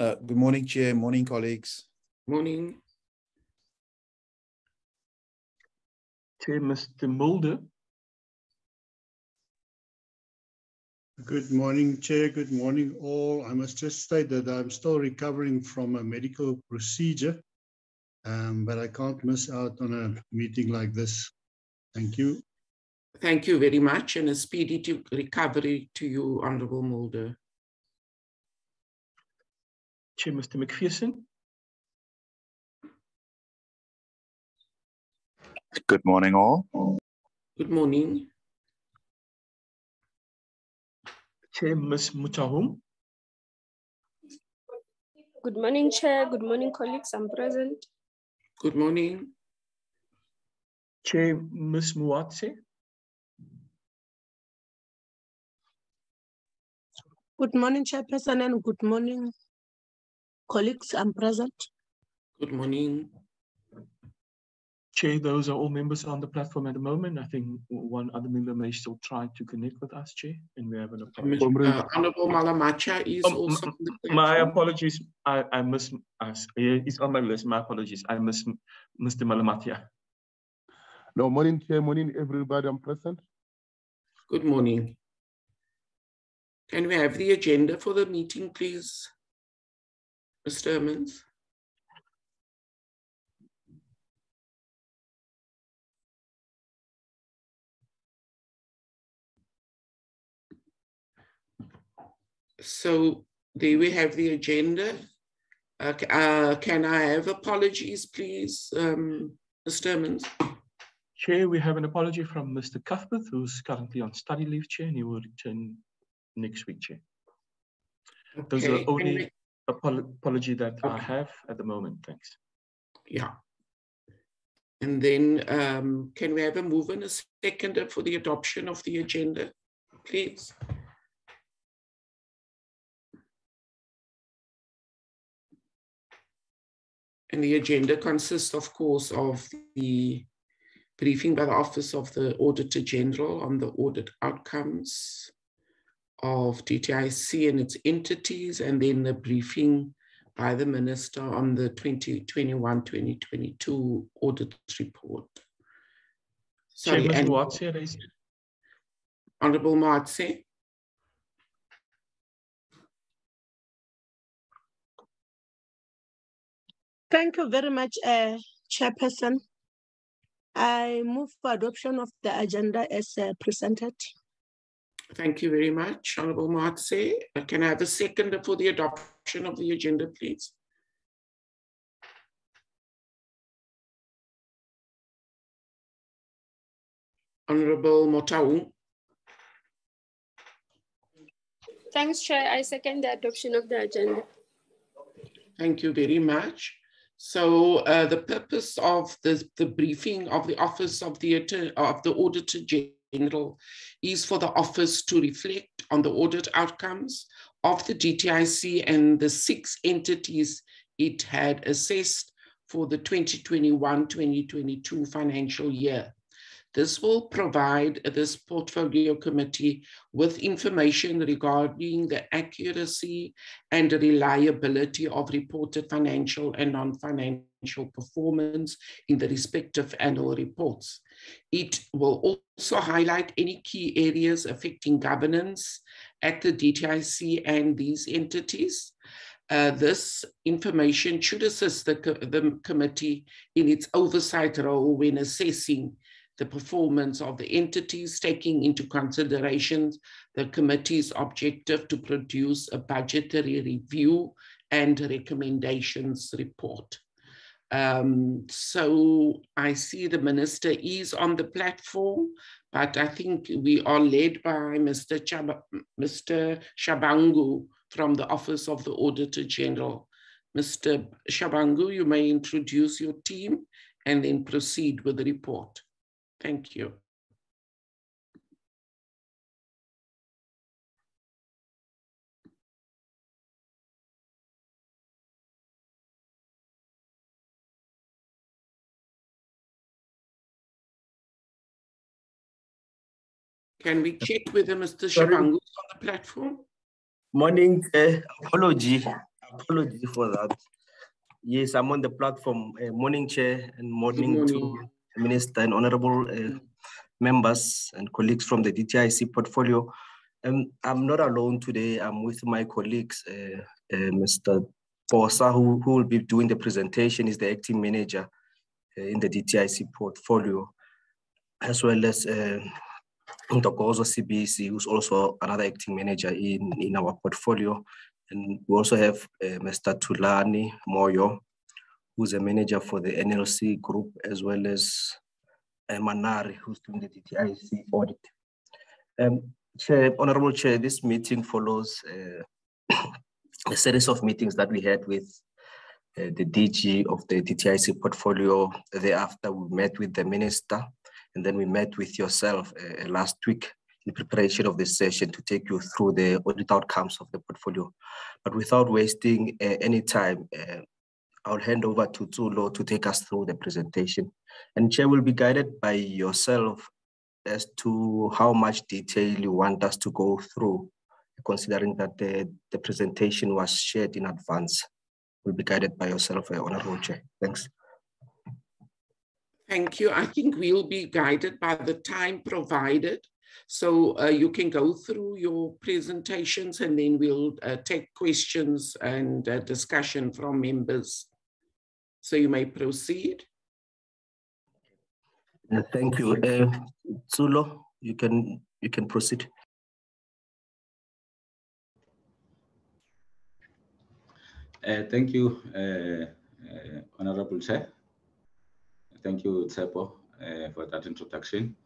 Uh, good morning, Chair. Morning, colleagues. Morning. Chair, Mr. Mulder. Good morning, Chair. Good morning, all. I must just state that I'm still recovering from a medical procedure, um, but I can't miss out on a meeting like this. Thank you. Thank you very much and a speedy recovery to you, Honorable Mulder. Chair, Mr. Macpherson. Good morning, all. Good morning. Chair, Ms. Mutahum. Good morning, Chair. Good morning, colleagues. I'm present. Good morning. Chair, Ms. Muatse. Good morning, Chairperson, and good morning, colleagues. I'm present. Good morning. Chair, those are all members on the platform at the moment. I think one other member may still try to connect with us, Chair, and we have an apology. Uh, Honorable Malamacha is Um, also on the My apologies. I, I missed us. He's on my list. My apologies. I missed Mr. Malamatia. No, morning, Chair. Morning, everybody. I'm present. Good morning. Can we have the agenda for the meeting, please? Hermans? So there we have the agenda. Uh, uh, Can I have apologies, please, um, Mr. Hermans? Chair, we have an apology from Mr. Cuthbert, who's currently on study leave, Chair, and he will return next week, Chair. Those are Okay, the can only apology that I have at the moment. Thanks. Yeah. And then um, can we have a move and a second for the adoption of the agenda, please? And the agenda consists, of course, of the briefing by the Office of the Auditor General on the audit outcomes of DTIC and its entities, and then the briefing by the Minister on the 2021-2022 audit report. Sorry, Chair, Mr. and Watson, is- Honorable Matse. Thank you very much, uh, Chairperson. I move for adoption of the agenda as uh, presented. Thank you very much, Honorable Matse. Uh, Can I have a second for the adoption of the agenda, please? Honorable Motaung. Thanks, Chair. I second the adoption of the agenda. Thank you very much. So uh, the purpose of the, the briefing of the Office of the, of the Auditor General is for the office to reflect on the audit outcomes of the DTIC and the six entities it had assessed for the 2021-2022 financial year. This will provide this portfolio committee with information regarding the accuracy and reliability of reported financial and non-financial performance in the respective annual reports. It will also highlight any key areas affecting governance at the DTIC and these entities. Uh, this information should assist the, co- the committee in its oversight role when assessing the performance of the entities, taking into consideration the committee's objective to produce a budgetary review and recommendations report. Um, so I see the minister is on the platform, but I think we are led by Mr. Chaba, Mr. Shabangu from the Office of the Auditor General. Mr. Shabangu, you may introduce your team and then proceed with the report. Thank you. Can we check whether Mr. Shabangu on the platform? Morning, uh, apology. Apology for that. Yes, I'm on the platform. Uh, morning, Chair, and morning, morning. to Minister and honorable uh, members and colleagues from the DTIC portfolio. Um, I'm not alone today. I'm with my colleagues, uh, uh, Mr. Bosa, who, who will be doing the presentation, is the acting manager uh, in the DTIC portfolio, as well as uh, Ntokozo Sibisi, who's also another acting manager in, in our portfolio. And we also have uh, Mr. Tulani Moyo, who's a manager for the NLC group, as well as uh, Manari, who's doing the DTIC audit. Um, Chair, Honorable Chair, this meeting follows uh, a series of meetings that we had with uh, the DG of the DTIC portfolio. Thereafter, we met with the minister, and then we met with yourself uh, last week in preparation of this session to take you through the audit outcomes of the portfolio. But without wasting uh, any time, uh, I'll hand over to Tulo to take us through the presentation. And Chair will be guided by yourself as to how much detail you want us to go through, considering that the, the presentation was shared in advance. Will be guided by yourself, uh, Honorable Chair. Thanks. Thank you. I think we'll be guided by the time provided. So uh, you can go through your presentations and then we'll uh, take questions and uh, discussion from members. So you may proceed. Uh, thank you. Uh, Zulo, you can, you can proceed. Uh, thank you, Honorable Chair. Thank you, Tsepo, for that introduction.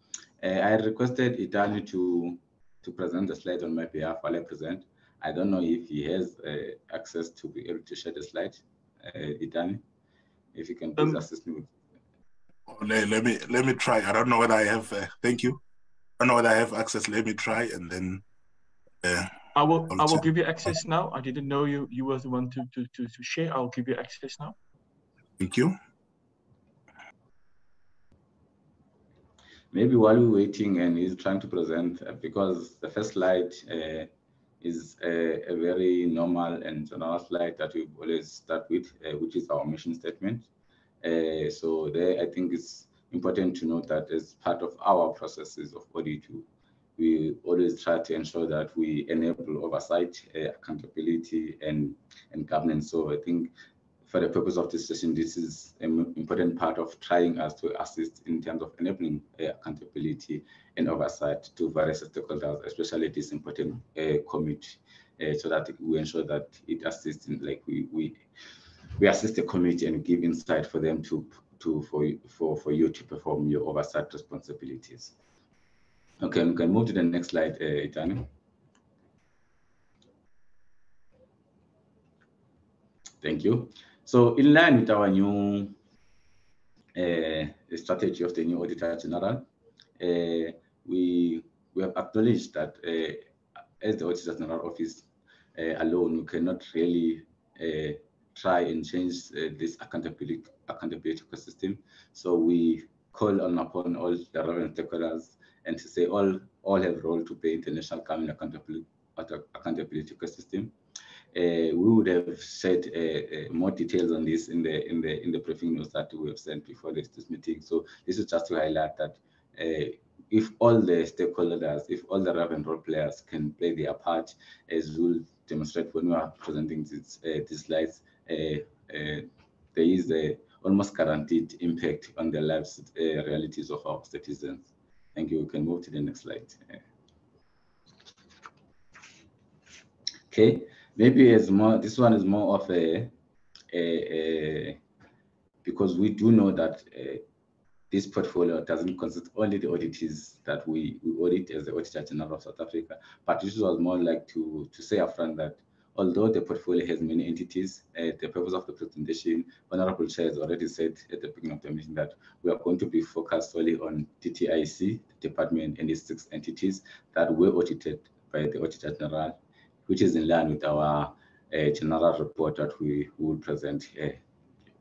Uh, I requested Itani to to present the slide on my behalf while I present. I don't know if he has uh, access to be able to share the slide, uh, Itani. If you can please um, assist me with. Let, let me let me try. I don't know whether I have. Uh, thank you. I don't know whether I have access. Let me try, and then. Uh, I will. I'll I will give you access now. I didn't know you. You were the one to to to, to share. I'll give you access now. Thank you. Maybe while we're waiting and he's trying to present, uh, because the first slide uh, is a, a, very normal and general slide that we always start with, uh, which is our mission statement. Uh, so there, I think it's important to note that as part of our processes of audit, we always try to ensure that we enable oversight, uh, accountability, and, and governance. So I think for the purpose of this session, this is an important part of trying us to assist in terms of enabling uh, accountability and oversight to various stakeholders, especially this important uh, committee, uh, so that we ensure that it assists in, like we we we assist the committee and give insight for them to to for for for you to perform your oversight responsibilities. Okay, we can move to the next slide, uh, Itani. Thank you. So in line with our new uh, strategy of the new Auditor General, uh, we, we have acknowledged that uh, as the Auditor General Office uh, alone, we cannot really try and change this accountability, accountability ecosystem. So we call on upon all the relevant stakeholders and to say all, all have a role to play international common accountability, accountability ecosystem. Uh, we would have said uh, uh, more details on this in the in the in the briefing notes that we have sent before this, this meeting. So this is just to highlight that if all the stakeholders, if all the relevant role players can play their part, as we'll demonstrate when we are presenting uh, these slides, uh, uh, there is a almost guaranteed impact on the lives realities of our citizens. Thank you. We can move to the next slide. Okay maybe it's more this one is more of a, a, a because we do know that uh, this portfolio doesn't consist only the auditors that we, we audit as the Auditor General of South Africa, but this was more like to, to say upfront that although the portfolio has many entities, uh, the purpose of the presentation, Honorable Chair has already said at the beginning of the meeting that we are going to be focused solely on DTIC, the department, and its six entities that were audited by the Auditor General which is in line with our uh, general report that we will present here,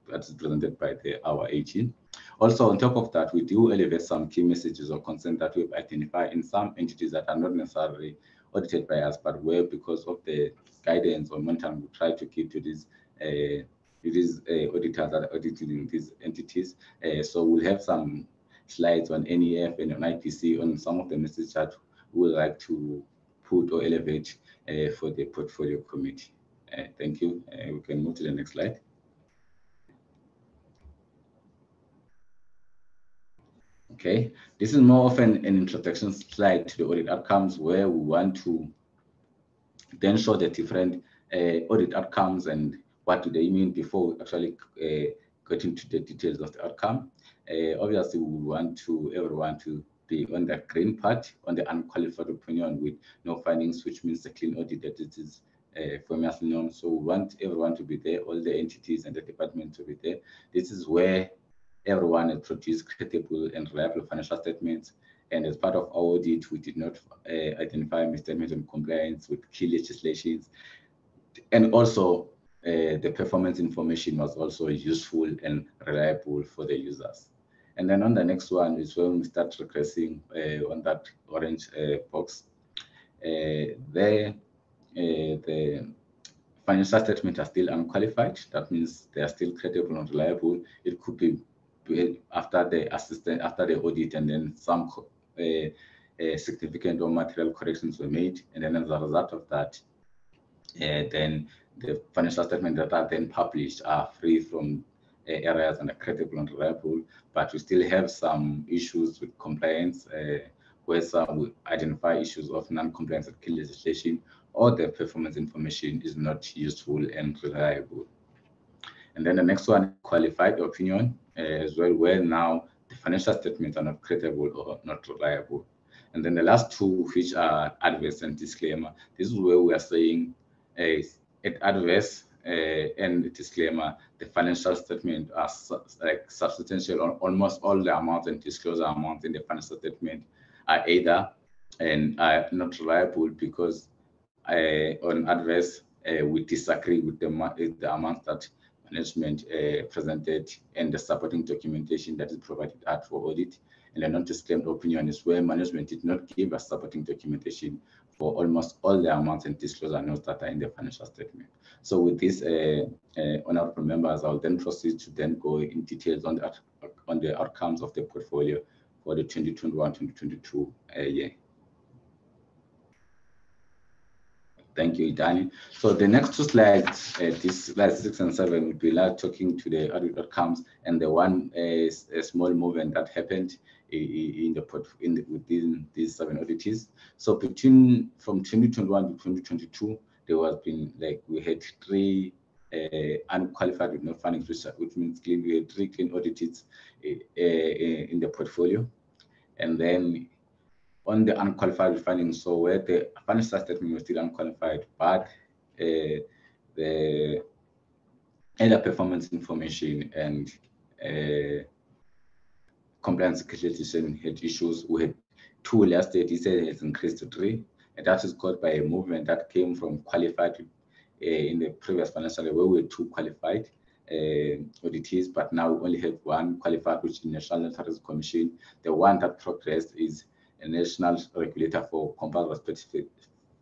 that's presented by the our 18. Also, on top of that, we do elevate some key messages or concerns that we've identified in some entities that are not necessarily audited by us, but where because of the guidance or monitoring, we try to keep to these uh, these uh, auditors that are auditing these entities. Uh, so we'll have some slides on NEF and on IDC on some of the messages that we would like to put or elevate uh, for the portfolio committee. Uh, thank you. Uh, we can move to the next slide. Okay, this is more of an introduction slide to the audit outcomes where we want to then show the different uh, audit outcomes and what do they mean before we actually uh, getting to the details of the outcome. Uh, obviously, we want to everyone to on the green part, on the unqualified opinion with no findings, which means the clean audit that it is uh, famously known. So we want everyone to be there, all the entities and the department to be there. This is where everyone produced credible and reliable financial statements. And as part of our audit, we did not uh, identify misstatements and compliance with key legislations. And also, uh, the performance information was also useful and reliable for the users. And then on the next one is when we start regressing uh, on that orange uh, box. Uh, there, the financial statements are still unqualified. That means they are still credible and reliable. It could be after the assistant, after the audit, and then some uh, uh, significant or material corrections were made. And then as a result of that, uh, then the financial statements that are then published are free from uh, errors and are credible and reliable, but we still have some issues with compliance, uh, where some we identify issues of non-compliance with key legislation, or the performance information is not useful and reliable. And then the next one, qualified opinion uh, as well, where now the financial statements are not credible or not reliable. And then the last two, which are adverse and disclaimer. This is where we are saying uh, at adverse and disclaimer, the financial statement are su like substantial almost all the amounts and disclosure amounts in the financial statement are either and are not reliable because uh, on adverse uh, we disagree with the, the amount that management uh, presented and the supporting documentation that is provided at for audit. And a non-disclaimed opinion is where management did not give us supporting documentation for almost all the amounts and disclosure notes that are in the financial statement. So with this, uh, uh, honorable members, I'll then proceed to then go in details on the, on the outcomes of the portfolio for the 2021-2022 uh, year. Thank you, Idani. So the next two slides, uh, this slide six and seven, will be like talking to the audit outcomes and the one a small movement that happened in the port in the, within these seven audits. So between from 2021 to 2022, there was been like we had three uh, unqualified with no findings, which, means we had three clean audits uh, uh, in the portfolio. And then on the unqualified findings, so where the financial statement was still unqualified, but uh, the other performance information and uh, compliance legislation had issues. We had two last year, this year has increased to three, and that is caused by a movement that came from qualified uh, in the previous financial year where we were two qualified uh, auditees, but now we only have one qualified, which is the National Lotteries Commission. The one that progressed is a national regulator for compulsory specific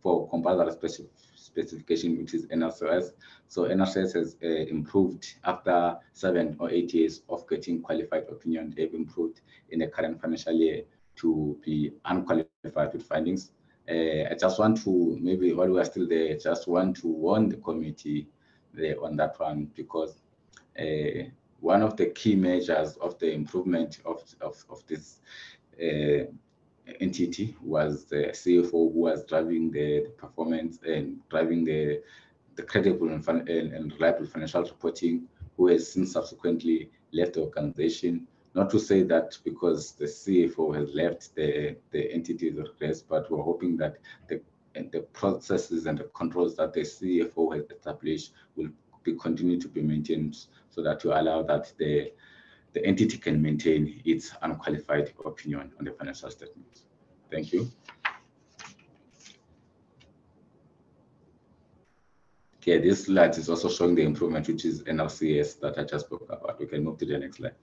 for compulsory specific specification, which is NRCS. So NRCS has uh, improved after seven or eight years of getting qualified opinion. They've improved in the current financial year to be unqualified with findings. Uh, I just want to maybe while we are still there, just want to warn the committee there on that one because uh, one of the key measures of the improvement of of, of this uh, entity was the CFO who was driving the, the performance and driving the the credible and, fun, and, and, reliable financial reporting, who has since subsequently left the organization. Not to say that because the CFO has left the, the entity regress, but we're hoping that the, the processes and the controls that the CFO has established will be continue to be maintained so that to allow that the the entity can maintain its unqualified opinion on the financial statements. Thank you. Okay, this slide is also showing the improvement, which is NRCS that I just spoke about. We can move to the next slide.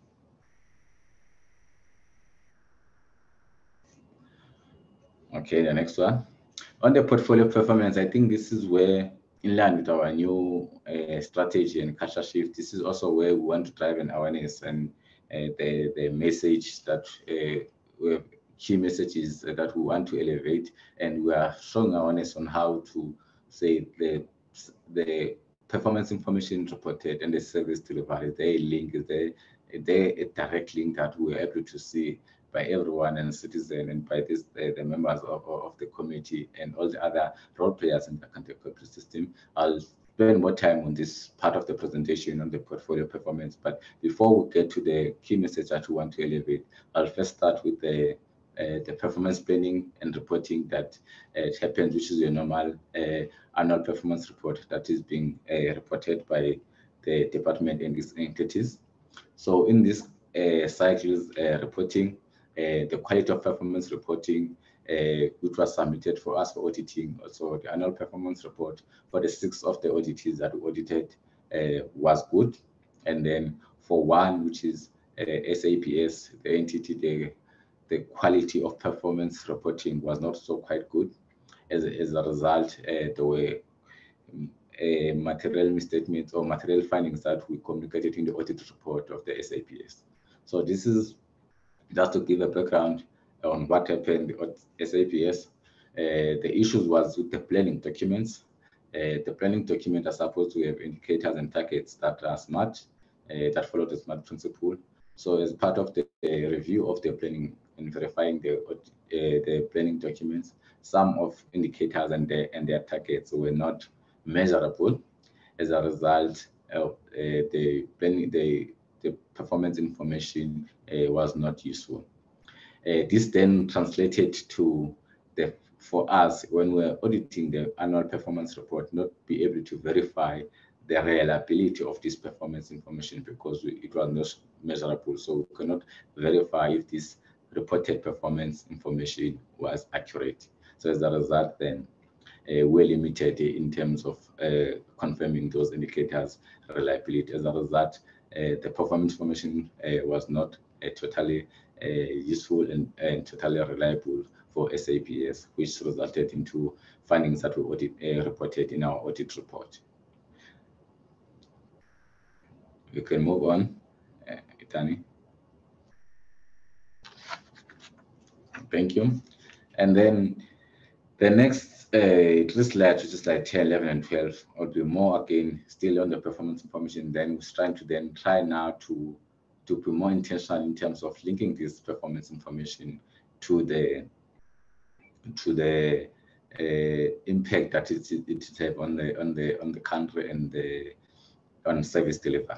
Okay, the next one. on the portfolio performance, I think this is where, in line with our new uh, strategy and culture shift, this is also where we want to drive an awareness and uh, the, the message that uh, key messages that we want to elevate, and we are showing awareness on how to say the the performance information reported and the service delivery. They link they a direct link that we're able to see by everyone and citizen and by this the, the members of, of the committee and all the other role players in the country system. I'll spend more time on this part of the presentation on the portfolio performance. But before we get to the key message that we want to elevate, I'll first start with the uh, the performance planning and reporting that uh, happens, which is a normal uh, annual performance report that is being uh, reported by the department and its entities. So in this uh, cycles uh, reporting, the quality of performance reporting, which was submitted for us for auditing, also the annual performance report for the six of the audits that we audited was good. And then for one, which is SABS, the entity, the the quality of performance reporting was not so quite good. As, as a result, uh, there were um, uh, material misstatements or material findings that we communicated in the audit report of the SABS. So this is just to give a background on what happened at SABS. Uh, the issue was with the planning documents. Uh, the planning document are supposed to have indicators and targets that are smart, uh, that follow the SMART principle. So as part of the, the review of the planning and verifying the, uh, the planning documents, some of indicators and their, and their targets were not measurable. As a result, uh, the, planning, the, the performance information uh, was not useful. Uh, this then translated to the for us when we're auditing the annual performance report, not be able to verify the reliability of this performance information because it was not measurable. So we cannot verify if this reported performance information was accurate. So as a result, then uh, we're limited in terms of uh, confirming those indicators reliability. As a result, uh, the performance information uh, was not uh, totally uh, useful and, and, totally reliable for SABS, which resulted into findings that were audit, reported in our audit report. We can move on, Itani. Thank you. And then the next uh, slide, which is like 10, 11, and 12, will be more again, still on the performance information. Then we're trying to then try now to, to be more intentional in terms of linking this performance information to the to the uh, impact that it, it have on the on the on the country and the on service delivery.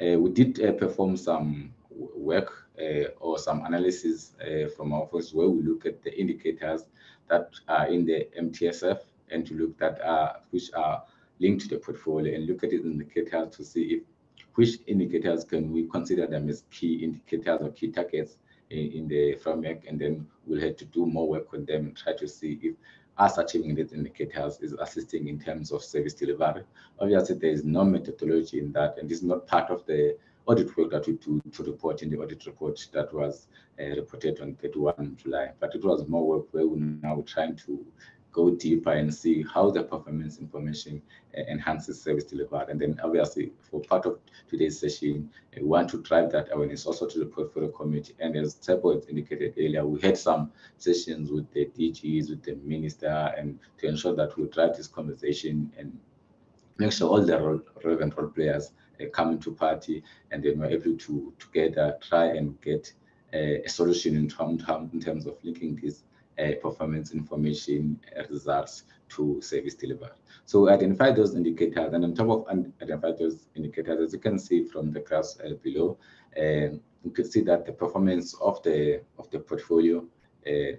Uh, we did uh, perform some work uh, or some analysis uh, from our office where we look at the indicators that are in the MTSF and to look that which are linked to the portfolio and look at the indicators to see if which indicators can we consider them as key indicators or key targets in, in the framework and then we'll have to do more work with them and try to see if us achieving these indicators is assisting in terms of service delivery. Obviously, there is no methodology in that, and it's not part of the audit work that we do to report in the audit report that was uh, reported on 31 July. But it was more work where we're now trying to go deeper and see how the performance information uh, enhances service delivery. And then obviously for part of today's session, uh, we want to drive that awareness also to the portfolio committee. And as Tebo indicated earlier, we had some sessions with the DGs, with the minister, and to ensure that we drive this conversation and make sure all the relevant role players come into party and then we're able to together try and get a solution in, in terms of linking these uh, performance information results to service delivery. So we identify those indicators and on top of identify those indicators, as you can see from the graphs uh, below, uh, you can see that the performance of the of the portfolio uh,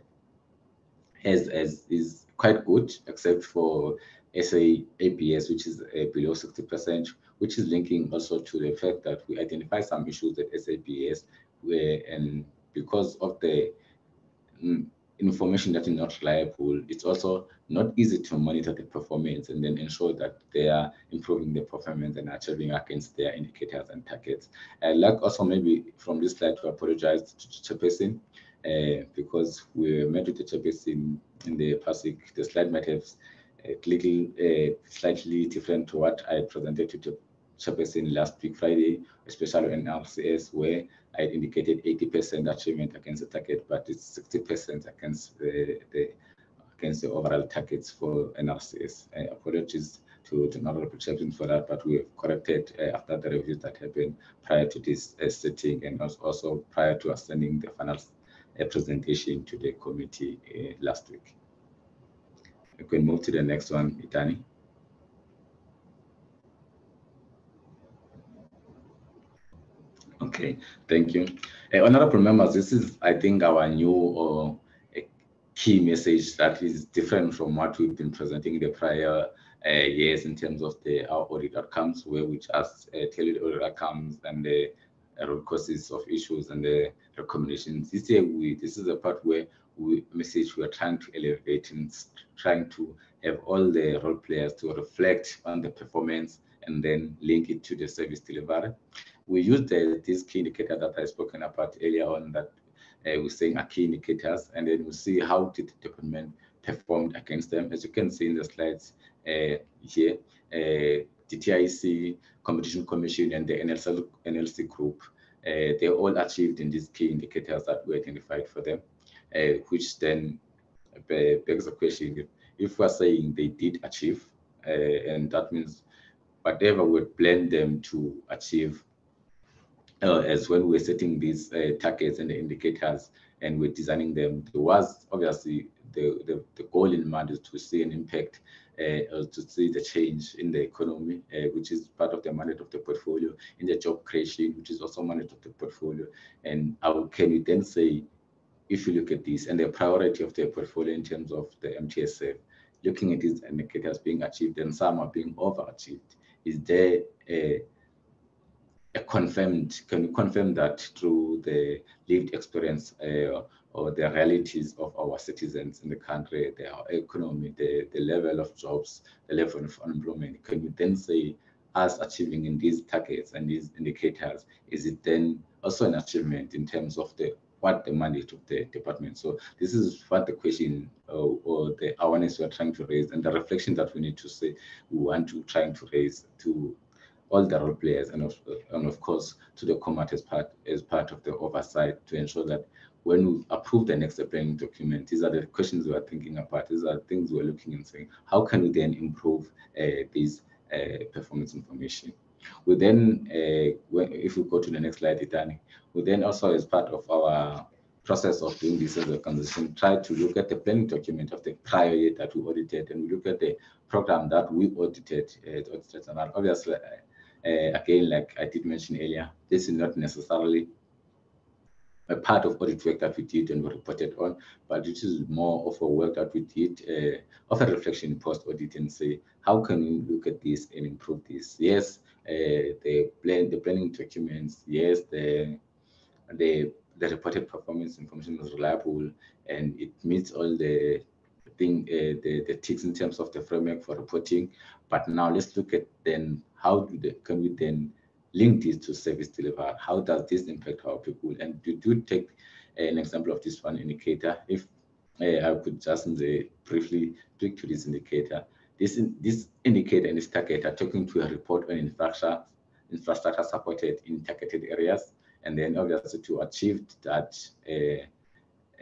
has, has is quite good, except for SA APS, which is uh, below 60%, which is linking also to the fact that we identify some issues at SABS where, and because of the mm, information that is not reliable, it's also not easy to monitor the performance and then ensure that they are improving their performance and achieving against their indicators and targets. I'd like also maybe from this slide to apologize to Chairperson uh, because we met with the chairperson in the PASIC. The slide might have a little uh, slightly different to what I presented to the chairperson last week Friday, especially in RCS, where I indicated 80% achievement against the target, but it's 60% against the, the against the overall targets for NRCS. Uh, apologies to the honorable chairman for that, but we have corrected uh, after the reviews that happened prior to this uh, sitting and also prior to us sending the final uh, presentation to the committee uh, last week. We can move to the next one, Itani. Okay, thank you. Uh, honorable members, this is, I think, our new uh, key message that is different from what we've been presenting in the prior uh, years in terms of the our audit outcomes, where we just uh, tell you the audit outcomes and the root causes of issues and the recommendations. This year, we this is the part where we message we are trying to elevate and trying to have all the role players to reflect on the performance and then link it to the service delivery. We use the, this key indicators that I spoken about earlier on that uh, we're saying are key indicators, and then we see how did the department performed against them. As you can see in the slides uh, here, uh, the TIC, Competition Commission, and the NLC, NLC group, uh, they all achieved in these key indicators that we identified for them, uh, which then begs the question, if we're saying they did achieve, uh, and that means whatever we plan them to achieve uh, as when we're setting these uh, targets and the indicators and we're designing them, there was obviously the, the, the goal in mind is to see an impact, uh, to see the change in the economy, uh, which is part of the mandate of the portfolio, in the job creation, which is also mandate of the portfolio. And how can we then say, if you look at this and the priority of the portfolio in terms of the MTSF, looking at these indicators being achieved and some are being overachieved, is there a confirmed, can confirm that through the lived experience uh, or the realities of our citizens in the country, their economy, the, the level of jobs, the level of unemployment? Can you then say us achieving in these targets and these indicators, is it then also an achievement in terms of the what the mandate of the department. So this is what the question uh, or the awareness we're trying to raise and the reflection that we need to say we want to trying to raise to all the role players and of, and of course to the command as part as part of the oversight to ensure that when we approve the next planning document, these are the questions we are thinking about. These are things we're looking and saying, how can we then improve uh, these uh, performance information? We then, uh, if we go to the next slide, Itani, we then also, as part of our process of doing this as a conversation, try to look at the planning document of the prior year that we audited, and we look at the program that we audited, uh, audited and obviously uh, again, like I did mention earlier, this is not necessarily a part of audit work that we did and we reported on, but it is more of a work that we did uh, of a reflection post audit and say, how can we look at this and improve this? Yes, uh, the plan, the planning documents, yes, the the the reported performance information is reliable and it meets all the thing uh, the the ticks in terms of the framework for reporting. But now let's look at then how do they, can we then link this to service delivery? How does this impact our people? And to do take an example of this one indicator, if uh, I could just briefly speak to this indicator. This, this indicator and this target are talking to a report on infrastructure, infrastructure supported in targeted areas. And then obviously to achieve that uh,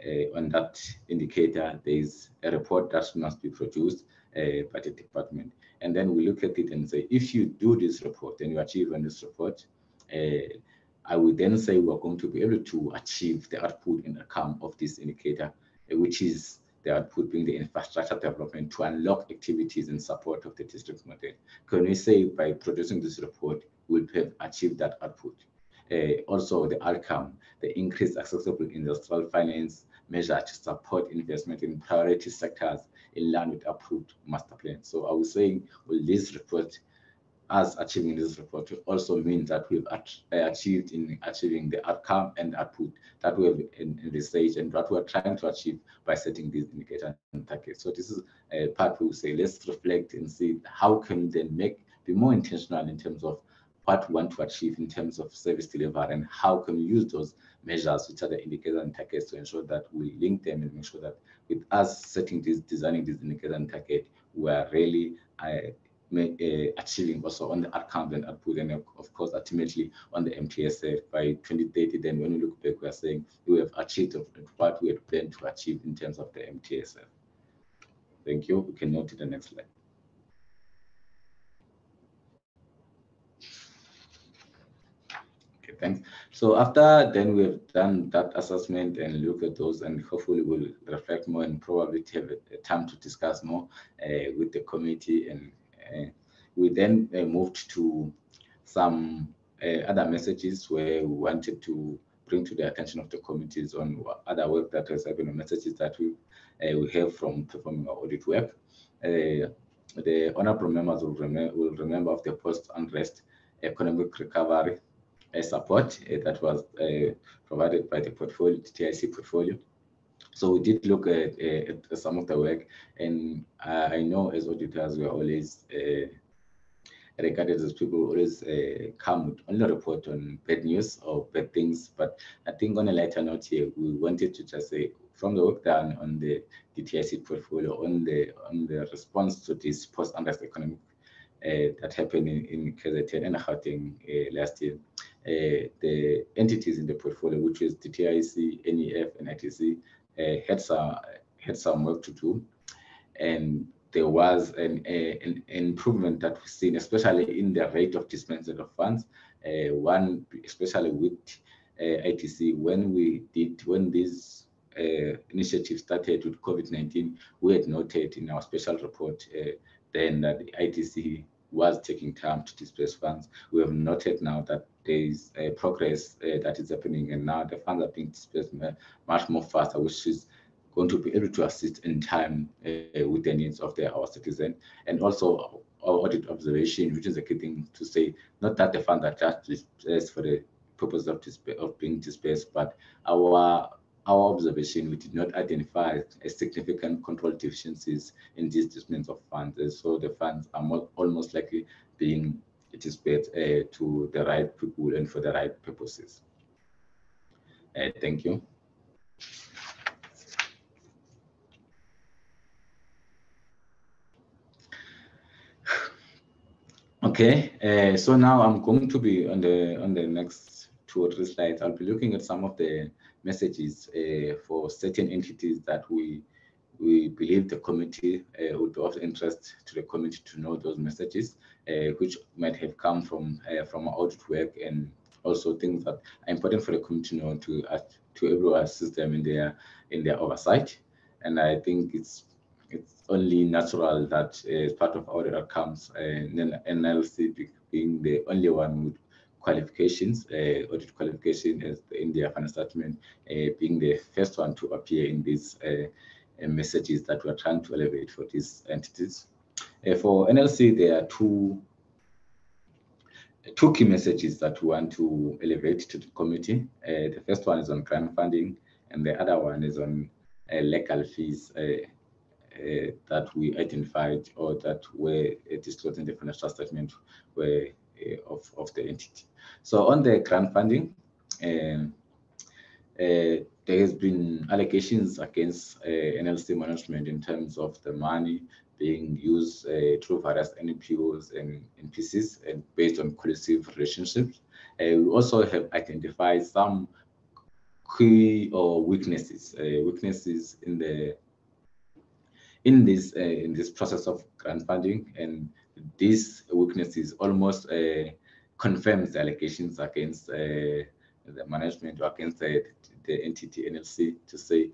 uh, on that indicator, there is a report that must be produced uh, by the department. And then we look at it and say, if you do this report and you achieve on this report, uh, I would then say we're going to be able to achieve the output and outcome of this indicator, which is the output being the infrastructure development to unlock activities in support of the district model. Can we say by producing this report, we'll have achieved that output? Uh, also the outcome, the increased accessible industrial finance measure to support investment in priority sectors in line with approved master plan. So I was saying, well, this report, us achieving this report also mean that we've achieved in achieving the outcome and output that we have in, in research and what we're trying to achieve by setting these indicators and targets. So this is a part we say, let's reflect and see how can we then make, be more intentional in terms of what we want to achieve in terms of service delivery and how can we use those measures, which are the indicators and targets to ensure that we link them and make sure that with us setting this, designing this indicator and target, we are really uh, uh, achieving also on the outcomes and output and of course ultimately on the MTSF by 2030 then when we look back we are saying we have achieved what we had planned to achieve in terms of the MTSF. Thank you. We can note to the next slide. So after then we've done that assessment and look at those and hopefully we'll reflect more and probably have a, time to discuss more uh, with the committee and uh, we then uh, moved to some uh, other messages where we wanted to bring to the attention of the committees on other work that has happened, messages that we uh, we have from performing our audit work. Uh, the honorable members will, will remember of the post-unrest economic recovery support that was provided by the portfolio, the TIC portfolio. So we did look at, at some of the work, and I know as auditors we are always regarded as people who always uh, come with only report on bad news or bad things. But I think on a lighter note here, we wanted to just say from the work done on the DTIC portfolio on the on the response to this post-unrest economic uh, that happened in, in and Gauteng uh, last year. Uh, the entities in the portfolio, which is DTIC, NEF, and IDC, uh, had some had some work to do, and there was an, an, improvement that we've seen, especially in the rate of dispensing of funds. Uh, one, especially with uh, IDC, when we did, when this uh, initiative started with COVID-19, we had noted in our special report uh, then that the IDC was taking time to disperse funds. We have noted now that there is a progress uh, that is happening, and now the funds are being dispersed much more faster, which is going to be able to assist in time uh, with the needs of the, our citizen. And also our audit observation, which is a key thing to say, not that the funds are just dispersed for the purpose of, of being dispersed, but our our observation, we did not identify a significant control deficiencies in these disbursements of funds. So the funds are more, almost likely being dispersed uh, to the right people and for the right purposes. Uh, thank you. Okay, uh, so now I'm going to be on the on the next two or three slides. I'll be looking at some of the messages uh, for certain entities that we we believe the committee uh, would be of interest to the committee to know those messages, uh, which might have come from uh, from audit work and also things that are important for the committee to know to to able to assist them in their in their oversight. And I think it's it's only natural that uh, as part of audit outcomes, uh, NLC being the only one with qualifications, uh, audit qualification as the India financial statement uh, being the first one to appear in these uh, uh, messages that we're trying to elevate for these entities. for NLC, there are two two key messages that we want to elevate to the committee. the first one is on grant funding, and the other one is on legal fees uh, that we identified or that were uh, disclosed in the financial statement were uh, of, of the entity. So on the grant funding, um, uh, there has been allegations against uh, NLC management in terms of the money being used uh, through various NPOs and NPCs and based on collective relationships. we also have identified some key or weaknesses, weaknesses in the in this uh, in this process of grant funding, and this weaknesses almost uh, confirms the allegations against uh, the management or against the, the entity NLC to say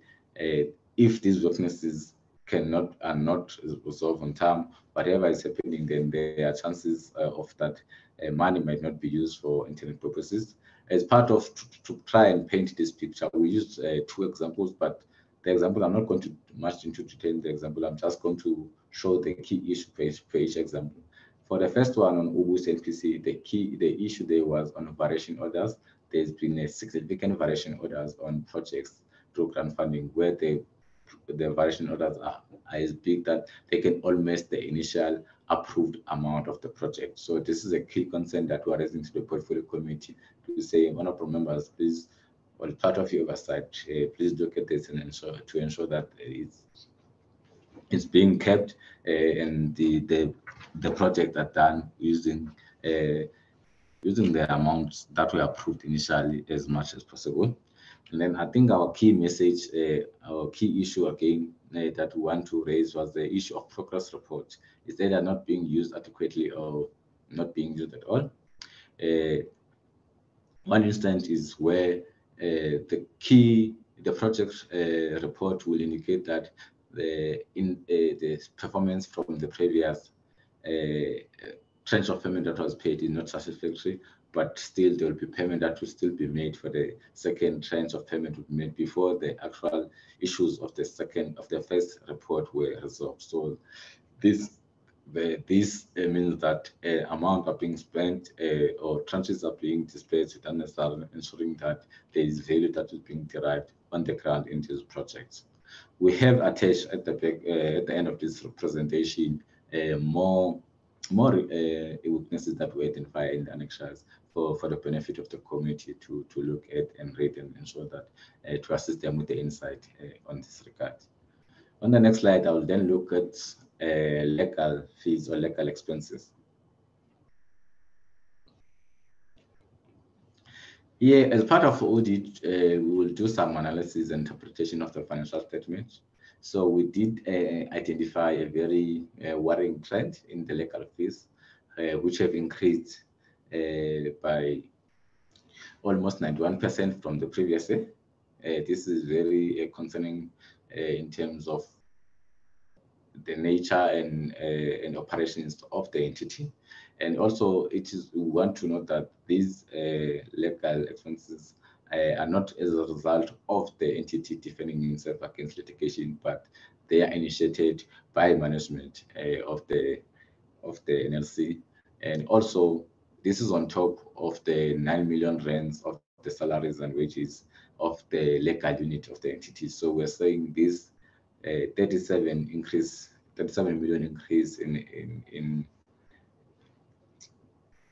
if these weaknesses cannot are not resolved on time, whatever is happening, then there are chances uh, of that uh, money might not be used for intended purposes. As part of to, to try and paint this picture, we used uh, two examples, but the example, I'm not going to much into detail the example. I'm just going to show the key issue for each, for each example. For the first one on Ubus NPC, the key, the issue there was on variation orders. There's been a significant variation orders on projects through grant funding where the the variation orders are, are as big that they can almost the initial approved amount of the project. So this is a key concern that we're raising to the portfolio committee to say, honorable members, please, well, part of your oversight, uh, please look at this and ensure to ensure that it's it's being kept uh, and the the the project are done using uh, using the amounts that were approved initially as much as possible. And then I think our key message, uh, our key issue again uh, that we want to raise was the issue of progress report. Is that they're not being used adequately or not being used at all. Uh, one instance is where the key, the project uh, report will indicate that the in uh, the performance from the previous tranche of payment that was paid is not satisfactory, but still there will be payment that will still be made for the second tranche of payment will be made before the actual issues of the second of the first report were resolved. So this the, this uh, means that uh, amount are being spent uh, or tranches are being dispersed with unnecessary, ensuring that there is value that is being derived on the ground in these projects. We have attached at the back, uh, at the end of this presentation more more weaknesses that we identify in the annexures for, for the benefit of the community to, to look at and read and ensure that to assist them with the insight on this regard. On the next slide, I will then look at legal fees or legal expenses. Yeah, as part of audit, uh, we will do some analysis and interpretation of the financial statement. So we did uh, identify a very uh, worrying trend in the legal fees, which have increased by almost 91% from the previous year. This is very concerning in terms of the nature and, and operations of the entity. And also, it is we want to note that these legal expenses uh, are not as a result of the entity defending itself against litigation, but they are initiated by management uh, of the of the NLC, and also this is on top of the nine million rands of the salaries and wages of the legal unit of the entity. So we're saying this uh, 37 increase, 37 million increase in in in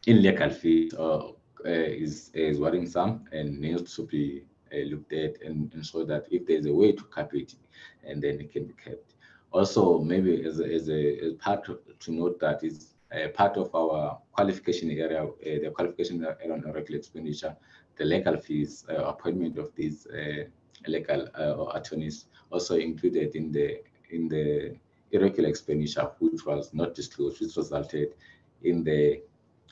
in legal fees uh, uh, is, is worrisome and needs to be uh, looked at and ensure that if there's a way to cap it, and then it can be kept. Also, maybe as a, as a, as part of, to note that is uh, part of our qualification area, uh, the qualification area on regular expenditure, the legal fees, uh, appointment of these legal attorneys also included in the in the irregular expenditure, which was not disclosed, which resulted in the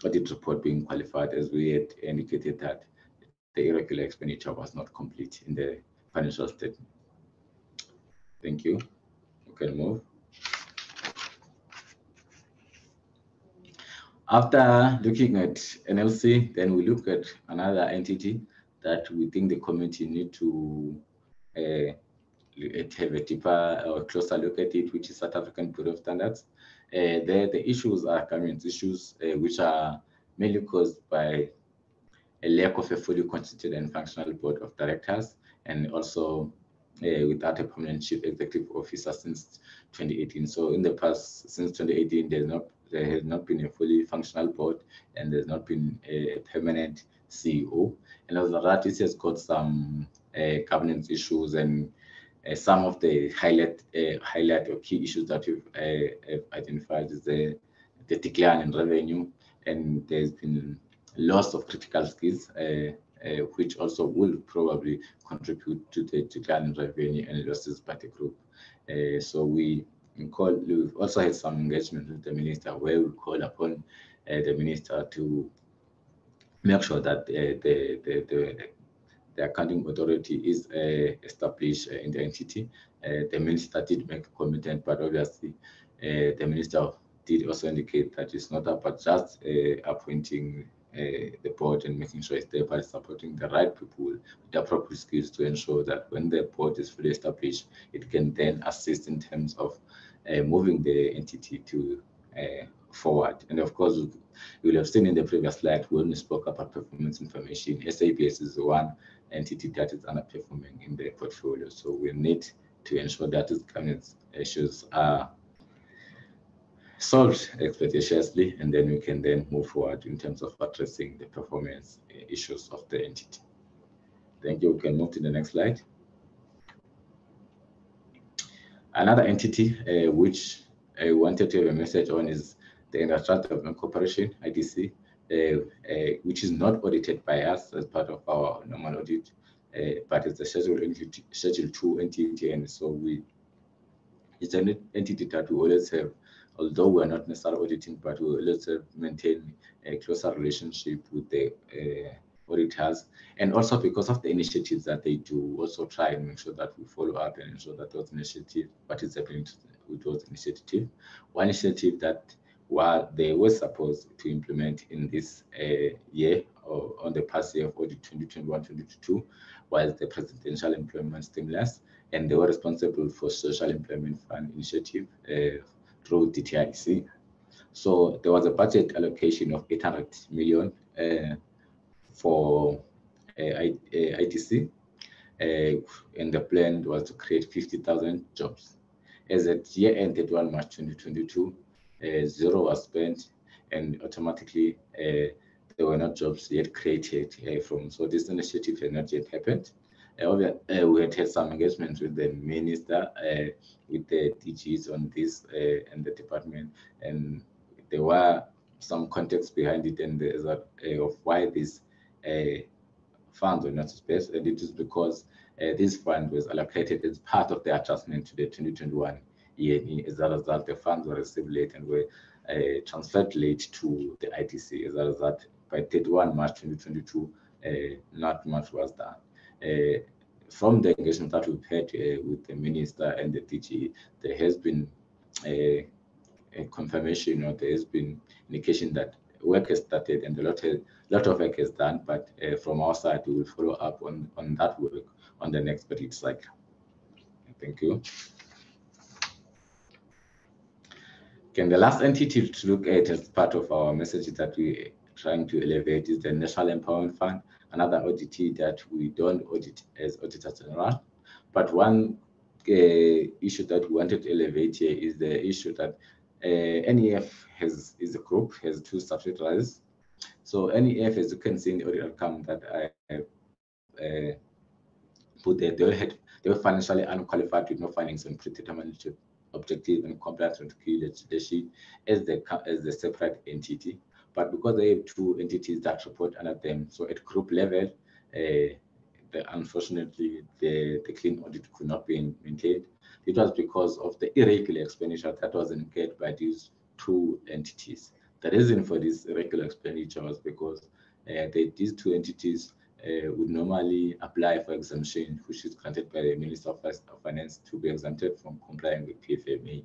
audit report being qualified as we had indicated that the irregular expenditure was not complete in the financial statement. Thank you. You can move. After looking at NLC, then we look at another entity that we think the community need to uh, have a deeper or closer look at it, which is South African Bureau of Standards. Uh, the, the issues are current issues uh, which are mainly caused by a lack of a fully constituted and functional board of directors and also uh, without a permanent chief executive officer since 2018. So in the past, since 2018, there's not there has not been a fully functional board and there's not been a permanent CEO. And as a result, this has got some uh, governance issues and uh, Uh, some of the highlight uh, highlight or key issues that we've uh, identified is the, the decline in revenue, and there's been loss of critical skills, uh, uh, which also will probably contribute to the decline in revenue and losses by the group. so we call, we've also had some engagement with the minister where we call upon the minister to make sure that the, the, the, the accounting authority is uh, established uh, in the entity. Uh, the minister did make a commitment, but obviously uh, the minister did also indicate that it's not about just uh, appointing uh, the board and making sure it's there, but supporting the right people with the appropriate skills to ensure that when the board is fully established, it can then assist in terms of moving the entity to forward. And of course, you will have seen in the previous slide when we spoke about performance information, SABS is one entity that is underperforming in the portfolio. So we need to ensure that these governance issues are solved expeditiously, and then we can then move forward in terms of addressing the performance issues of the entity. Thank you. We can move to the next slide. Another entity uh, which I wanted to have a message on is the Industrial Development Corporation, IDC, uh, uh, which is not audited by us as part of our normal audit, uh, but it's a Schedule, entity, Schedule 2 entity, and so we it's an entity that we always have although we're not necessarily auditing, but we always maintain a closer relationship with the auditors. And also because of the initiatives that they do, also try and make sure that we follow up and ensure that those initiatives, what is happening with those initiatives. One initiative that were they were supposed to implement in this uh, year or on the past year of audit 2021-2022 was the presidential employment stimulus and they were responsible for social employment fund initiative uh, through DTIC. So there was a budget allocation of 800 million uh, for uh, IDC, uh, and the plan was to create 50,000 jobs. As at year end 31 March 2022, uh, zero was spent, and automatically uh, there were not jobs yet created uh, from. So this initiative had not yet happened. Uh, we had had some engagement with the minister, uh, with the DGs on this uh, and the department, and there were some context behind it and the, of why these funds not spent, and it is because this fund was allocated as part of the adjustment to the 2021 year. As a result, the funds were received late and were uh, transferred late to the IDC. As a result, by 31 March 2022, uh, not much was done. Uh, from the engagement that we've had uh, with the minister and the DG, there has been a, a, confirmation or there has been indication that work has started and a lot, has, lot of work is done, but uh, from our side, we will follow up on, on that work on the next budget cycle. Thank you. Okay, the last entity to look at as part of our message that we're trying to elevate is the National Empowerment Fund another auditee that we don't audit as Auditor General. But one uh, issue that we wanted to elevate here is the issue that uh, NEF has is a group, has two subsidiaries. So NEF, as you can see in the audit outcome that I uh, put there, they, had, they were financially unqualified with no findings on predetermined objective and compliance with key legislation as the as the separate entity. But because they have two entities that report under them, so at group level, uh, the, unfortunately, the, the clean audit could not be maintained. It was because of the irregular expenditure that was incurred by these two entities. The reason for this irregular expenditure was because uh, they, these two entities uh, would normally apply for exemption, which is granted by the Minister of Finance to be exempted from complying with PFMA.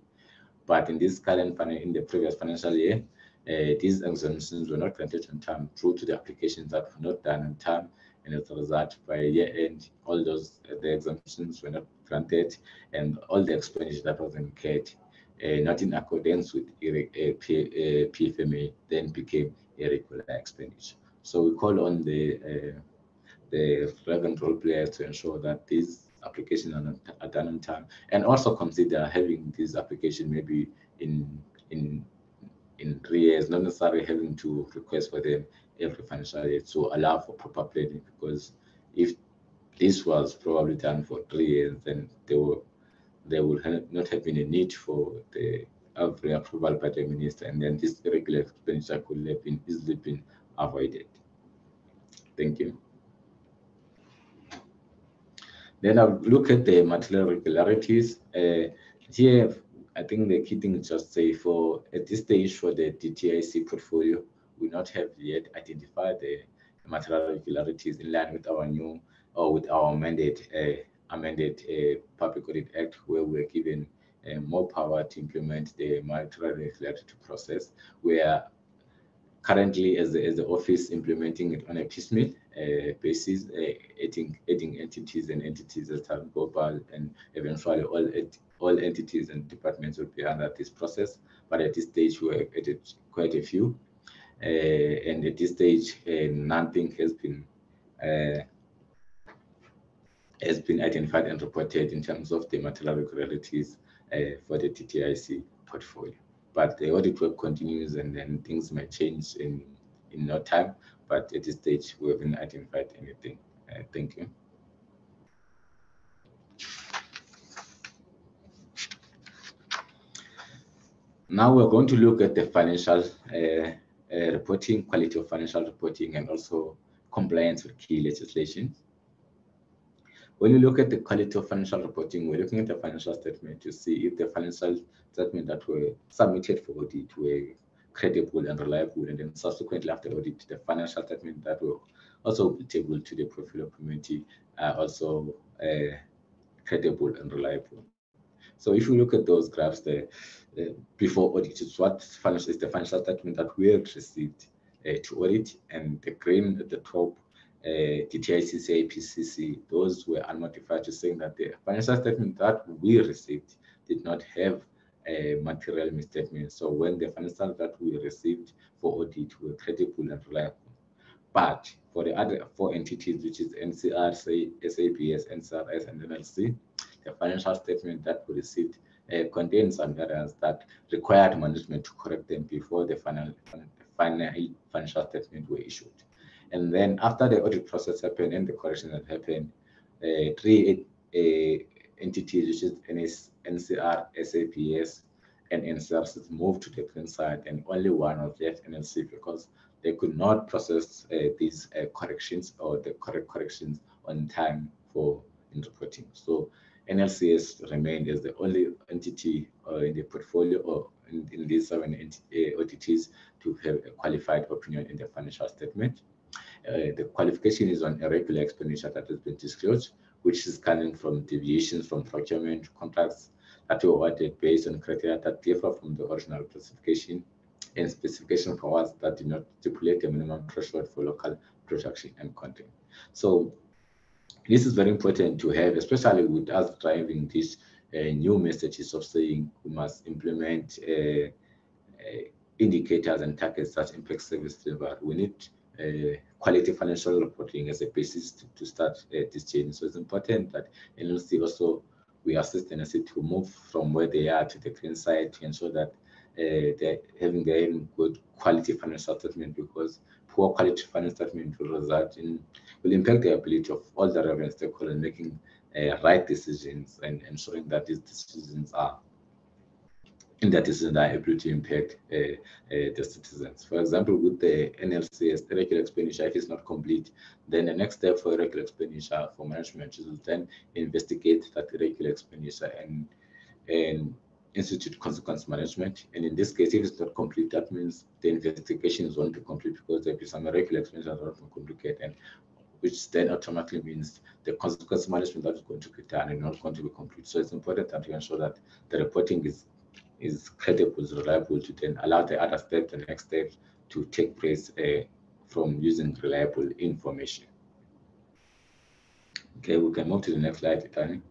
But in this current, in the previous financial year, uh, these exemptions were not granted on time due to the applications that were not done on time. And as a result, by year end, all those uh, the exemptions were not granted, and all the expenditure that was incurred, not in accordance with PFMA, then became irregular expenditure. So we call on the uh, the relevant role players to ensure that these applications are, done on time, and also consider having this application maybe in in in three years, not necessarily having to request for them every financial year to allow for proper planning. Because if this was probably done for three years, then there will there will not have been a need for the every approval by the minister, and then this irregular expenditure could have been easily been avoided. Thank you. Then I'll look at the material irregularities. Uh, here, I think the key thing is just say for at this stage for the DTIC portfolio, we not have yet identified the material irregularities in line with our new or with our amended uh, amended uh, Public Audit Act, where we're given uh, more power to implement the material irregularity process. We are currently, as the, as the office, implementing it on a piecemeal uh, basis, uh, adding adding entities and entities that have global and eventually all all entities and departments will be under this process. But at this stage, we have added quite a few. Uh, and at this stage, uh, nothing has been has been identified and reported in terms of the material irregularities uh, for the DTIC portfolio. But the audit work continues and then things might change in, in no time. But at this stage, we haven't identified anything. Uh, thank you. Now we're going to look at the financial uh, uh, reporting, quality of financial reporting, and also compliance with key legislation. When you look at the quality of financial reporting, we're looking at the financial statement to see if the financial statement that were submitted for audit were credible and reliable, and then subsequently after audit, the financial statement that were also tabled to the portfolio community are also uh, credible and reliable. So if you look at those graphs there, uh, before audit, it's what financial is the financial statement that we received uh, to audit, and the green at the top, uh, DTICC, APCC, those were unmodified, just saying that the financial statement that we received did not have a material misstatement. So when the financial that we received for audit were credible and reliable. But for the other four entities, which is NCR, SABS, NCRS, and NLC, the financial statement that we received uh, contains some errors that required management to correct them before the final, final financial statement were issued. And then after the audit process happened and the correction that happened, uh, three uh, entities, which is NCR, SABS, and NCRS moved to the clean side, and only one was left NLC because they could not process uh, these uh, corrections or the correct corrections on time for interpreting. So NLCS remained as the only entity uh, in the portfolio or in, in these seven entities to have a qualified opinion in the financial statement. Uh, the qualification is on irregular expenditure that has been disclosed, which is coming from deviations from procurement contracts that were awarded based on criteria that differ from the original classification and specification for us that do not stipulate a minimum threshold for local production and content. So this is very important to have, especially with us driving these uh, new messages of saying we must implement uh, uh, indicators and targets that impact service delivery. We need quality financial reporting as a basis to, to start uh, this change. So it's important that NLC also we assist NLC to move from where they are to the clean side to ensure that uh, they're having their good quality financial statement because poor quality financial statement will result in will impact the ability of all the relevant stakeholders making uh, right decisions and ensuring that these decisions are that decisions are able to impact uh, uh, the citizens. For example, with the NLCS, the regular expenditure, if it's not complete, then the next step for regular expenditure for management is to then investigate that regular expenditure and and institute consequence management. And in this case, if it's not complete, that means the investigation is only complete because there will be some irregular expenditure that are complicated and which then automatically means the consequence management that is going to be done and not going to be complete. So it's important that you ensure that the reporting is is credible, is reliable to then allow the other steps, the next steps to take place uh, from using reliable information. Okay, we can move to the next slide, Tani.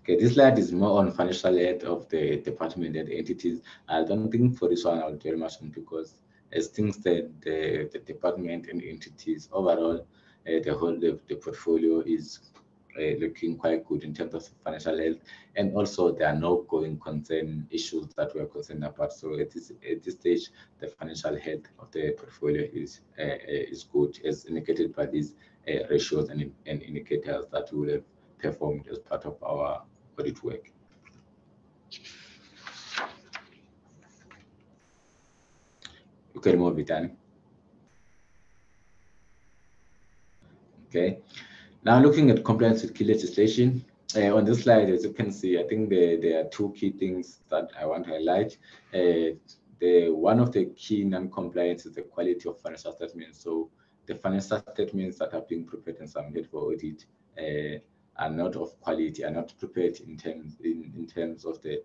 Okay, this slide is more on financial aid of the department and entities. I don't think for this one I'll very much on because as things that the, the department and entities overall, uh, the whole the, the portfolio is uh, looking quite good in terms of financial health, and also there are no going concern issues that we're concerned about. So at this at this stage, the financial health of the portfolio is uh, is good, as indicated by these uh, ratios and, and indicators that we will have performed as part of our audit work. You can move it on. Okay. Now looking at compliance with key legislation, uh, on this slide, as you can see, I think there, there are two key things that I want to highlight. Uh, the one of the key non-compliance is the quality of financial statements. So the financial statements that are being prepared and submitted for audit uh, are not of quality, are not prepared in terms in, in terms of the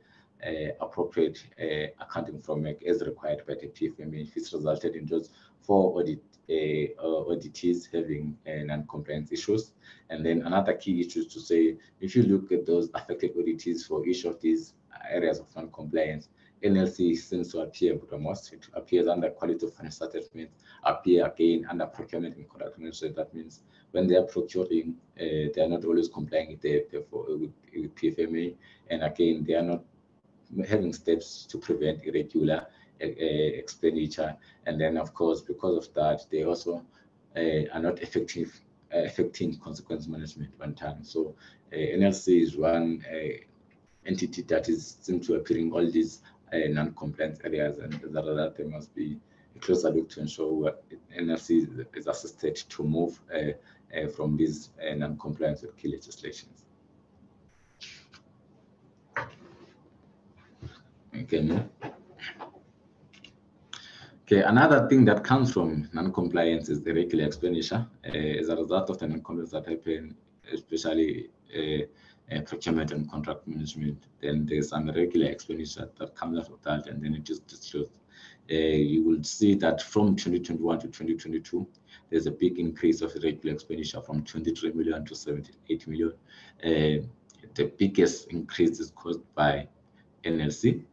appropriate uh, accounting framework as required by the PFMA. It's resulted in just four audit uh, auditees having uh, non-compliance issues. And then another key issue is to say, if you look at those affected auditees for each of these areas of non-compliance, NLC seems to appear the most. It appears under quality of financial statement, appear again under procurement and contract management. That means when they are procuring, uh, they are not always complying with, the, with, with PFMA. And again, they are not having steps to prevent irregular uh, expenditure. And then, of course, because of that, they also uh, are not effective uh, affecting consequence management one time. So uh, NLC is one uh, entity that is seems to appear in all these non-compliance areas, and a result, there must be a closer look to ensure NLC is assisted to move from these non-compliance with key legislations. Okay. Okay, another thing that comes from non-compliance is the regular expenditure. Uh, as a result of the non-compliance that happen, especially uh, uh, procurement and contract management, then there's some regular expenditure that comes out of that, and then it is disclosed. You will see that from 2021 to 2022, there's a big increase of regular expenditure from 23 million to 78 million. The biggest increase is caused by NLC,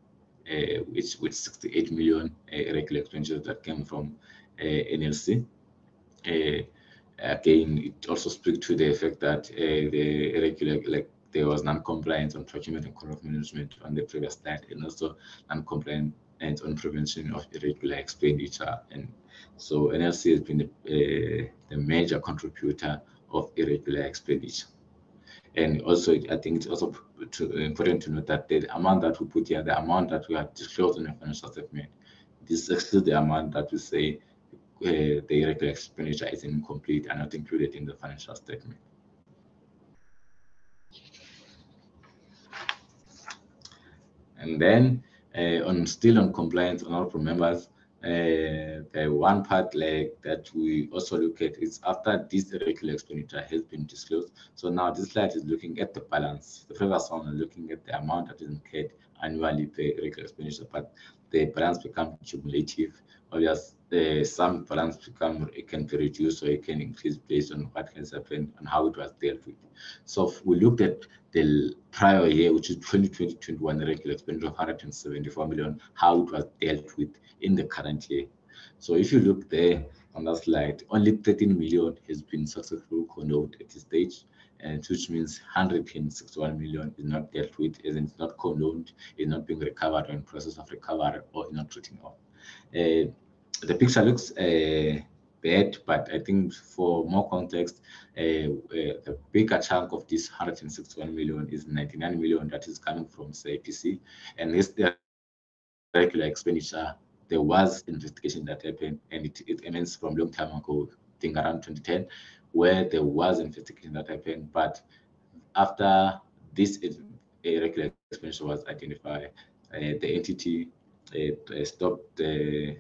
which with 68 million uh, regular expenditures that came from uh, NLC. again, it also speaks to the fact that the irregular, like there was non-compliance on procurement and contract management on the previous slide, and also non-compliance on prevention of irregular expenditure. And so NLC has been the, uh, the major contributor of irregular expenditure. And also, I think it's also important to note that the amount that we put here, the amount that we have disclosed in the financial statement, this is still the amount that we say uh, the irregular expenditure is incomplete and not included in the financial statement. And then uh, on still on compliance on all members, Uh, the one part like that we also look at is after this regular expenditure has been disclosed. So now this slide is looking at the balance. The previous one is looking at the amount that is incurred annually per regular expenditure, but the balance becomes cumulative. Obviously, uh, some balance become it can be reduced or it can increase based on what has happened and how it was dealt with. So we looked at the prior year, which is 2020-21 regular expenditure of 174 million, how it was dealt with in the current year. So if you look there on that slide, only 13 million has been successfully condoned at this stage, and which means 161 million is not dealt with, as it's not condoned, is not being recovered or in process of recovery or is not treating off. Uh, the picture looks uh, bad, but I think for more context, uh, uh, the bigger chunk of this 161 million is 99 million that is coming from SABS, and this regular expenditure there was investigation that happened and it, it emanates from long time ago, I think around 2010, where there was investigation that happened. But after this irregular expenditure was identified, uh, the entity uh, stopped the,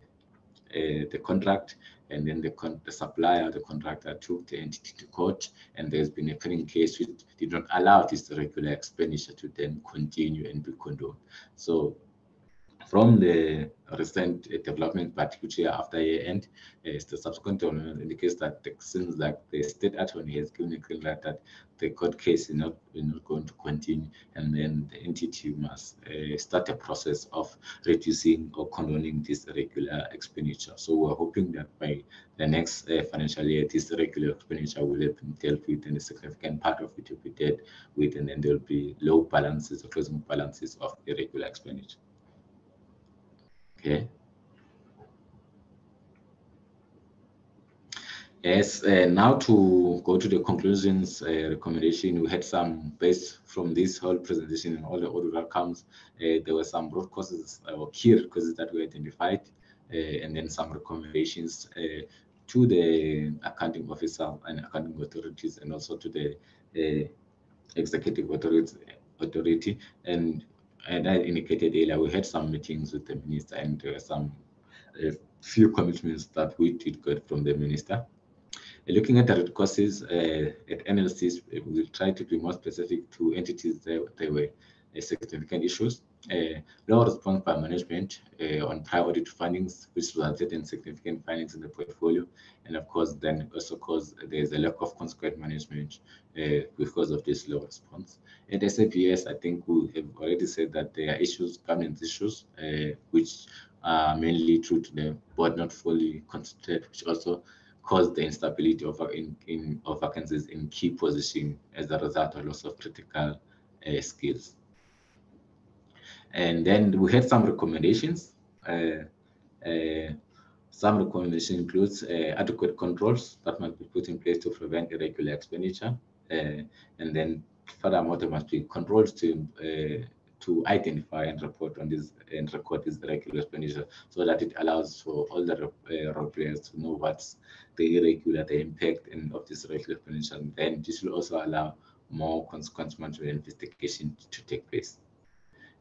uh, the contract and then the, the supplier, the contractor took the entity to court and there's been a pending case which did not allow this regular expenditure to then continue and be condoned. So from the recent development, particularly after year end, is the subsequent development indicates that it seems like the state attorney has given a green light that the court case is not, is not going to continue, and then the entity must uh, start a process of reducing or condoning this regular expenditure. So we're hoping that by the next uh, financial year, this regular expenditure will have been dealt with, and a significant part of it will be dealt with, and then there will be low balances or closing balances of irregular expenditure. Okay. Yes, uh, now to go to the conclusions uh, recommendation, we had some based from this whole presentation and all the audit outcomes. Uh, there were some root causes uh, or key causes that we identified, uh, and then some recommendations uh, to the accounting officer and accounting authorities, and also to the executive authority. authority. And and I indicated earlier, we had some meetings with the minister and uh, some a few commitments that we did get from the minister. Uh, looking at the causes uh, at NLCs, we will try to be more specific to entities that, that were uh, significant issues. Uh, low response by management uh, on prior audit findings, which resulted in significant findings in the portfolio. And of course, then also cause there's a lack of consequent management uh, because of this low response. At SABS, I think we have already said that there are issues, governance issues, which are mainly due to the board not fully constituted, which also caused the instability of, in, in, of vacancies in key positions as a result of loss of critical skills. And then we had some recommendations. Uh, uh, some recommendations includes uh, adequate controls that must be put in place to prevent irregular expenditure. and then furthermore, there must be controls to to identify and report on this and record this irregular expenditure so that it allows for all the uh, role players to know what's the irregular, the impact and of this irregular expenditure. And then this will also allow more consequence management investigation to take place.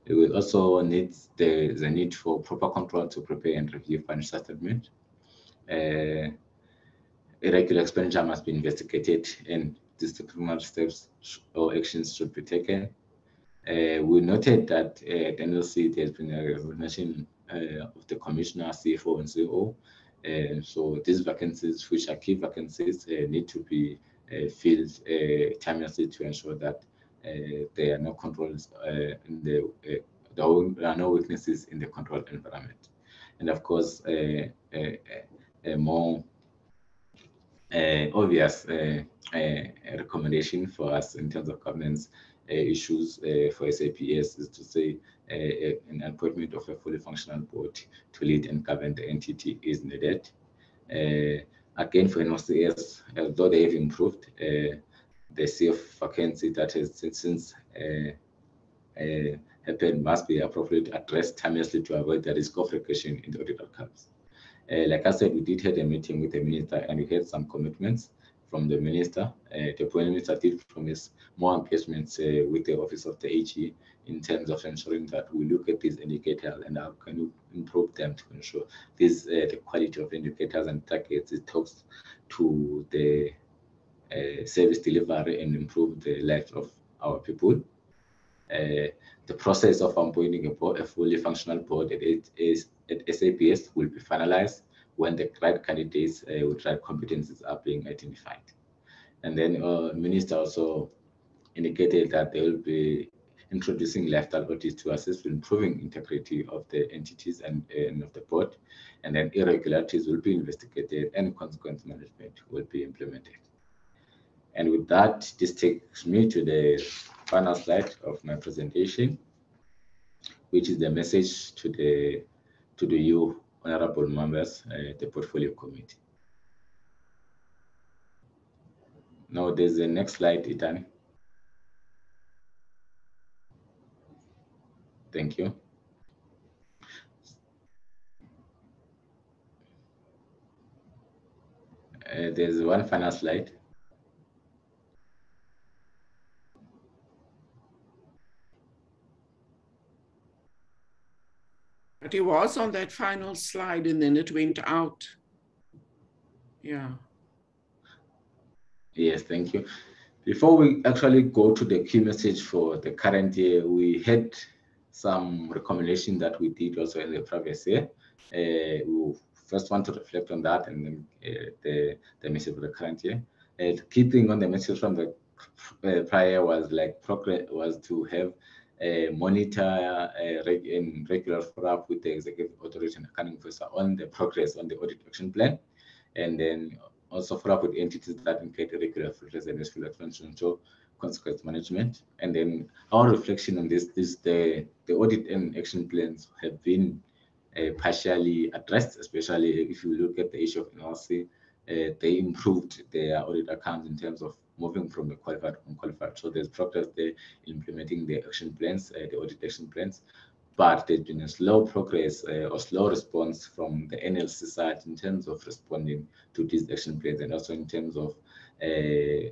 Will also need the, the need for proper control to prepare and review financial statement. Uh, irregular expenditure must be investigated and disciplinary steps or actions should be taken. Uh, we noted that uh, at NLC there's been a resignation uh, of the commissioner, CFO, and CO. And so these vacancies, which are key vacancies, uh, need to be uh, filled uh, timelessly to ensure that uh, Eh, there are no controls uh, in the uh, there are no weaknesses in the control environment. And of course, a more obvious recommendation for us in terms of governance issues for SABS is to say an appointment of a fully functional board to lead and govern the entity is needed. again, for NOCS, although they have improved, sea of vacancy that has since uh, uh, happened must be appropriately addressed timelessly to avoid the risk of regression in the audit outcomes. Uh, like I said, we did have a meeting with the minister and we had some commitments from the minister. Uh, the Prime Minister did promise more engagements uh, with the Office of the AG in terms of ensuring that we look at these indicators and how can we improve them to ensure this uh, the quality of indicators and targets it talks to the uh, service delivery and improve the life of our people. Uh, the process of appointing a, a fully functional board at, is, at SABS will be finalized when the right candidates uh, with right competencies are being identified. And then uh, Minister also indicated that they will be introducing lifestyle audits to assist in improving integrity of the entities and, and of the board. And then irregularities will be investigated and consequence management will be implemented. And with that, this takes me to the final slide of my presentation, which is the message to the to the you honorable members, uh, the portfolio committee. Now there's the next slide, Ethan. Thank you. Uh, there's one final slide. But it was on that final slide and then it went out. Yeah. Yes, thank you. Before we actually go to the key message for the current year, we had some recommendation that we did also in the previous year. Uh, we first want to reflect on that and then uh, the, the message for the current year. Uh, the key thing on the message from the uh, prior was like progress was to have monitor uh, reg in regular follow-up with the executive authority and accounting officer on the progress on the audit action plan, and then also follow up with entities that indicate irregular filters and useful expansion so consequence management. And then our reflection on this is the, the audit and action plans have been uh, partially addressed, especially if you look at the issue of NLC, uh, they improved their audit accounts in terms of moving from the qualified to unqualified. So there's progress there implementing the action plans, uh, the audit action plans, but there's been a slow progress uh, or slow response from the NLC side in terms of responding to these action plans and also in terms of uh,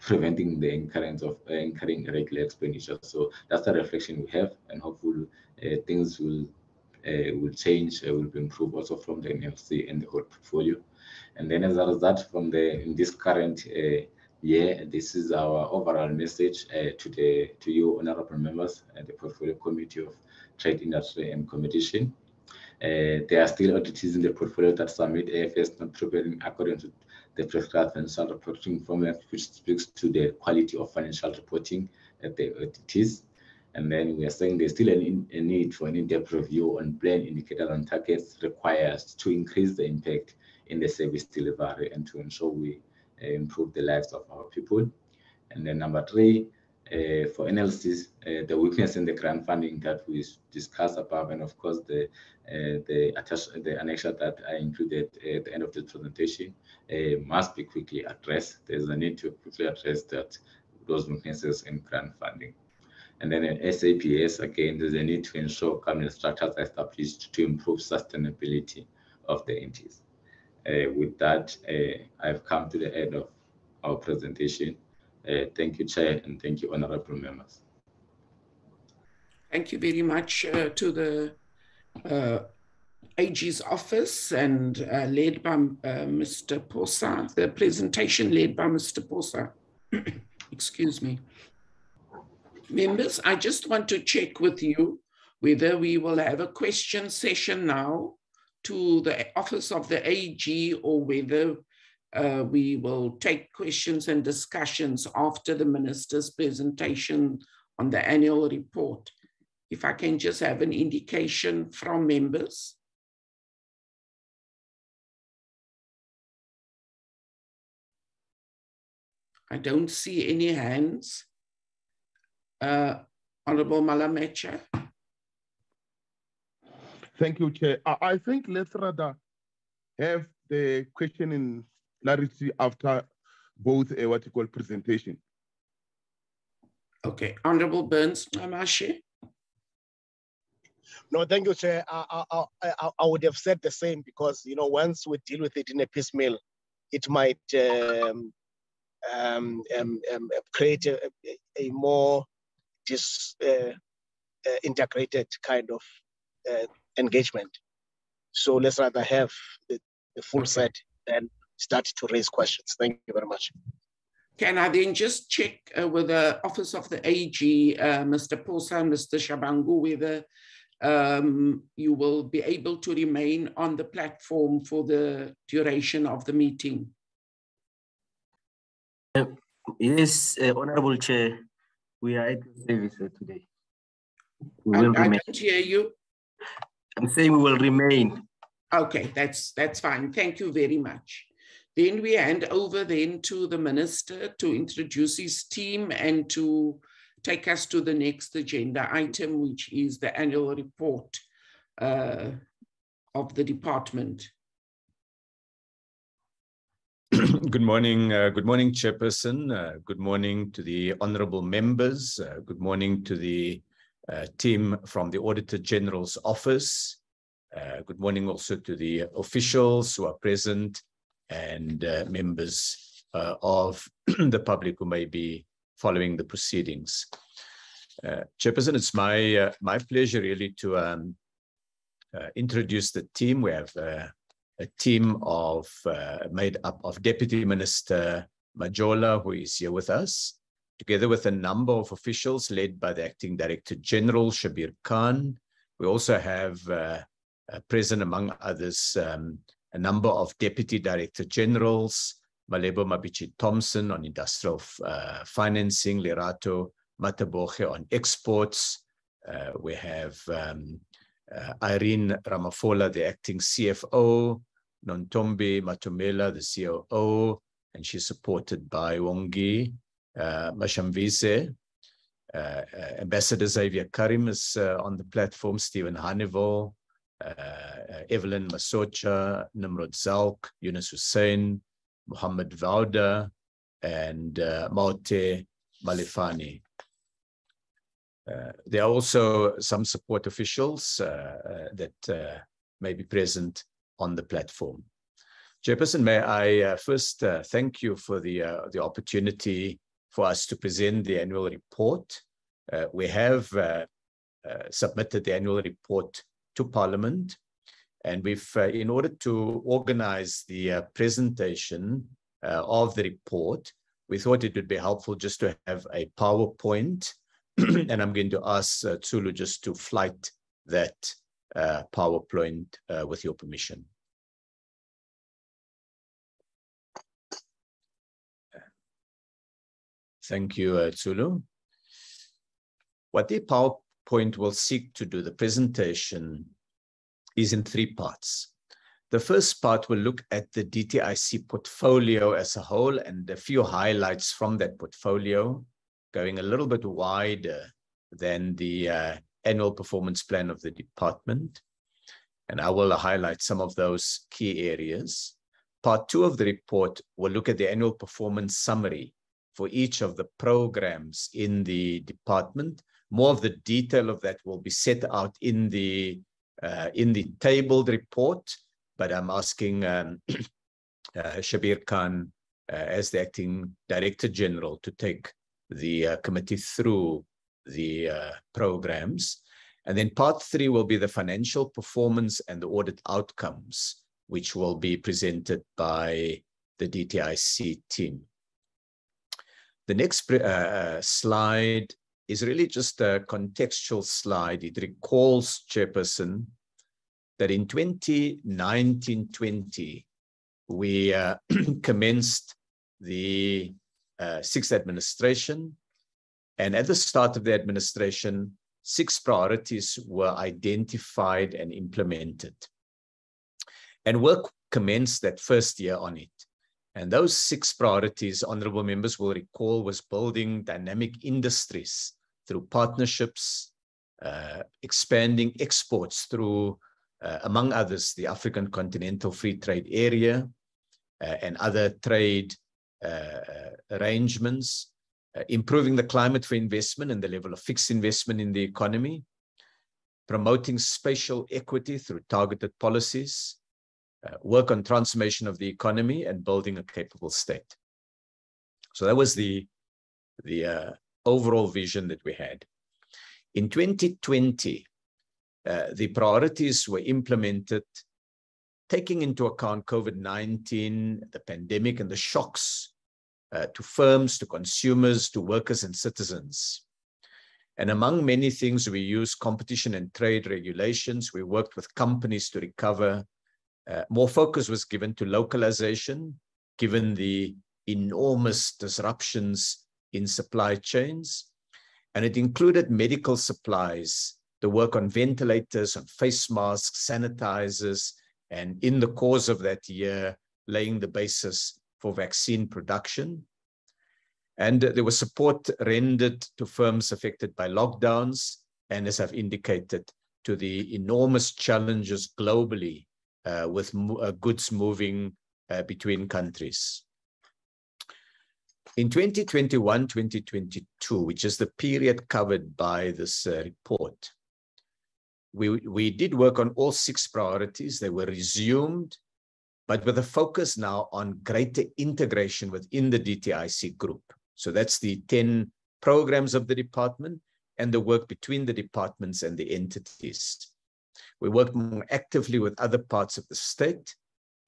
preventing the incurrence of uh, incurring irregular expenditure. So that's the reflection we have, and hopefully uh, things will uh, will change, uh, will improve also from the NLC and the whole portfolio. And then as a result, from the in this current yeah, this is our overall message uh, to the to you honorable members and the portfolio committee of trade industry and competition. Uh, there are still auditees in the portfolio that submit AFS not preparing according to the prescribed financial reporting format, which speaks to the quality of financial reporting at the entities. And then we are saying there's still a need for an in-depth review on plan indicators and targets required to increase the impact in the service delivery and to ensure we uh, improve the lives of our people. And then number three, uh, for analysis, uh, the weakness in the grant funding that we discussed above, and of course the uh, the attached the annexure that I included at the end of the presentation must be quickly addressed. There's a need to quickly address that those weaknesses in grant funding. And then in SABS, again, there's a need to ensure governance structures are established to improve sustainability of the entities. Uh, with that, uh, I've come to the end of our presentation. Uh, thank you, Chair, and thank you, honorable members. Thank you very much uh, to the uh, AG's office and uh, led by Mr. Posa, the presentation led by Mr. Posa. Excuse me. Members, I just want to check with you whether we will have a question session now to the office of the AG or whether uh, we will take questions and discussions after the minister's presentation on the annual report. If I can just have an indication from members. I don't see any hands. Uh, Honorable Malamecha. Thank you, Chair. I think let's rather have the question in clarity after both uh, what you call presentation. Okay, Honorable Burns-Ncamashe. No, thank you, Chair. I, I, I, I, would have said the same because, you know, once we deal with it in a piecemeal, it might um, um, um, um create a, a, more dis, uh, uh, integrated kind of uh, engagement. So let's rather have the, the full set than start to raise questions. Thank you very much. Can I then just check uh, with the Office of the AG, uh, Mr. Posa and Mr. Shabangu, whether um, you will be able to remain on the platform for the duration of the meeting? Uh, yes, uh, Honorable Chair, we are at the service today. We will I, remain. I don't hear you. I'm saying we will remain. Okay, that's that's fine. Thank you very much. Then we hand over then to the minister to introduce his team and to take us to the next agenda item, which is the annual report uh, of the department. good morning, uh, good morning, Chairperson. Uh, good morning to the honorable members. Uh, good morning to the uh, team from the Auditor General's office. Uh, good morning also to the officials who are present and uh, members uh, of the public who may be following the proceedings. Uh, Chairperson, it's my, uh, my pleasure really to um, introduce the team. We have a team of made up of Deputy Minister Majola, who is here with us, together with a number of officials led by the Acting Director General, Shabir Khan. We also have uh, uh, present, among others, um, a number of Deputy Director Generals, Malebo Mabitje-Thompson on industrial uh, financing, Lerato Mataboge on exports. Uh, we have um, uh, Irene Ramafola, the acting CFO, Nontombi Matumela, the COO, and she's supported by Wongi uh, Mashamvise. Uh, uh, Ambassador Xavier Carim is on the platform, Stephen Hanival, Evelyn Masotja, Nimrod Zalk, Yunus Hoosen, Muhammad Vauda, and uh, Maute Malifani. Uh, there are also some support officials uh, that may be present on the platform. Chairperson, may I first thank you for the, the opportunity for us to present the annual report. Uh, we have uh, uh, submitted the annual report to Parliament, and we've, uh, in order to organize the uh, presentation of the report, we thought it would be helpful just to have a PowerPoint. and I'm going to ask Tsulu just to flight that PowerPoint with your permission. Thank you, uh, Tsulu. What the PowerPoint will seek to do, the presentation, is in three parts. The first part will look at the DTIC portfolio as a whole and a few highlights from that portfolio, going a little bit wider than the uh, annual performance plan of the department. And I will highlight some of those key areas. Part two of the report will look at the annual performance summary for each of the programs in the department. More of the detail of that will be set out in the uh, in the tabled report, but I'm asking um, uh, Shabir Khan uh, as the acting director general to take the uh, committee through the uh, programs. And then part three will be the financial performance and the audit outcomes, which will be presented by the DTIC team. The next uh, uh, slide is really just a contextual slide. It recalls, Chairperson, that in 2019-20, we uh, commenced the uh, sixth administration. And at the start of the administration, six priorities were identified and implemented. And work commenced that first year on it. And those six priorities, honorable members will recall, was building dynamic industries through partnerships, uh, expanding exports through, uh, among others, the African Continental Free Trade Area uh, and other trade uh, uh, arrangements, uh, improving the climate for investment and the level of fixed investment in the economy, promoting spatial equity through targeted policies, uh, work on transformation of the economy and building a capable state. So that was the, the uh, overall vision that we had. In 2020, uh, the priorities were implemented taking into account COVID-19, the pandemic and the shocks uh, to firms, to consumers, to workers and citizens. And among many things, we used competition and trade regulations. We worked with companies to recover uh, more focus was given to localization, given the enormous disruptions in supply chains. And it included medical supplies, the work on ventilators, on face masks, sanitizers, and in the course of that year, laying the basis for vaccine production. And there was support rendered to firms affected by lockdowns, and as I've indicated, to the enormous challenges globally with uh, goods moving uh, between countries. In 2021, 2022, which is the period covered by this uh, report, we, we did work on all six priorities. They were resumed, but with a focus now on greater integration within the DTIC group. So that's the 10 programs of the department and the work between the departments and the entities. We worked more actively with other parts of the state,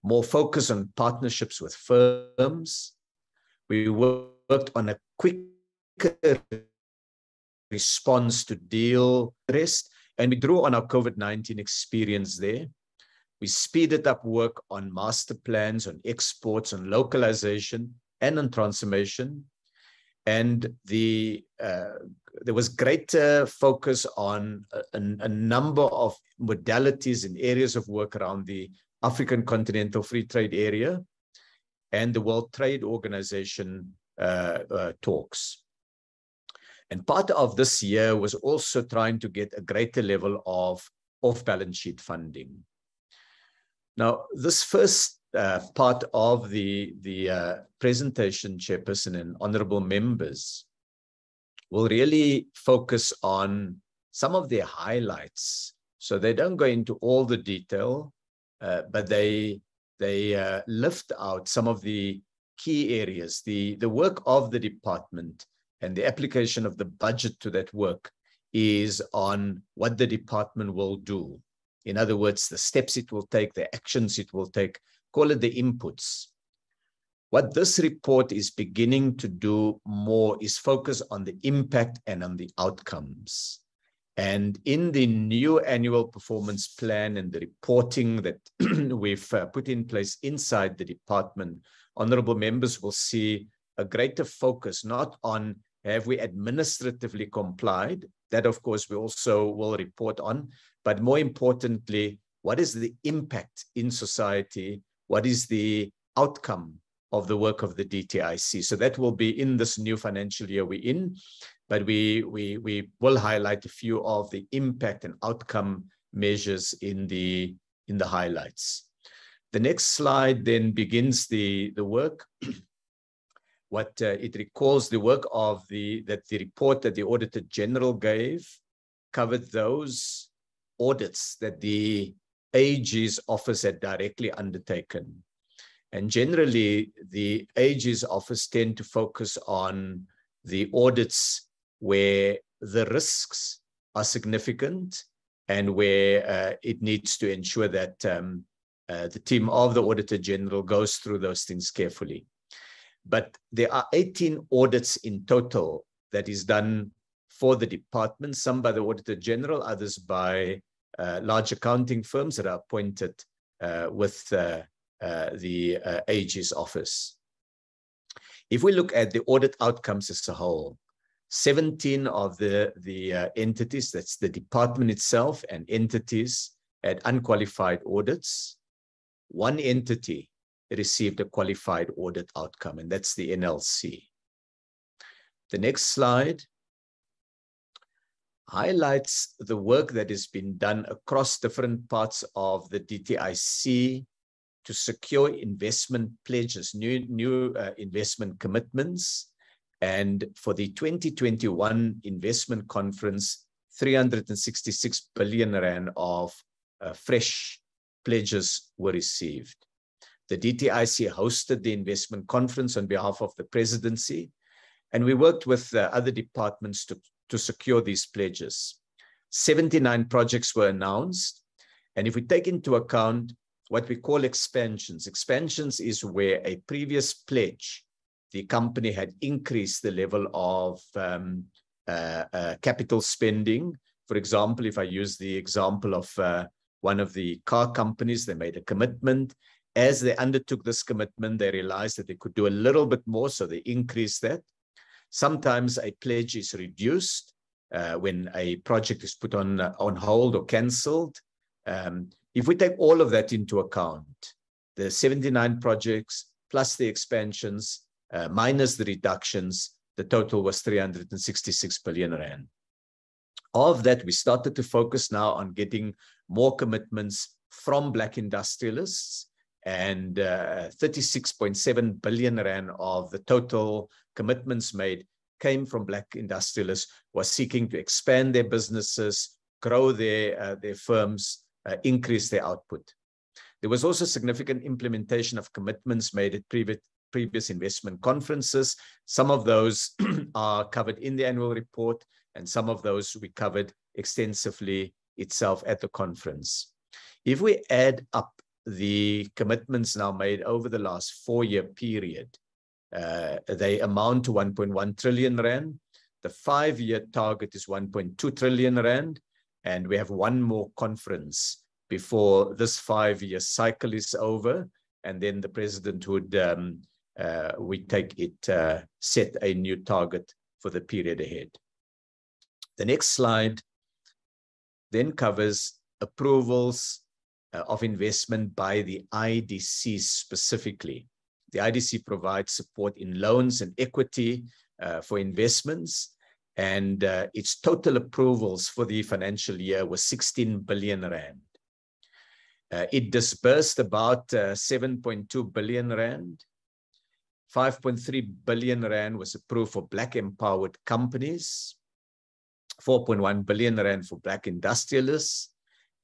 more focus on partnerships with firms. We worked on a quicker response to deal rest, and we drew on our COVID-19 experience there. We speeded up work on master plans, on exports, on localization, and on transformation. And the uh, there was greater focus on a, a, number of modalities and areas of work around the African Continental Free Trade Area and the World Trade Organization uh, uh, talks. And part of this year was also trying to get a greater level of off-balance sheet funding. Now, this first uh, part of the, the uh, presentation, Chairperson and honorable members, will really focus on some of their highlights. So they don't go into all the detail, uh, but they they uh, lift out some of the key areas, the, the work of the department and the application of the budget to that work is on what the department will do. In other words, the steps it will take, the actions it will take, call it the inputs. What this report is beginning to do more is focus on the impact and on the outcomes. And in the new annual performance plan and the reporting that we've uh, put in place inside the department, honorable members will see a greater focus not on have we administratively complied? That, of course, we also will report on. But more importantly, what is the impact in society? What is the outcome of the work of the DTIC? So that will be in this new financial year we're in, but we, we, we will highlight a few of the impact and outcome measures in the, in the highlights. The next slide then begins the, the work what uh, it recalls the work of the that the report that the auditor general gave covered those audits that the AG's office had directly undertaken. And generally, the AG's office tend to focus on the audits where the risks are significant and where uh, it needs to ensure that um, uh, the team of the Auditor General goes through those things carefully. But there are 18 audits in total that is done for the department, some by the Auditor General, others by large accounting firms that are appointed uh, with uh, uh the uh, AG's office. If we look at the audit outcomes as a whole, 17 of the, the uh, entities, that's the department itself and entities, had unqualified audits. One entity received a qualified audit outcome, and that's the NLC. The next slide highlights the work that has been done across different parts of the DTIC to secure investment pledges, new, new uh, investment commitments. And for the 2021 investment conference, 366 billion rand of uh, fresh pledges were received. The DTIC hosted the investment conference on behalf of the presidency, and we worked with uh, other departments to, to secure these pledges. 79 projects were announced, and if we take into account what we call expansions, expansions is where a previous pledge, the company had increased the level of um, uh, uh, capital spending. For example, if I use the example of uh, one of the car companies, they made a commitment as they undertook this commitment, they realized that they could do a little bit more, so they increased that. Sometimes a pledge is reduced uh, when a project is put on, uh, on hold or cancelled. Um, if we take all of that into account, the 79 projects plus the expansions uh, minus the reductions, the total was 366 billion rand. Of that, we started to focus now on getting more commitments from Black industrialists and uh, 36.7 billion rand of the total commitments made came from black industrialists who are seeking to expand their businesses, grow their, uh, their firms, uh, increase their output. There was also significant implementation of commitments made at previous, previous investment conferences. Some of those are covered in the annual report, and some of those we covered extensively itself at the conference. If we add up the commitments now made over the last four-year period, uh, they amount to 1.1 trillion rand. The five-year target is 1.2 trillion rand, and we have one more conference before this five-year cycle is over, and then the president would um, uh, we take it uh, set a new target for the period ahead. The next slide then covers approvals of investment by the IDC specifically. The IDC provides support in loans and equity uh, for investments, and uh, its total approvals for the financial year was 16 billion rand. Uh, it disbursed about uh, 7.2 billion rand. 5.3 billion rand was approved for black empowered companies. 4.1 billion rand for black industrialists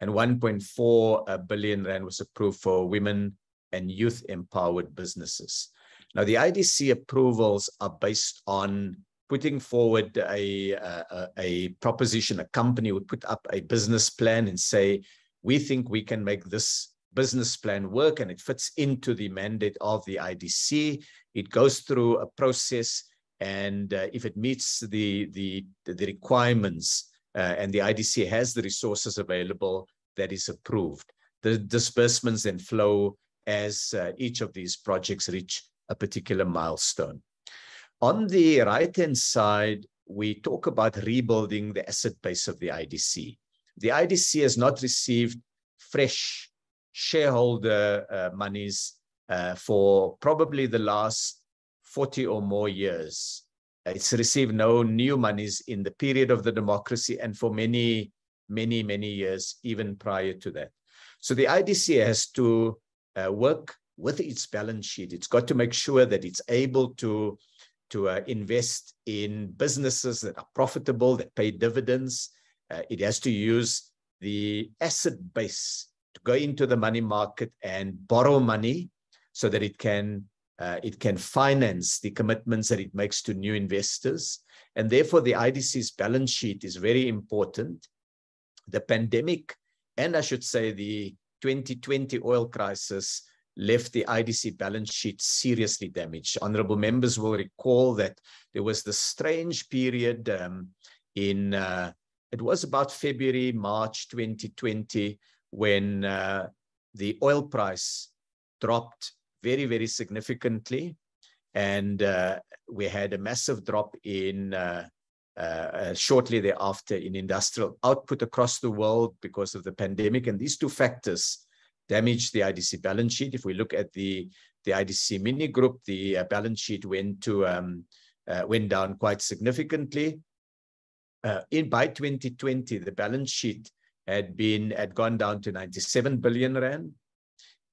and 1.4 uh, rand was approved for women and youth empowered businesses. Now, the IDC approvals are based on putting forward a, a, a, proposition. A company would put up a business plan and say, we think we can make this business plan work and it fits into the mandate of the IDC. It goes through a process and uh, if it meets the, the, the requirements uh, and the IDC has the resources available, that is approved. The disbursements then flow as uh, each of these projects reach a particular milestone. On the right-hand side, we talk about rebuilding the asset base of the IDC. The IDC has not received fresh shareholder uh, monies uh, for probably the last 40 or more years. It's received no new monies in the period of the democracy and for many, many, many years, even prior to that. So the IDC has to uh, work with its balance sheet. It's got to make sure that it's able to, to uh, invest in businesses that are profitable, that pay dividends. Uh, it has to use the asset base to go into the money market and borrow money so that it can uh, it can finance the commitments that it makes to new investors. And therefore, the IDC's balance sheet is very important. The pandemic, and I should say the 2020 oil crisis, left the IDC balance sheet seriously damaged. Honorable members will recall that there was the strange period um, in, uh, it was about February, March 2020, when uh, the oil price dropped very, very significantly. And uh, we had a massive drop in uh, uh, uh, shortly thereafter in industrial output across the world because of the pandemic. And these two factors damaged the IDC balance sheet. If we look at the, the IDC mini group, the uh, balance sheet went to um, went down quite significantly. in by 2020, the balance sheet had been had gone down to 97 billion rand,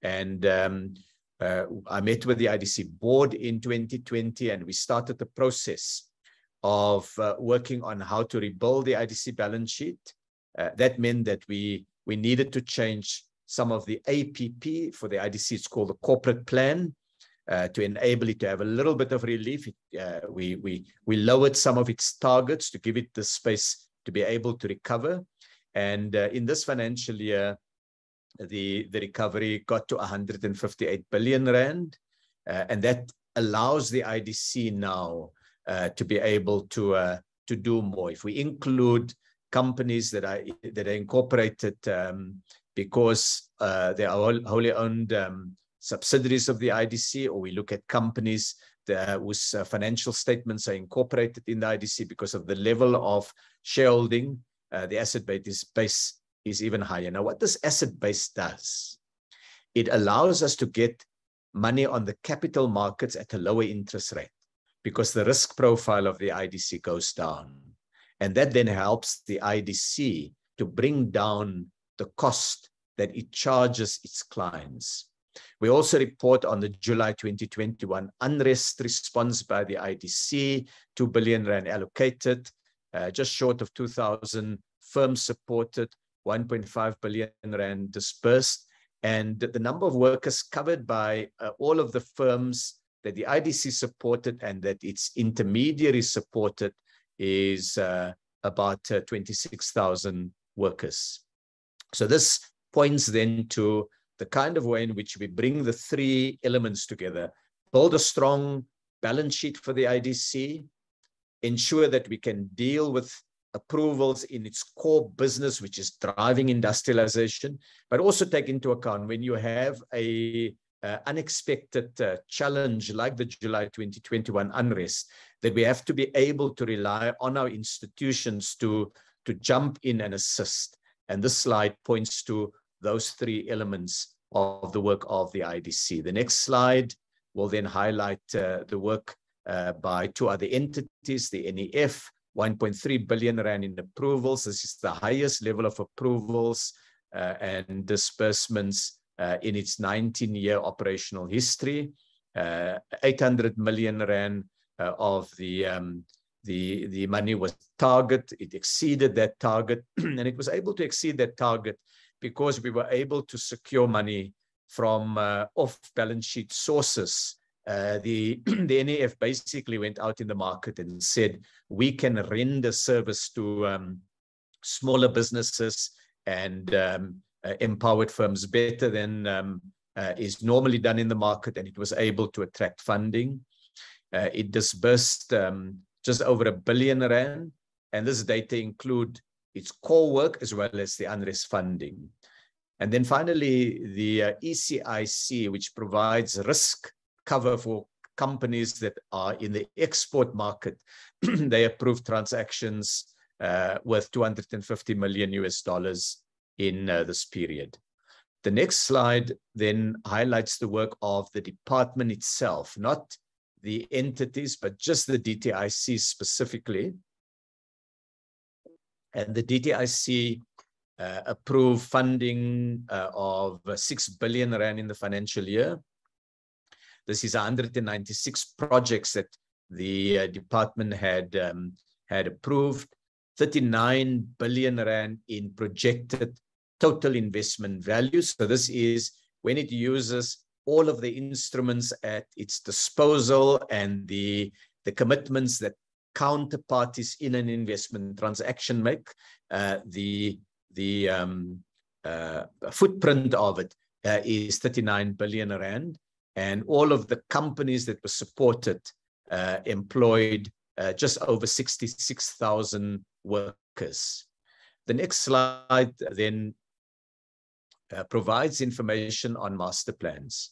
and um, uh, I met with the IDC board in 2020 and we started the process of uh, working on how to rebuild the IDC balance sheet. Uh, that meant that we, we needed to change some of the APP for the IDC. It's called the corporate plan uh, to enable it to have a little bit of relief. It, uh, we, we, we lowered some of its targets to give it the space to be able to recover. And uh, in this financial year, the, the recovery got to 158 billion rand, uh, and that allows the IDC now uh, to be able to uh, to do more. If we include companies that are that are incorporated um, because uh, they are wholly owned um, subsidiaries of the IDC, or we look at companies that, whose uh, financial statements are incorporated in the IDC because of the level of shareholding, uh, the asset base base is even higher. Now, what this asset base does, it allows us to get money on the capital markets at a lower interest rate because the risk profile of the IDC goes down. And that then helps the IDC to bring down the cost that it charges its clients. We also report on the July 2021 unrest response by the IDC, 2 billion rand allocated, uh, just short of 2,000 firms supported, 1.5 billion rand dispersed. And the number of workers covered by uh, all of the firms that the IDC supported and that its intermediaries supported is uh, about uh, 26,000 workers. So this points then to the kind of way in which we bring the three elements together, build a strong balance sheet for the IDC, ensure that we can deal with approvals in its core business, which is driving industrialization, but also take into account when you have a uh, unexpected uh, challenge like the July 2021 unrest, that we have to be able to rely on our institutions to, to jump in and assist. And this slide points to those three elements of the work of the IDC. The next slide will then highlight uh, the work uh, by two other entities, the NEF, 1.3 billion rand in approvals. This is the highest level of approvals uh, and disbursements uh, in its 19-year operational history. Uh, 800 million rand uh, of the um, the the money was target. It exceeded that target, and it was able to exceed that target because we were able to secure money from uh, off-balance sheet sources uh, the, the NEF basically went out in the market and said, we can render service to um, smaller businesses and um, uh, empowered firms better than um, uh, is normally done in the market, and it was able to attract funding. Uh, it disbursed um, just over a billion rand, and this data include its core work as well as the UNRES funding. And then finally, the uh, ECIC, which provides risk cover for companies that are in the export market. they approved transactions uh, worth 250 million US dollars in uh, this period. The next slide then highlights the work of the department itself, not the entities, but just the DTIC specifically. And the DTIC uh, approved funding uh, of 6 billion rand in the financial year. This is 196 projects that the uh, department had um, had approved, 39 billion rand in projected total investment value. So this is when it uses all of the instruments at its disposal and the, the commitments that counterparties in an investment transaction make, uh, the, the um, uh, footprint of it uh, is 39 billion rand. And all of the companies that were supported uh, employed uh, just over 66,000 workers. The next slide then uh, provides information on master plans.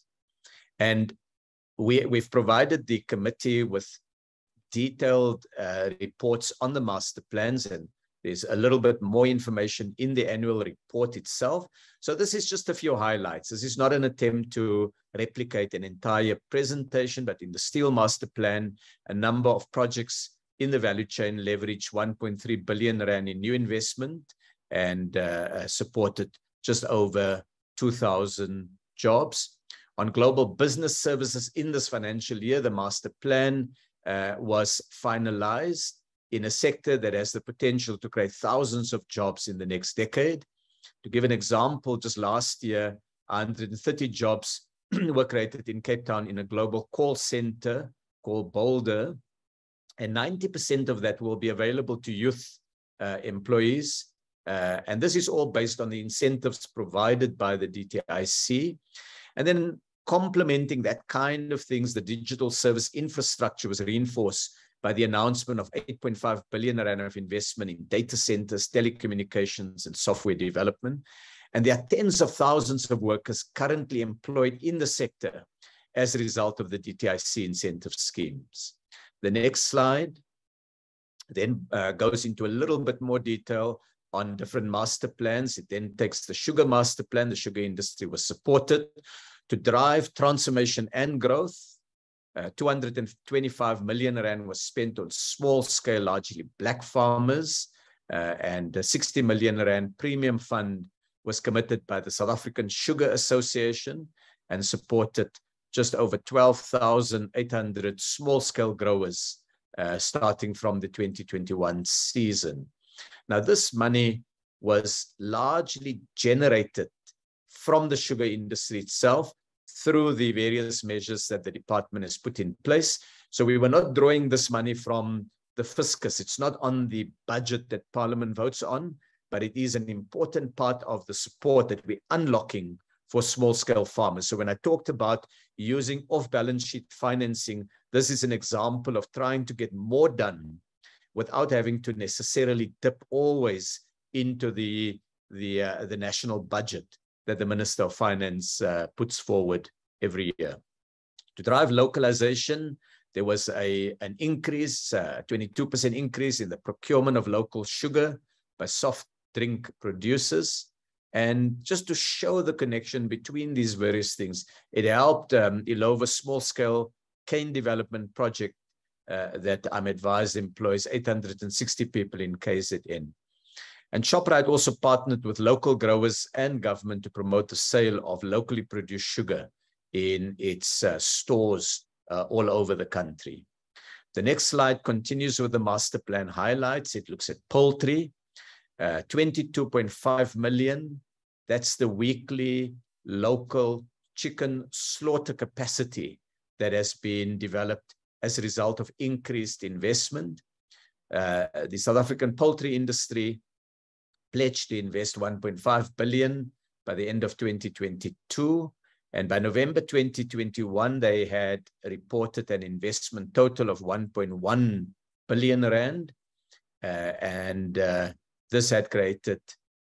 And we, we've provided the committee with detailed uh, reports on the master plans and there's a little bit more information in the annual report itself. So this is just a few highlights. This is not an attempt to replicate an entire presentation, but in the Steel Master Plan, a number of projects in the value chain leverage 1.3 billion rand in new investment and uh, uh supported just over 2,000 jobs. On global business services in this financial year, the master plan uh, was finalized in a sector that has the potential to create thousands of jobs in the next decade. To give an example, just last year, 130 jobs were created in Cape Town in a global call center called Boulder. And 90% of that will be available to youth uh, employees. Uh, and this is all based on the incentives provided by the DTIC. And then complementing that kind of things, the digital service infrastructure was reinforced by the announcement of 8.5 billion rand of investment in data centers, telecommunications, and software development. And there are tens of thousands of workers currently employed in the sector as a result of the DTIC incentive schemes. The next slide then uh, goes into a little bit more detail on different master plans. It then takes the sugar master plan. The sugar industry was supported to drive transformation and growth uh, 225 million rand was spent on small scale, largely black farmers, uh, and 60 million rand premium fund was committed by the South African Sugar Association and supported just over 12,800 small scale growers uh, starting from the 2021 season. Now, this money was largely generated from the sugar industry itself through the various measures that the department has put in place. So we were not drawing this money from the fiscus. It's not on the budget that Parliament votes on, but it is an important part of the support that we're unlocking for small scale farmers. So when I talked about using off balance sheet financing, this is an example of trying to get more done without having to necessarily dip always into the the uh, the national budget that the Minister of Finance uh, puts forward every year. To drive localization, there was a, an increase, 22% uh, increase in the procurement of local sugar by soft drink producers. And just to show the connection between these various things, it helped um, Illovo small scale cane development project uh, that I'm advised employs 860 people in KZN. And ShopRite also partnered with local growers and government to promote the sale of locally produced sugar in its uh, stores uh, all over the country. The next slide continues with the master plan highlights. It looks at poultry, uh, 22.5 million. That's the weekly local chicken slaughter capacity that has been developed as a result of increased investment. Uh, the South African poultry industry pledged to invest 1.5 billion by the end of 2022. And by November 2021, they had reported an investment total of 1.1 billion rand. Uh, and uh, this had created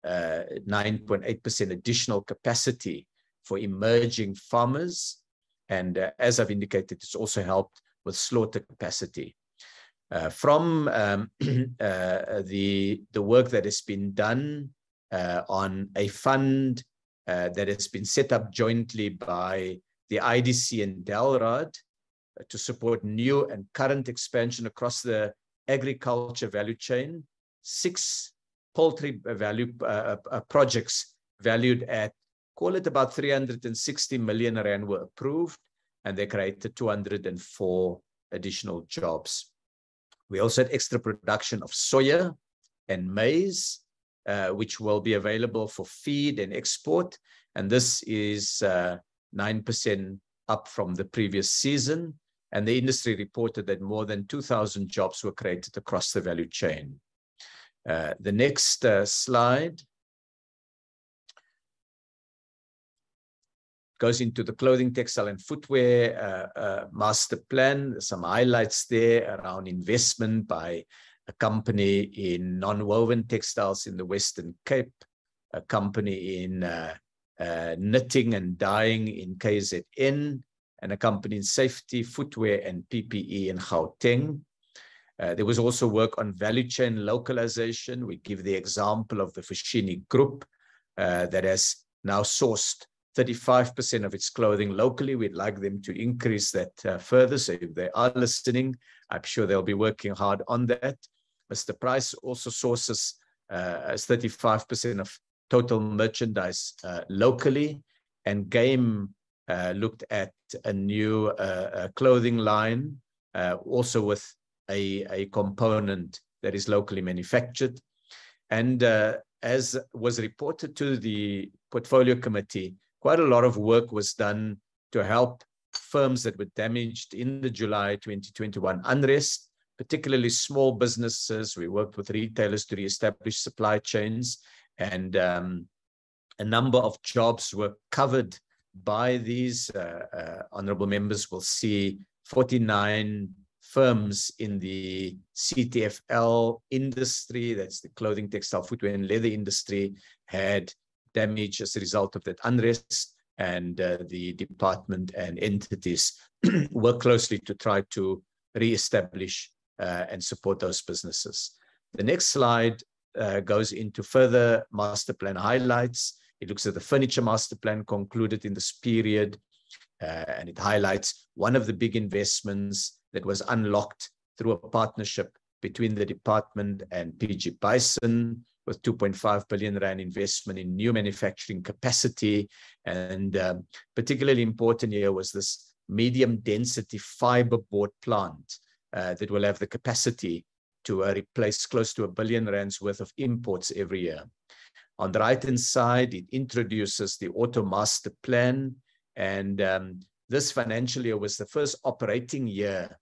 9.8% uh, additional capacity for emerging farmers. And uh, as I've indicated, it's also helped with slaughter capacity. Uh, from um, uh, the, the work that has been done uh, on a fund uh, that has been set up jointly by the IDC and DALRRD to support new and current expansion across the agriculture value chain, six poultry value projects valued at call it about 360 million rand were approved and they created 204 additional jobs. We also had extra production of soya and maize, uh, which will be available for feed and export. And this is 9% uh, up from the previous season. And the industry reported that more than 2,000 jobs were created across the value chain. Uh, the next uh, slide goes into the clothing, textile, and footwear uh, uh, master plan. Some highlights there around investment by a company in non-woven textiles in the Western Cape, a company in uh, uh knitting and dyeing in KZN, and a company in safety, footwear, and PPE in Gauteng. Uh, there was also work on value chain localization. We give the example of the Foschini Group uh, that has now sourced 35% of its clothing locally. We'd like them to increase that uh, further. So if they are listening, I'm sure they'll be working hard on that. Mr. Price also sources uh, as 35% of total merchandise uh, locally. And Game uh, looked at a new uh, clothing line, uh, also with a, a component that is locally manufactured. And as was reported to the portfolio committee, quite a lot of work was done to help firms that were damaged in the July 2021 unrest, particularly small businesses. We worked with retailers to reestablish supply chains, and um, a number of jobs were covered by these. Uh, uh, honorable members will see 49 firms in the CTFL industry, that's the clothing, textile, footwear, and leather industry, had damage as a result of that unrest. And uh, the department and entities work closely to try to re-establish uh, and support those businesses. The next slide uh, goes into further master plan highlights. It looks at the furniture master plan concluded in this period, uh, and it highlights one of the big investments that was unlocked through a partnership between the department and PG Bison, with 2.5 billion rand investment in new manufacturing capacity. And um, particularly important here was this medium density fiber board plant uh, that will have the capacity to uh, replace close to a billion rands worth of imports every year. On the right-hand side, it introduces the Auto Master Plan. And um, this financial year was the first operating year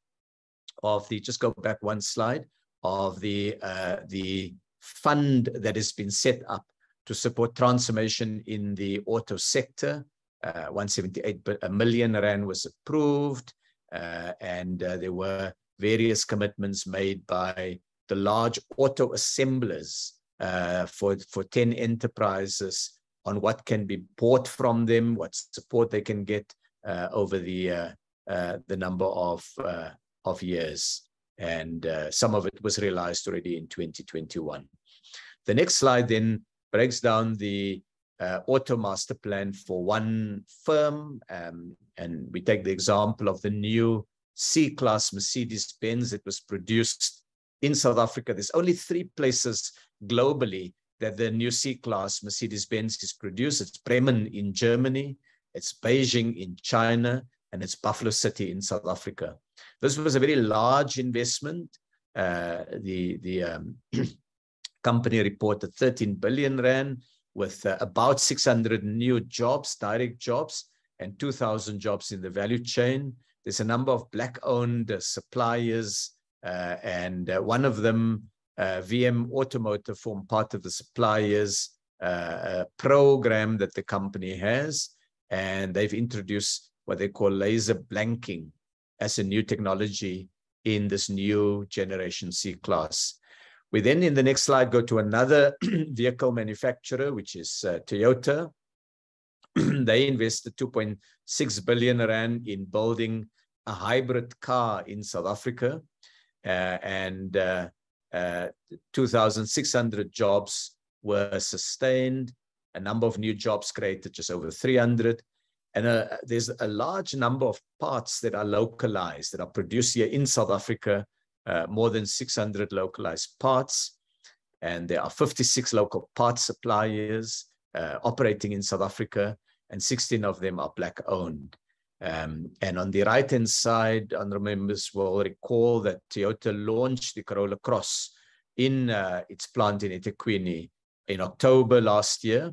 of the, just go back one slide, of the, uh, the fund that has been set up to support transformation in the auto sector. Uh, 178 million rand was approved, uh, and uh, there were various commitments made by the large auto assemblers uh, for, for 10 enterprises on what can be bought from them, what support they can get uh, over the, uh, the number of, of years and some of it was realized already in 2021. The next slide then breaks down the uh, auto master plan for one firm, um, and we take the example of the new C-Class Mercedes-Benz that was produced in South Africa. There's only three places globally that the new C-Class Mercedes-Benz is produced. It's Bremen in Germany, it's Beijing in China, and it's Buffalo City in South Africa. This was a very large investment. Uh, the the um, company reported 13 billion rand with uh, about 600 new jobs, direct jobs, and 2,000 jobs in the value chain. There's a number of black-owned suppliers, uh, and uh, one of them, uh, VM Automotive, formed part of the suppliers. program that the company has, and they've introduced what they call laser blanking as a new technology in this new generation C class. We then, in the next slide, go to another vehicle manufacturer, which is uh, Toyota. they invested 2.6 billion rand in building a hybrid car in South Africa, uh, and uh, uh 2,600 jobs were sustained. A number of new jobs created, just over 300. And uh, there's a large number of parts that are localized, that are produced here in South Africa, uh, more than 600 localized parts. And there are 56 local parts suppliers uh, operating in South Africa, and 16 of them are Black owned. Um, and on the right hand side, honorable members will recall that Toyota launched the Corolla Cross in uh, its plant in eThekwini in October last year,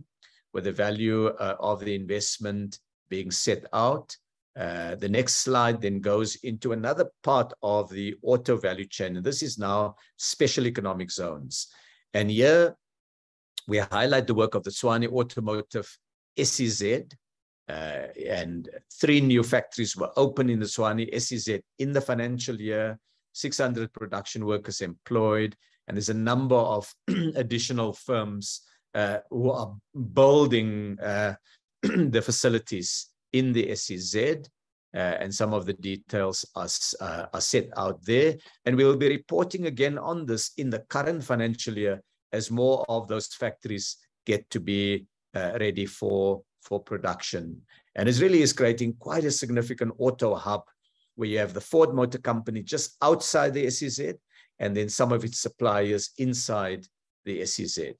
with the value uh, of the investment being set out. Uh, the next slide then goes into another part of the auto value chain. And this is now special economic zones. And here we highlight the work of the Tshwane Automotive SEZ. Uh, and three new factories were opened in the Tshwane SEZ in the financial year, 600 production workers employed. And there's a number of additional firms uh, who are building uh, the facilities in the SEZ. Uh, and some of the details are, uh, are set out there. And we will be reporting again on this in the current financial year as more of those factories get to be uh, ready for, for production. And it really is creating quite a significant auto hub where you have the Ford Motor Company just outside the SEZ and then some of its suppliers inside the SEZ.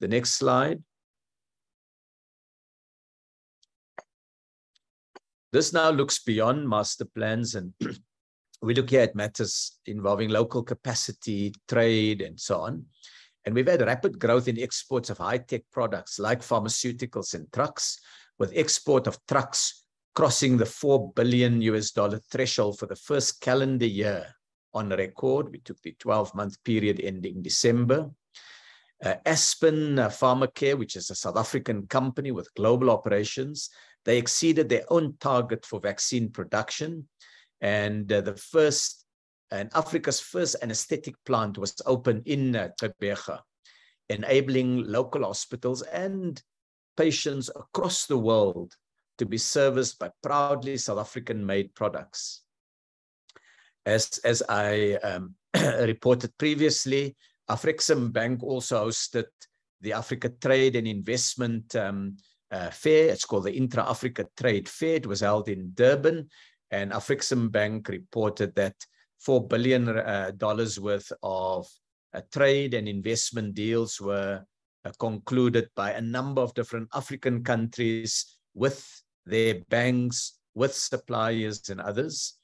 The next slide. This now looks beyond master plans and we look here at matters involving local capacity, trade, and so on. And we've had rapid growth in exports of high-tech products like pharmaceuticals and trucks, with export of trucks crossing the 4 billion US dollar threshold for the first calendar year on record. We took the 12-month period ending December. Uh, Aspen uh, Pharmacare, which is a South African company with global operations, they exceeded their own target for vaccine production. And uh, the first, and Africa's first anesthetic plant was opened in uh, enabling local hospitals and patients across the world to be serviced by proudly South African made products. As, as I um, reported previously, Afrexim Bank also hosted the Africa Trade and Investment um, uh, fair. It's called the Intra-Africa Trade Fair. It was held in Durban, and Afrexim Bank reported that $4 billion uh, worth of uh, trade and investment deals were uh, concluded by a number of different African countries with their banks, with suppliers and others.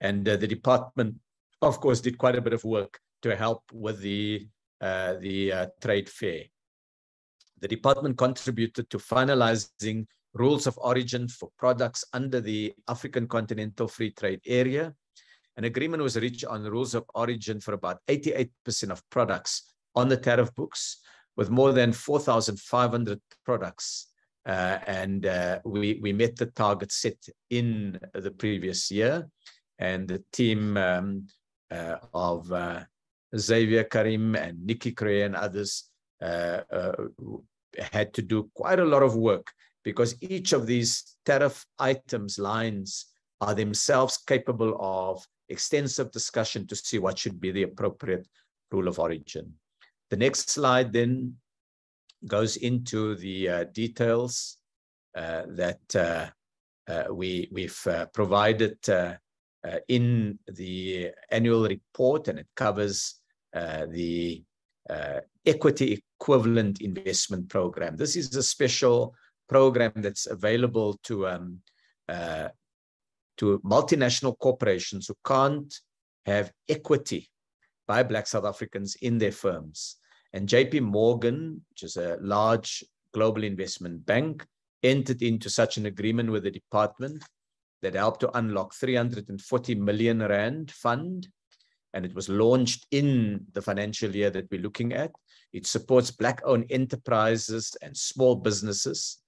And uh, the department, of course, did quite a bit of work to help with the, uh, the trade fair. The department contributed to finalizing rules of origin for products under the African Continental Free Trade Area. An agreement was reached on rules of origin for about 88% of products on the tariff books, with more than 4,500 products. Uh, and uh, we, we met the target set in the previous year. And the team um, uh, of uh, Xavier Carim and Nikki Cray and others had to do quite a lot of work because each of these tariff items lines are themselves capable of extensive discussion to see what should be the appropriate rule of origin. The next slide then goes into the uh, details uh, that uh, uh we, we've provided in the annual report, and it covers the uh, equity equivalent investment program. This is a special program that's available to um, uh, to multinational corporations who can't have equity by Black South Africans in their firms. And JP Morgan, which is a large global investment bank, entered into such an agreement with the department that helped to unlock 340 million rand fund and it was launched in the financial year that we're looking at. It supports Black-owned enterprises and small businesses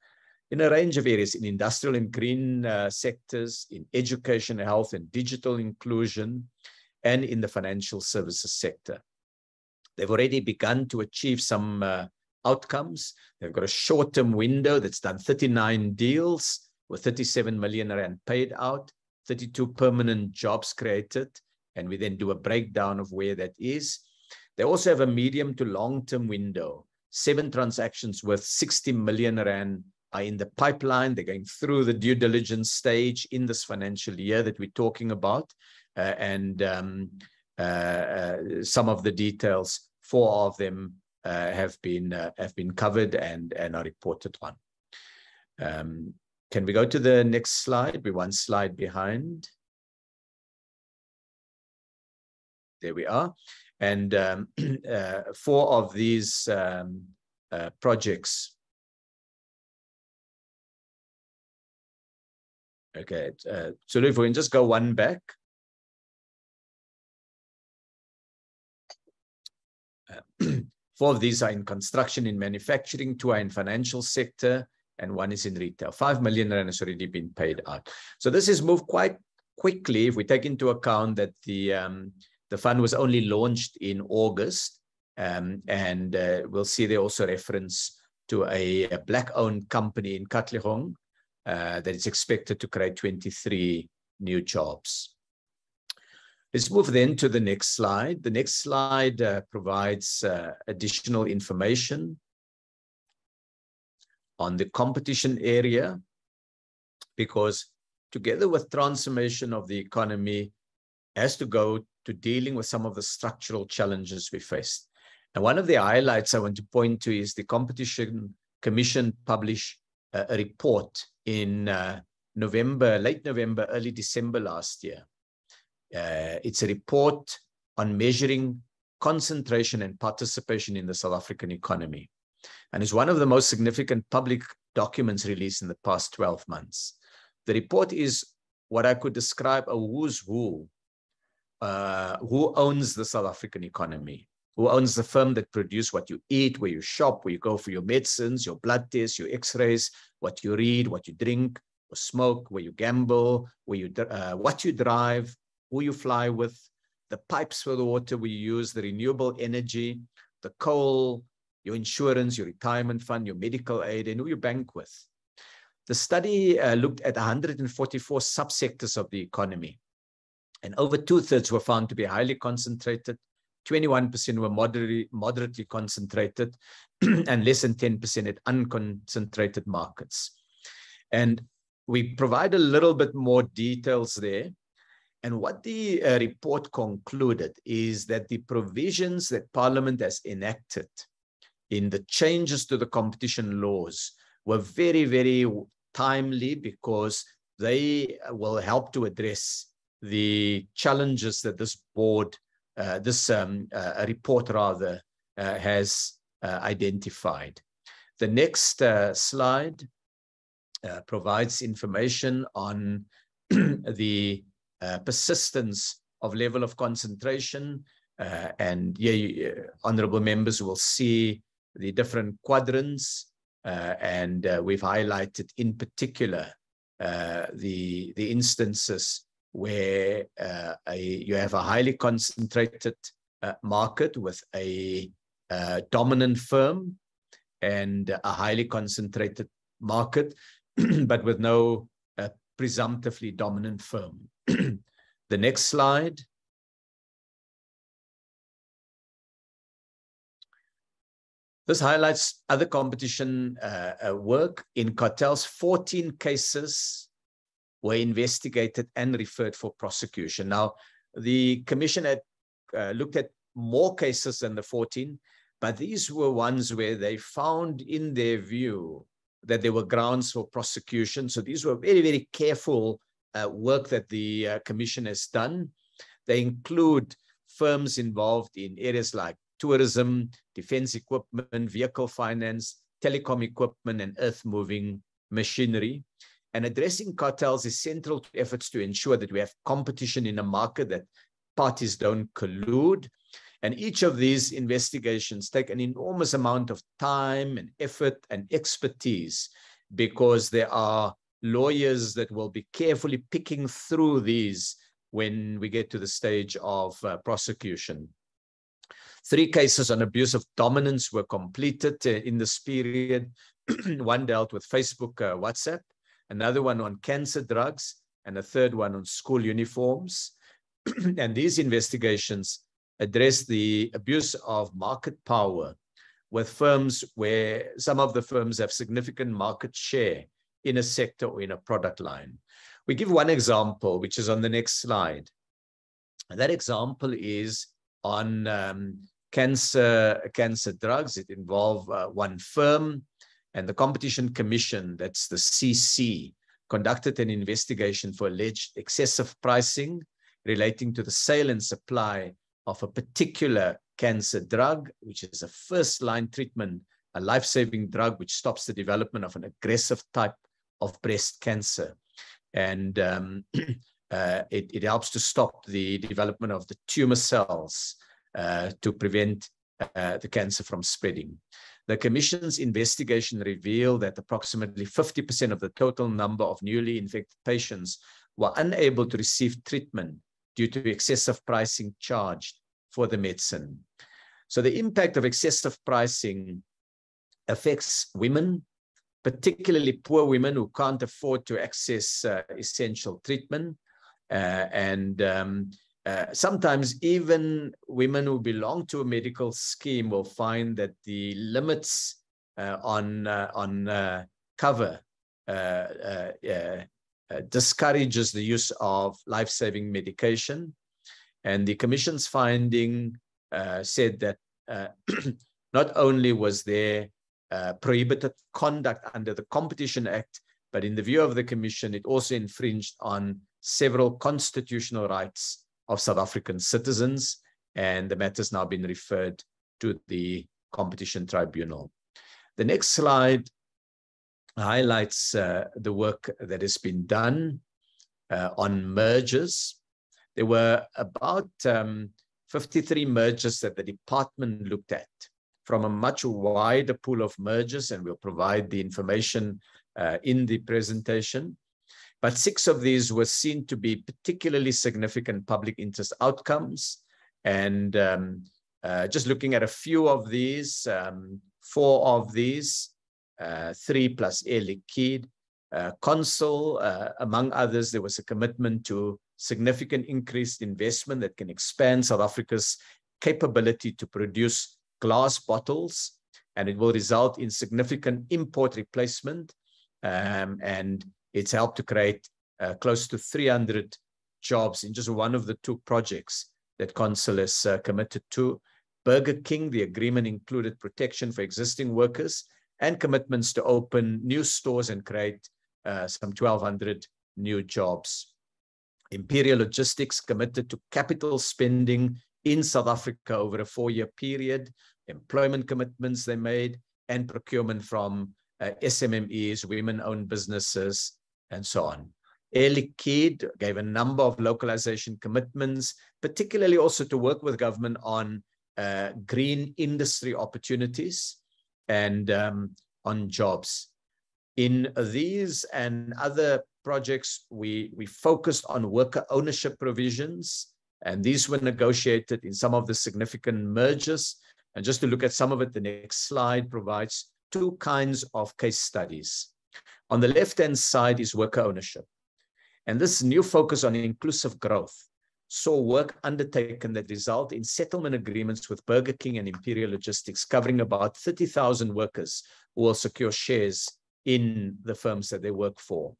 in a range of areas, in industrial and green uh, sectors, in education, health, and digital inclusion, and in the financial services sector. They've already begun to achieve some uh, outcomes. They've got a short-term window that's done 39 deals with 37 million rand paid out, 32 permanent jobs created, and we then do a breakdown of where that is. They also have a medium to long-term window. Seven transactions worth 60 million rand are in the pipeline. They're going through the due diligence stage in this financial year that we're talking about. Uh, and um, uh, uh, some of the details, four of them uh, have been uh, have been covered and, and are reported on. Um, can we go to the next slide? We're one slide behind. There we are. And um, uh, four of these um, uh, projects. Okay, uh, so if we can just go one back. Uh, four of these are in construction, in manufacturing, two are in financial sector, and one is in retail. Five million rand has already been paid out. So this has moved quite quickly if we take into account that the um, the fund was only launched in August, um, and uh, we'll see there also reference to a, a black-owned company in Katlehong uh, that is expected to create 23 new jobs. Let's move then to the next slide. The next slide uh, provides uh, additional information on the competition area because together with transformation of the economy has to go to dealing with some of the structural challenges we face. And one of the highlights I want to point to is the Competition Commission published a, report in uh, November, late November, early December last year. Uh, it's a report on measuring concentration and participation in the South African economy and is one of the most significant public documents released in the past 12 months. The report is what I could describe a who's who. Uh, who owns the South African economy? Who owns the firm that produce what you eat, where you shop, where you go for your medicines, your blood tests, your x-rays, what you read, what you drink or smoke, where you gamble, where you uh, what you drive, who you fly with, the pipes for the water we use, the renewable energy, the coal, your insurance, your retirement fund, your medical aid, and who you bank with. The study uh, looked at 144 subsectors of the economy, and over two thirds were found to be highly concentrated. 21% were moderately, moderately concentrated, and less than 10% at unconcentrated markets. And we provide a little bit more details there. And what the uh, report concluded is that the provisions that Parliament has enacted in the changes to the competition laws were very, very timely because they will help to address the challenges that this board, uh, this um, uh, report rather, uh, has uh, identified. The next uh, slide uh, provides information on the persistence of level of concentration. and yeah, honorable members will see the different quadrants, and we've highlighted in particular the, the instances where uh, a, you have a highly concentrated uh, market with a dominant firm and a highly concentrated market, but with no presumptively dominant firm. the next slide. This highlights other competition uh, uh, work. In cartels, 14 cases were investigated and referred for prosecution. Now, the commission had uh, looked at more cases than the 14, but these were ones where they found in their view that there were grounds for prosecution. So these were very, very careful uh, work that the uh, commission has done. They include firms involved in areas like tourism, defense equipment, vehicle finance, telecom equipment, and earth moving machinery. And addressing cartels is central to efforts to ensure that we have competition in a market that parties don't collude. And each of these investigations take an enormous amount of time and effort and expertise because there are lawyers that will be carefully picking through these when we get to the stage of uh, prosecution. Three cases on abuse of dominance were completed uh, in this period. one dealt with Facebook, uh, WhatsApp, another one on cancer drugs, and a third one on school uniforms. and these investigations address the abuse of market power with firms where some of the firms have significant market share in a sector or in a product line. We give one example, which is on the next slide. And that example is on um, cancer, cancer drugs. It involved uh, one firm and the Competition Commission, that's the CC, conducted an investigation for alleged excessive pricing relating to the sale and supply of a particular cancer drug, which is a first line treatment, a life saving drug which stops the development of an aggressive type of breast cancer. And um, uh, it, it, helps to stop the development of the tumor cells uh, to prevent uh, the cancer from spreading. The Commission's investigation revealed that approximately 50% of the total number of newly infected patients were unable to receive treatment due to excessive pricing charged for the medicine. So the impact of excessive pricing affects women, particularly poor women who can't afford to access uh, essential treatment. Uh, and um, uh, sometimes even women who belong to a medical scheme will find that the limits uh, on, uh, on uh, cover discourages the use of life-saving medication. And the commission's finding said that not only was there uh, prohibited conduct under the Competition Act, but in the view of the Commission, it also infringed on several constitutional rights of South African citizens, and the matter has now been referred to the Competition Tribunal. The next slide highlights uh, the work that has been done uh, on mergers. There were about um, 53 mergers that the department looked at from a much wider pool of mergers, and we'll provide the information uh, in the presentation. But six of these were seen to be particularly significant public interest outcomes. And um, uh, just looking at a few of these, um, four of these, uh, three plus Air Liquide, uh, Consol, uh, among others, there was a commitment to significant increased investment that can expand South Africa's capability to produce glass bottles, and it will result in significant import replacement. Um, and it's helped to create uh, close to 300 jobs in just one of the two projects that Consol is uh, committed to. Burger King, the agreement included protection for existing workers and commitments to open new stores and create uh, some 1,200 new jobs. Imperial Logistics committed to capital spending in South Africa over a four-year period, employment commitments they made, and procurement from uh, SMMEs, women-owned businesses, and so on. Air Liquide gave a number of localization commitments, particularly also to work with government on uh, green industry opportunities and um, on jobs. In these and other projects, we, we focused on worker ownership provisions and these were negotiated in some of the significant mergers. And just to look at some of it, the next slide provides two kinds of case studies. On the left-hand side is worker ownership. And this new focus on inclusive growth saw work undertaken that result in settlement agreements with Burger King and Imperial Logistics, covering about 30,000 workers who will secure shares in the firms that they work for.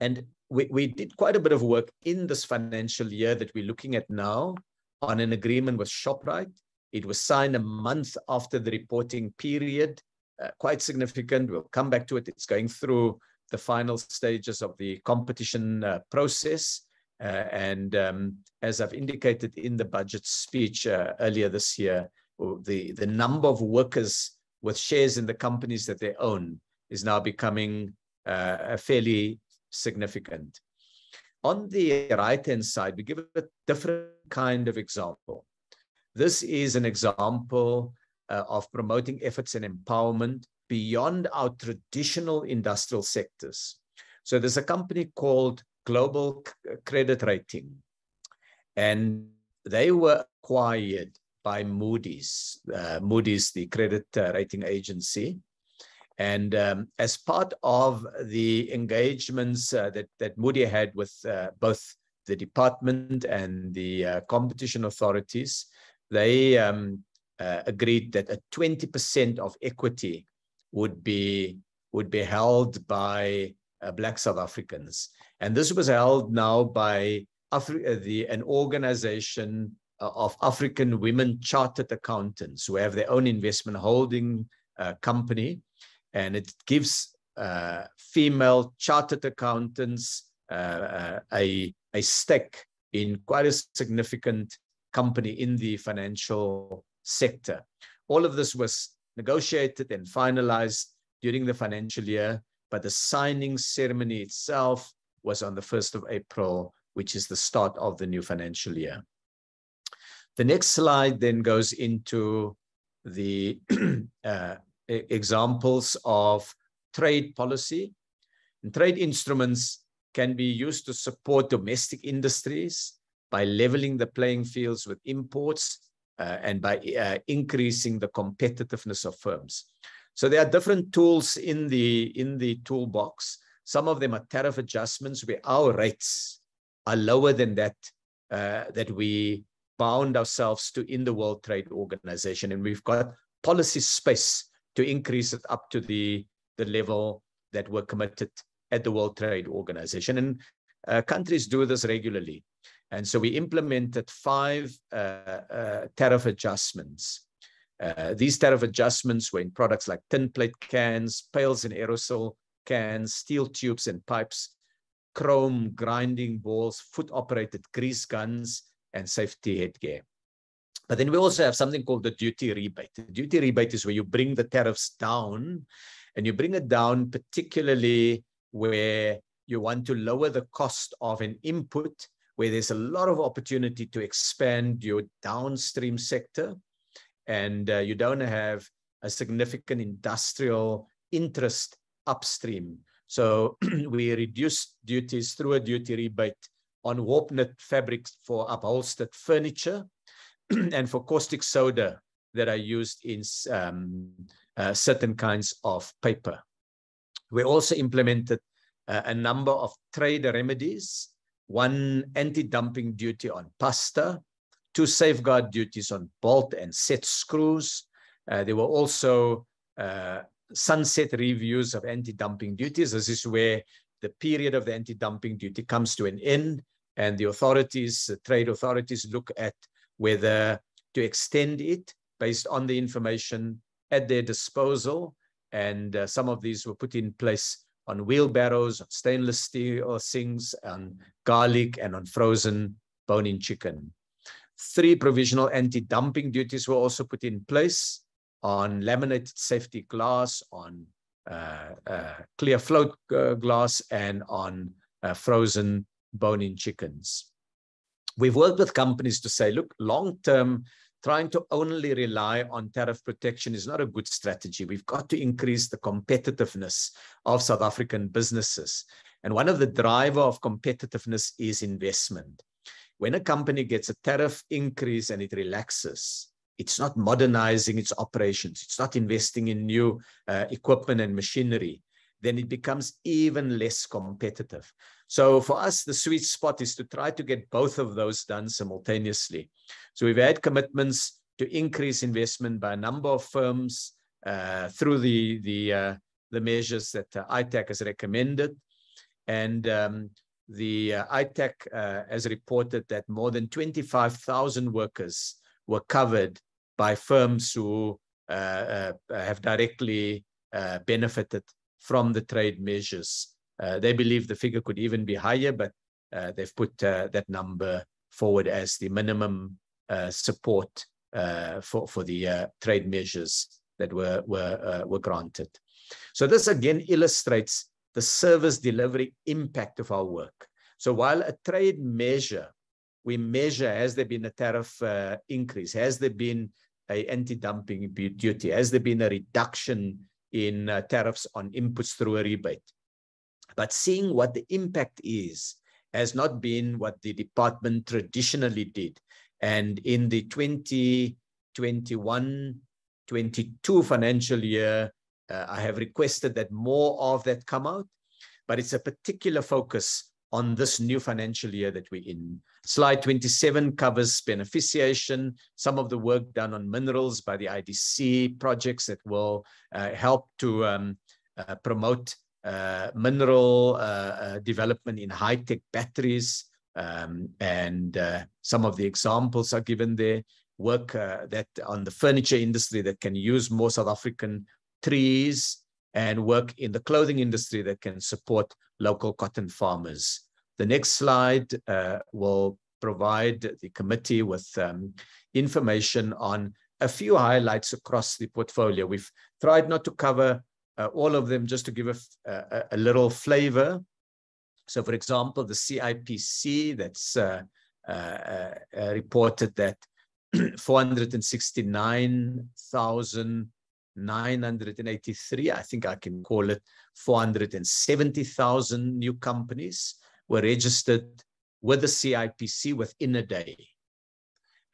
And we, we did quite a bit of work in this financial year that we're looking at now on an agreement with Shoprite. It was signed a month after the reporting period, uh, quite significant. We'll come back to it. It's going through the final stages of the competition uh, process. Uh, and um, as I've indicated in the budget speech uh, earlier this year, the, the number of workers with shares in the companies that they own is now becoming fairly significant. On the right-hand side, we give a different kind of example. This is an example uh, of promoting efforts and empowerment beyond our traditional industrial sectors. So there's a company called Global Credit Rating, and they were acquired by Moody's. Uh, Moody's, the credit uh, rating agency. And um, as part of the engagements uh, that, that Moody had with uh, both the department and the uh, competition authorities, they um, uh, agreed that a 20% of equity would be would be held by uh, Black South Africans, and this was held now by Afri uh, the an organization uh, of African women chartered accountants who have their own investment holding uh, company, and it gives female chartered accountants a a stake in quite a significant company in the financial sector. All of this was negotiated and finalized during the financial year, but the signing ceremony itself was on the 1st of April, which is the start of the new financial year. The next slide then goes into the uh, examples of trade policy. And trade instruments can be used to support domestic industries by leveling the playing fields with imports uh, and by uh, increasing the competitiveness of firms. So there are different tools in the in the toolbox. Some of them are tariff adjustments where our rates are lower than that uh, that we bound ourselves to in the World Trade Organization, and we've got policy space to increase it up to the the level that we're committed at the World Trade Organization. And uh, countries do this regularly. And so we implemented five uh, uh, tariff adjustments. Uh, these tariff adjustments were in products like tin plate cans, pails and aerosol cans, steel tubes and pipes, chrome grinding balls, foot operated grease guns, and safety headgear. But then we also have something called the duty rebate. The duty rebate is where you bring the tariffs down and you bring it down particularly where you want to lower the cost of an input where there's a lot of opportunity to expand your downstream sector and uh, you don't have a significant industrial interest upstream. So we reduce duties through a duty rebate on warp knit fabrics for upholstered furniture and for caustic soda that are used in um, uh, certain kinds of paper. We also implemented uh, a number of trade remedies one anti-dumping duty on pasta, two safeguard duties on bolt and set screws. Uh, there were also uh, sunset reviews of anti-dumping duties. This is where the period of the anti-dumping duty comes to an end and the authorities, the trade authorities look at whether to extend it based on the information at their disposal. And uh, some of these were put in place on wheelbarrows, on stainless steel sinks, on garlic, and on frozen bone-in chicken. Three provisional anti-dumping duties were also put in place on laminated safety glass, on uh, uh, clear float uh, glass, and on uh, frozen bone-in chickens. We've worked with companies to say, look, long-term trying to only rely on tariff protection is not a good strategy. We've got to increase the competitiveness of South African businesses. And one of the driver of competitiveness is investment. When a company gets a tariff increase and it relaxes, it's not modernizing its operations, it's not investing in new uh, equipment and machinery, then it becomes even less competitive. So for us, the sweet spot is to try to get both of those done simultaneously. So we've had commitments to increase investment by a number of firms uh, through the the uh, the measures that uh, ITAC has recommended, and um, the uh, ITAC uh, has reported that more than 25,000 workers were covered by firms who uh, uh, have directly benefited from the trade measures. Uh, they believe the figure could even be higher, but uh, they've put uh, that number forward as the minimum support for, for the trade measures that were, were, were granted. So this again illustrates the service delivery impact of our work. So while a trade measure, we measure, has there been a tariff uh, increase? Has there been a anti-dumping duty? Has there been a reduction in uh, tariffs on inputs through a rebate? But seeing what the impact is has not been what the department traditionally did. And in the 2021 22 financial year, uh, I have requested that more of that come out, but it's a particular focus on this new financial year that we're in. Slide 27 covers beneficiation, some of the work done on minerals by the IDC projects that will uh, help to um, uh, promote mineral uh, uh, development in high-tech batteries. Um, and uh, some of the examples are given there. Work that on the furniture industry that can use more South African trees and work in the clothing industry that can support local cotton farmers. The next slide uh, will provide the committee with um, information on a few highlights across the portfolio. We've tried not to cover uh, all of them just to give a, a, a, little flavor. So for example, the CIPC that's uh, uh, uh, reported that 469,983, I think I can call it 470,000 new companies were registered with the CIPC within a day.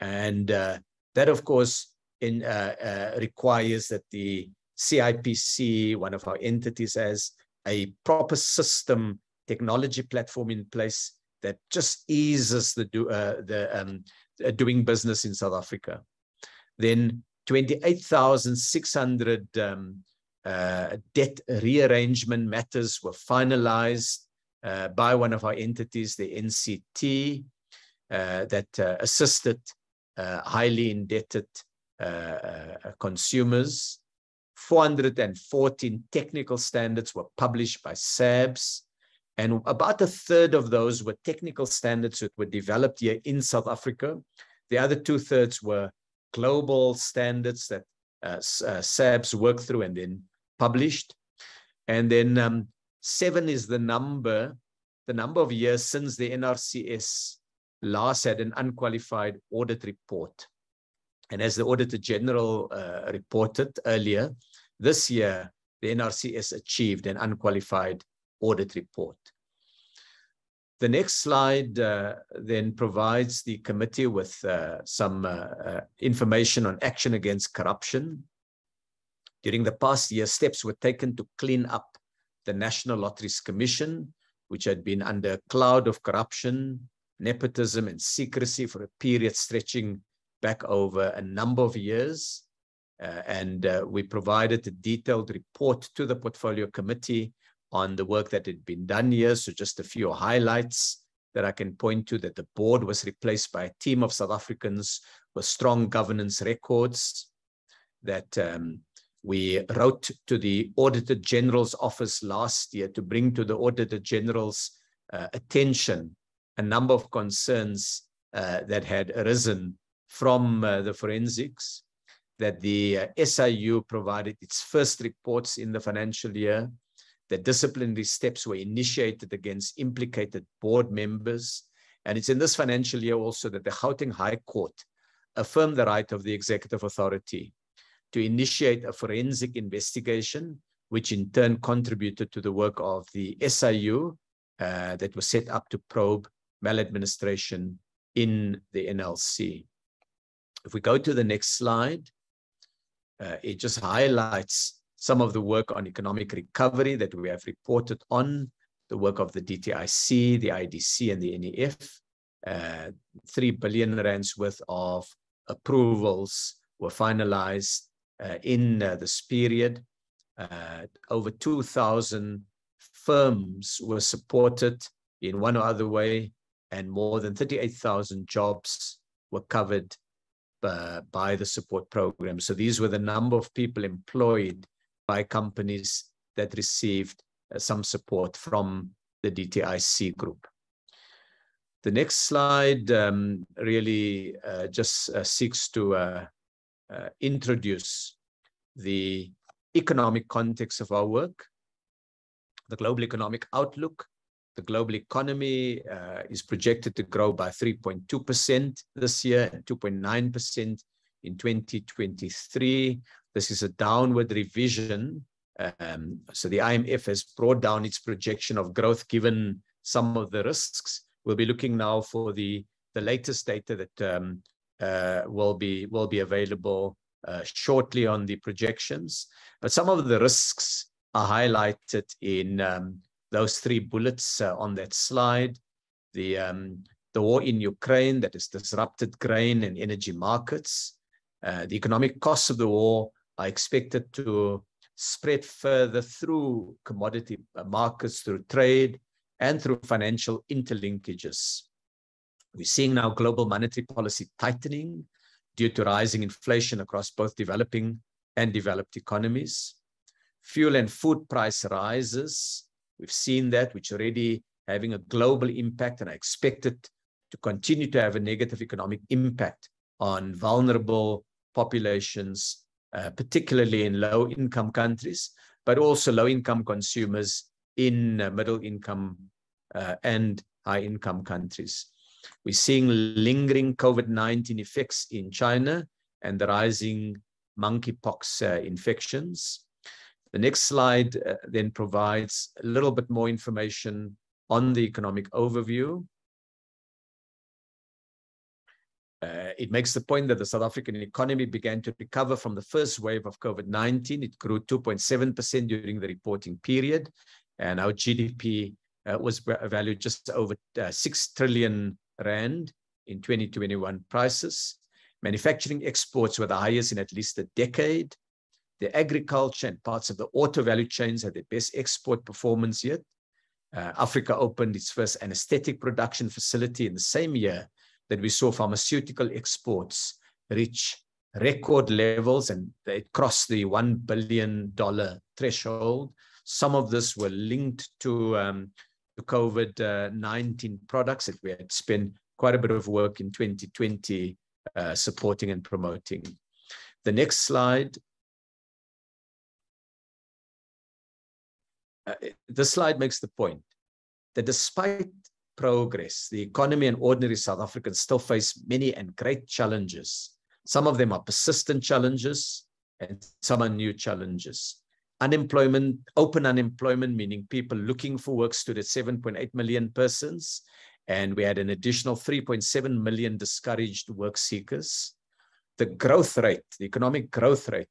And uh, that, of course, in, uh, uh, requires that the CIPC, one of our entities, has a proper system technology platform in place that just eases the, do, uh, the um, uh, doing business in South Africa. Then 28,600 um, uh, debt rearrangement matters were finalized uh, by one of our entities, the NCT, uh, that uh, assisted highly indebted consumers. 414 technical standards were published by SABS, and about a third of those were technical standards that were developed here in South Africa. The other two thirds were global standards that uh, uh, SABS worked through and then published. And then um, seven is the number, the number of years since the NRCS last had an unqualified audit report. And as the Auditor General uh, reported earlier, this year, the NRCS achieved an unqualified audit report. The next slide uh, then provides the committee with uh, some uh, uh, information on action against corruption. During the past year, steps were taken to clean up the National Lotteries Commission, which had been under a cloud of corruption, nepotism, and secrecy for a period stretching back over a number of years. Uh, and uh, we provided a detailed report to the portfolio committee on the work that had been done here. So just a few highlights that I can point to that the board was replaced by a team of South Africans with strong governance records that um, we wrote to the Auditor General's office last year to bring to the Auditor General's uh, attention a number of concerns uh, that had arisen from uh, the forensics, that the uh, SIU provided its first reports in the financial year, that disciplinary steps were initiated against implicated board members. And it's in this financial year also that the Gauteng High Court affirmed the right of the executive authority to initiate a forensic investigation, which in turn contributed to the work of the SIU uh, that was set up to probe maladministration in the NLC. If we go to the next slide, uh, it just highlights some of the work on economic recovery that we have reported on, the work of the DTIC, the IDC, and the NEF, uh, 3 billion rands worth of approvals were finalized uh, in uh, this period. Uh, over 2,000 firms were supported in one or other way, and more than 38,000 jobs were covered uh, by the support program. So these were the number of people employed by companies that received uh, some support from the DTIC group. The next slide um, really uh, just uh, seeks to uh, uh, introduce the economic context of our work, the global economic outlook, The global economy uh, is projected to grow by 3.2% this year and 2.9% in 2023. This is a downward revision. Um, so the IMF has brought down its projection of growth given some of the risks. We'll be looking now for the, the latest data that um, uh, will, be, will be available uh, shortly on the projections. But some of the risks are highlighted in um, those three bullets uh, on that slide. The, um, the war in Ukraine that has disrupted grain and energy markets. Uh, the economic costs of the war are expected to spread further through commodity uh, markets, through trade, and through financial interlinkages. We're seeing now global monetary policy tightening due to rising inflation across both developing and developed economies. Fuel and food price rises. We've seen that, which already having a global impact and I expect it to continue to have a negative economic impact on vulnerable populations, uh, particularly in low income countries, but also low income consumers in uh, middle income uh, and high income countries. We're seeing lingering COVID-19 effects in China and the rising monkeypox uh, infections. The next slide uh, then provides a little bit more information on the economic overview. Uh, it makes the point that the South African economy began to recover from the first wave of COVID-19. It grew 2.7% during the reporting period, and our GDP uh, was valued just over uh, 6 trillion rand in 2021 prices. Manufacturing exports were the highest in at least a decade. The agriculture and parts of the auto value chains had their best export performance yet. Uh, Africa opened its first anesthetic production facility in the same year that we saw pharmaceutical exports reach record levels and they crossed the $1 billion threshold. Some of this were linked to um, the COVID-19 products that we had spent quite a bit of work in 2020 uh, supporting and promoting. The next slide. Uh, this slide makes the point that despite progress, the economy and ordinary South Africans still face many and great challenges. Some of them are persistent challenges and some are new challenges. Unemployment, open unemployment, meaning people looking for work stood at 7.8 million persons. And we had an additional 3.7 million discouraged work seekers. The growth rate, the economic growth rate,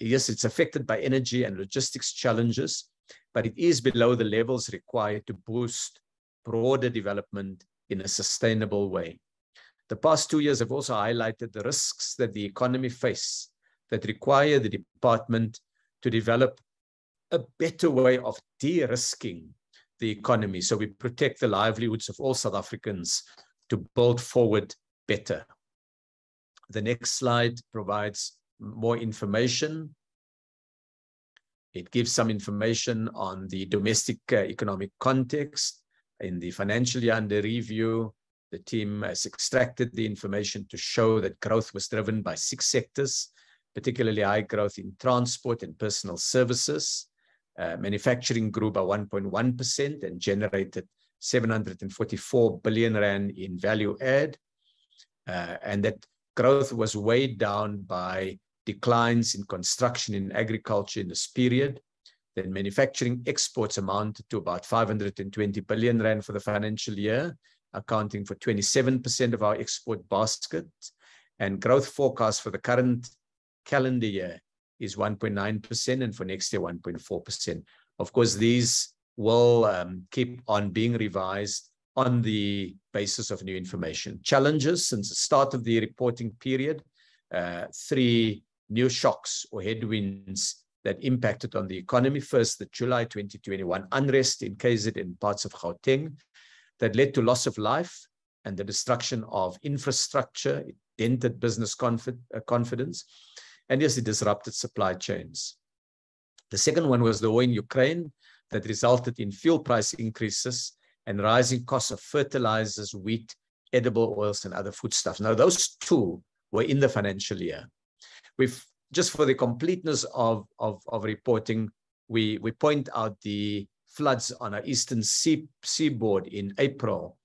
yes, it's affected by energy and logistics challenges, but it is below the levels required to boost broader development in a sustainable way. The past two years have also highlighted the risks that the economy face that require the department to develop a better way of de-risking the economy so we protect the livelihoods of all South Africans to build forward better. The next slide provides more information. It gives some information on the domestic uh, economic context. In the financial year under review, the team has extracted the information to show that growth was driven by six sectors, particularly high growth in transport and personal services. Uh, manufacturing grew by 1.1% and generated 744 billion rand in value add. Uh, and that growth was weighed down by declines in construction and agriculture in this period. Then manufacturing exports amounted to about 520 billion rand for the financial year, accounting for 27% of our export basket. And growth forecast for the current calendar year is 1.9% and for next year 1.4%. Of course, these will um, keep on being revised on the basis of new information. Challenges since the start of the reporting period, uh, three new shocks or headwinds that impacted on the economy. First, the July 2021 unrest in KZN in parts of Gauteng that led to loss of life and the destruction of infrastructure. It dented business confi uh, confidence and yes, it disrupted supply chains. The second one was the war in Ukraine that resulted in fuel price increases and rising costs of fertilizers, wheat, edible oils, and other foodstuffs. Now, those two were in the financial year. We've just for the completeness of, of, of reporting, we, we point out the floods on our eastern sea, seaboard in April,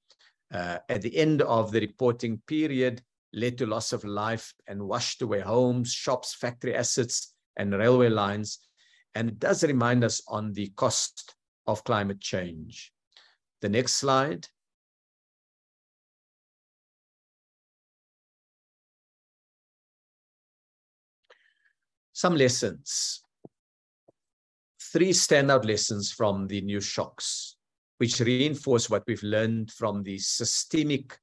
uh, at the end of the reporting period, led to loss of life and washed away homes, shops, factory assets, and railway lines. And it does remind us on the cost of climate change. The next slide. Some lessons. Three standout lessons from the new shocks, which reinforce what we've learned from the systemic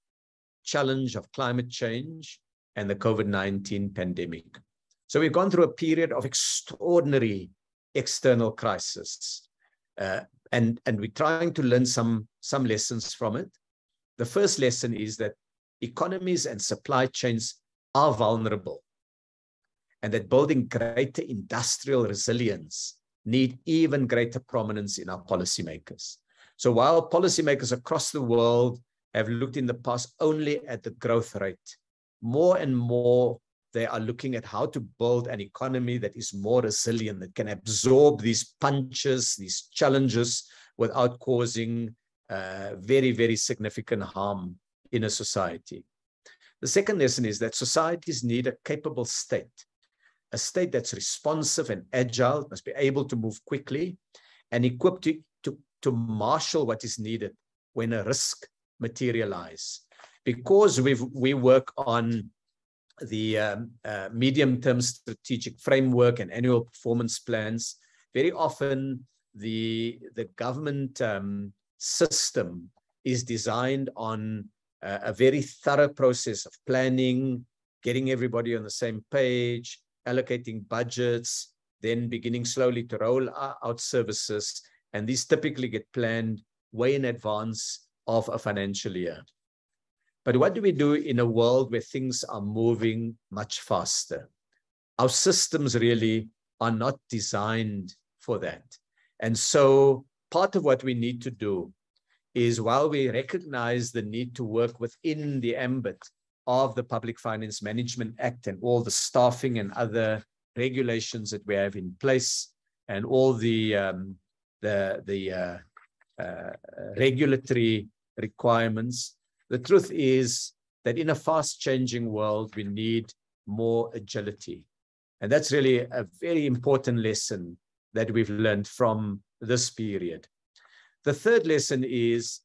challenge of climate change and the COVID-19 pandemic. So we've gone through a period of extraordinary external crisis. Uh, and, and we're trying to learn some, some lessons from it. The first lesson is that economies and supply chains are vulnerable and that building greater industrial resilience need even greater prominence in our policymakers. So while policymakers across the world have looked in the past only at the growth rate, more and more they are looking at how to build an economy that is more resilient, that can absorb these punches, these challenges without causing uh, very, very significant harm in a society. The second lesson is that societies need a capable state a state that's responsive and agile, must be able to move quickly and equipped to, to, to marshal what is needed when a risk materialize. Because we we work on the um, uh, medium-term strategic framework and annual performance plans, very often the, the government um, system is designed on uh, a very thorough process of planning, getting everybody on the same page, allocating budgets, then beginning slowly to roll out services. And these typically get planned way in advance of a financial year. But what do we do in a world where things are moving much faster? Our systems really are not designed for that. And so part of what we need to do is while we recognize the need to work within the ambit of the Public Finance Management Act and all the staffing and other regulations that we have in place and all the um, the the uh, uh, regulatory requirements. The truth is that in a fast changing world, we need more agility. And that's really a very important lesson that we've learned from this period. The third lesson is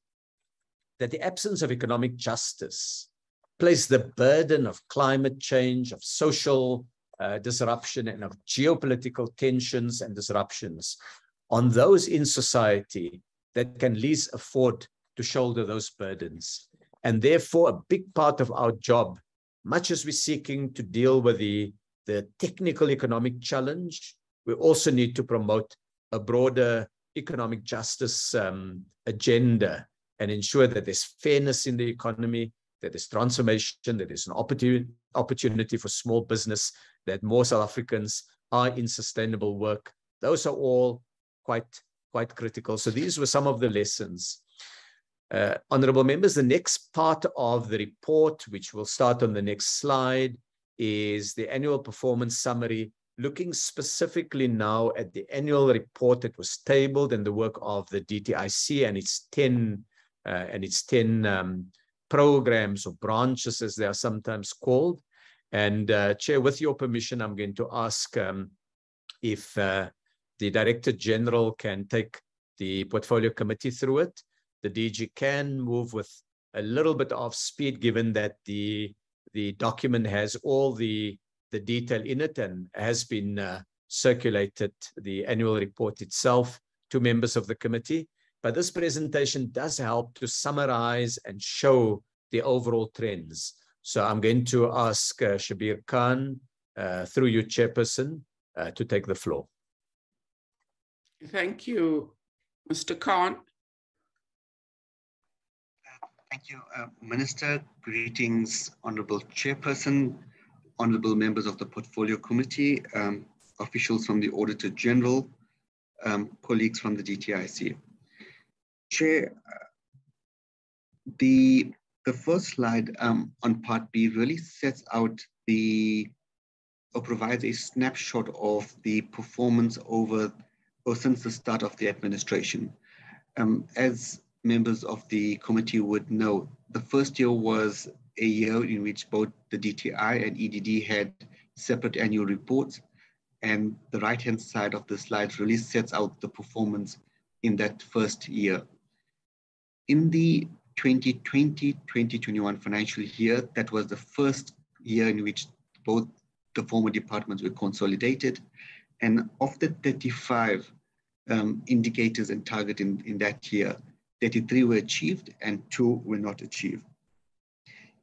that the absence of economic justice place the burden of climate change, of social uh, disruption, and of geopolitical tensions and disruptions on those in society that can least afford to shoulder those burdens. And therefore, a big part of our job, much as we're seeking to deal with the, the technical economic challenge, we also need to promote a broader economic justice um, agenda and ensure that there's fairness in the economy, that there's transformation, that there's an opportunity, opportunity for small business, that more South Africans are in sustainable work. Those are all quite, quite critical. So these were some of the lessons. Uh, honorable members, the next part of the report, which will start on the next slide, is the annual performance summary, looking specifically now at the annual report that was tabled and the work of the DTIC and its 10 uh, and its 10 um, programs or branches, as they are sometimes called. And uh, Chair, with your permission, I'm going to ask um, if uh, the Director General can take the Portfolio Committee through it. The DG can move with a little bit of speed, given that the the document has all the the detail in it and has been uh, circulated the annual report itself to members of the committee. But this presentation does help to summarize and show the overall trends. So I'm going to ask uh, Shabir Khan, uh, through you, Chairperson, uh, to take the floor. Thank you, Mr. Khan. Thank you, uh, Minister. Greetings, Honorable Chairperson, Honorable members of the Portfolio Committee, um, officials from the Auditor General, um, colleagues from the DTIC. Chair, the, the first slide um, on part B really sets out the, or provides a snapshot of the performance over, or since the start of the administration. Um, as members of the committee would know, the first year was a year in which both the DTI and EDD had separate annual reports. And the right-hand side of the slide really sets out the performance in that first year. In the 2020-2021 financial year, that was the first year in which both the former departments were consolidated. And of the 35 um, indicators and target in, in that year, 33 were achieved and two were not achieved.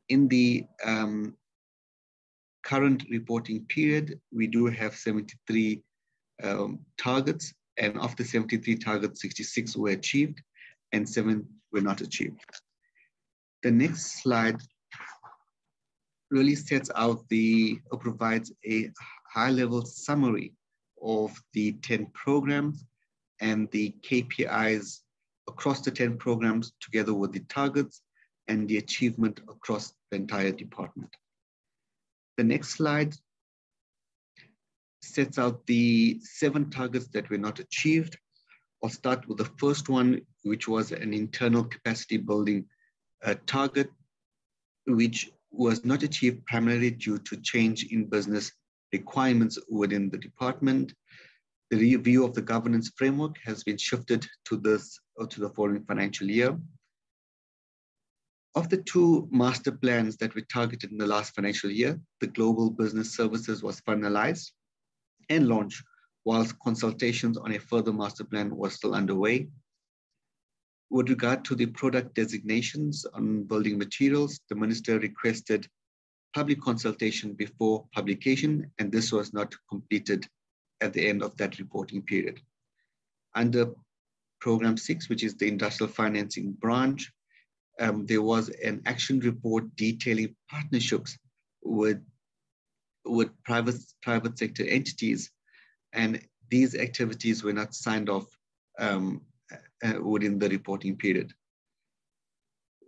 In the um, current reporting period, we do have 73 um, targets and of the 73 targets, 66 were achieved and seven were not achieved. The next slide really sets out the, or provides a high level summary of the 10 programs and the KPIs across the 10 programs together with the targets and the achievement across the entire department. The next slide sets out the seven targets that were not achieved. I'll start with the first one, which was an internal capacity building uh, target, which was not achieved primarily due to change in business requirements within the department. The review of the governance framework has been shifted to this or to the following financial year. Of the two master plans that were targeted in the last financial year, the Global Business Services was finalized and launched, whilst consultations on a further master plan was still underway. With regard to the product designations on building materials, the minister requested public consultation before publication, and this was not completed at the end of that reporting period. Under program six, which is the industrial financing branch, um, there was an action report detailing partnerships with, with private, private sector entities, and these activities were not signed off um, uh, within the reporting period.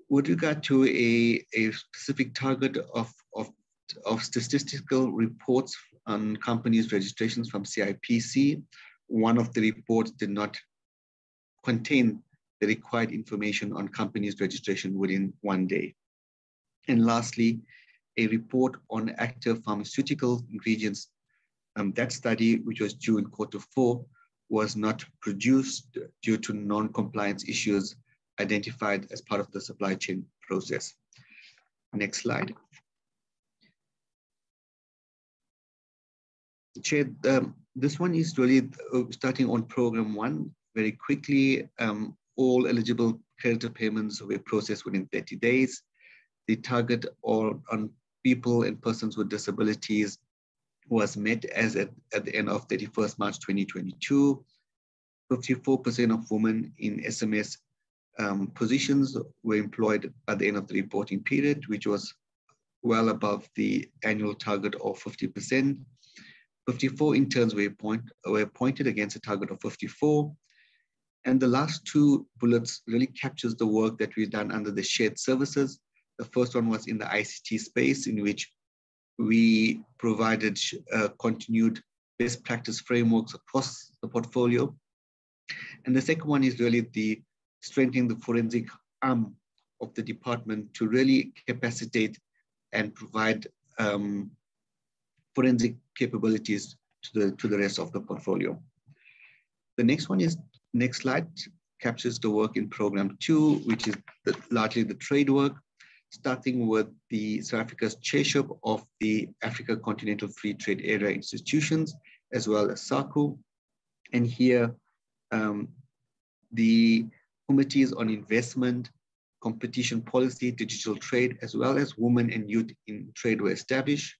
With regard to a, a specific target of, of, of statistical reports on companies' registrations from CIPC, one of the reports did not contain the required information on companies' registration within one day. And lastly, a report on active pharmaceutical ingredients. Um, that study, which was due in quarter four, was not produced due to non-compliance issues identified as part of the supply chain process. Next slide. Chair, um, this one is really uh, starting on program one. Very quickly, um, all eligible creditor payments were processed within 30 days. The target or on people and persons with disabilities was met as at, at the end of 31st March 2022. 54% of women in SMS um, positions were employed at the end of the reporting period, which was well above the annual target of 50%. 54 interns were, appoint, were appointed against a target of 54. And the last two bullets really captures the work that we've done under the shared services. The first one was in the ICT space in which we provided uh, continued best practice frameworks across the portfolio. And the second one is really the strengthening the forensic arm of the department to really capacitate and provide um, forensic capabilities to the, to the rest of the portfolio. The next one is, next slide, captures the work in program two, which is the, largely the trade work starting with the South Africa's chairship of the Africa Continental Free Trade Area institutions, as well as SACU. And here, um, the committees on investment, competition policy, digital trade, as well as women and youth in trade were established.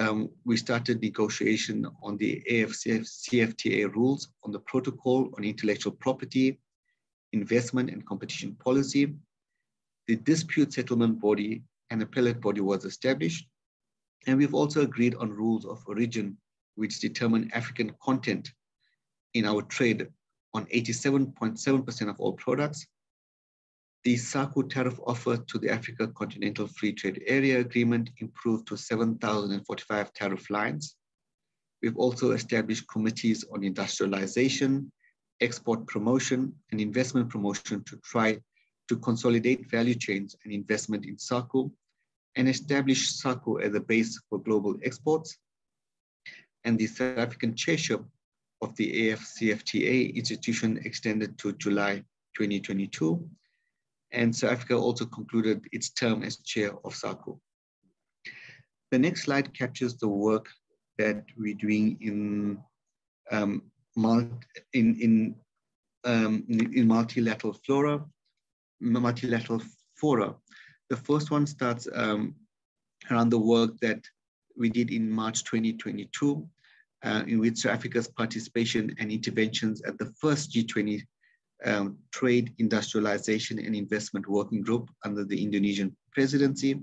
Um, we started negotiation on the AFCF CFTA rules on the protocol on intellectual property, investment and competition policy, the dispute settlement body and appellate body was established. And we've also agreed on rules of origin, which determine African content in our trade on 87.7% of all products. The SACU tariff offer to the Africa Continental Free Trade Area Agreement improved to 7,045 tariff lines. We've also established committees on industrialization export promotion, and investment promotion to try to consolidate value chains and investment in SACU and establish SACU as a base for global exports. And the South African chairship of the AFCFTA institution extended to July 2022. And South Africa also concluded its term as chair of SACU. The next slide captures the work that we're doing in um, in in, um, in multilateral flora, multilateral fora. The first one starts um, around the work that we did in March 2022, uh, in which Africa's participation and interventions at the first G20 um, Trade, Industrialization and Investment Working Group under the Indonesian presidency.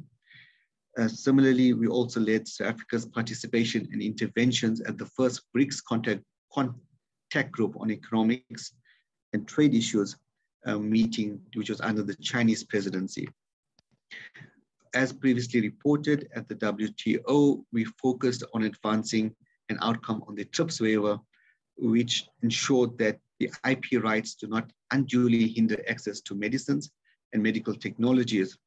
Uh, similarly, we also led South Africa's participation and interventions at the first BRICS contact, contact group on economics and trade issues meeting, which was under the Chinese presidency. As previously reported at the WTO, we focused on advancing an outcome on the TRIPS waiver, which ensured that the IP rights do not unduly hinder access to medicines and medical technologies,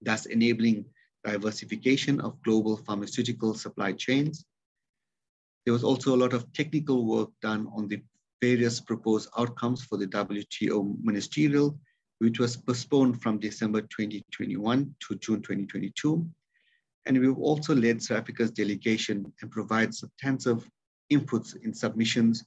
thus enabling diversification of global pharmaceutical supply chains. There was also a lot of technical work done on the various proposed outcomes for the WTO ministerial, which was postponed from December 2021 to June 2022. And we've also led South Africa's delegation and provide substantive inputs in submissions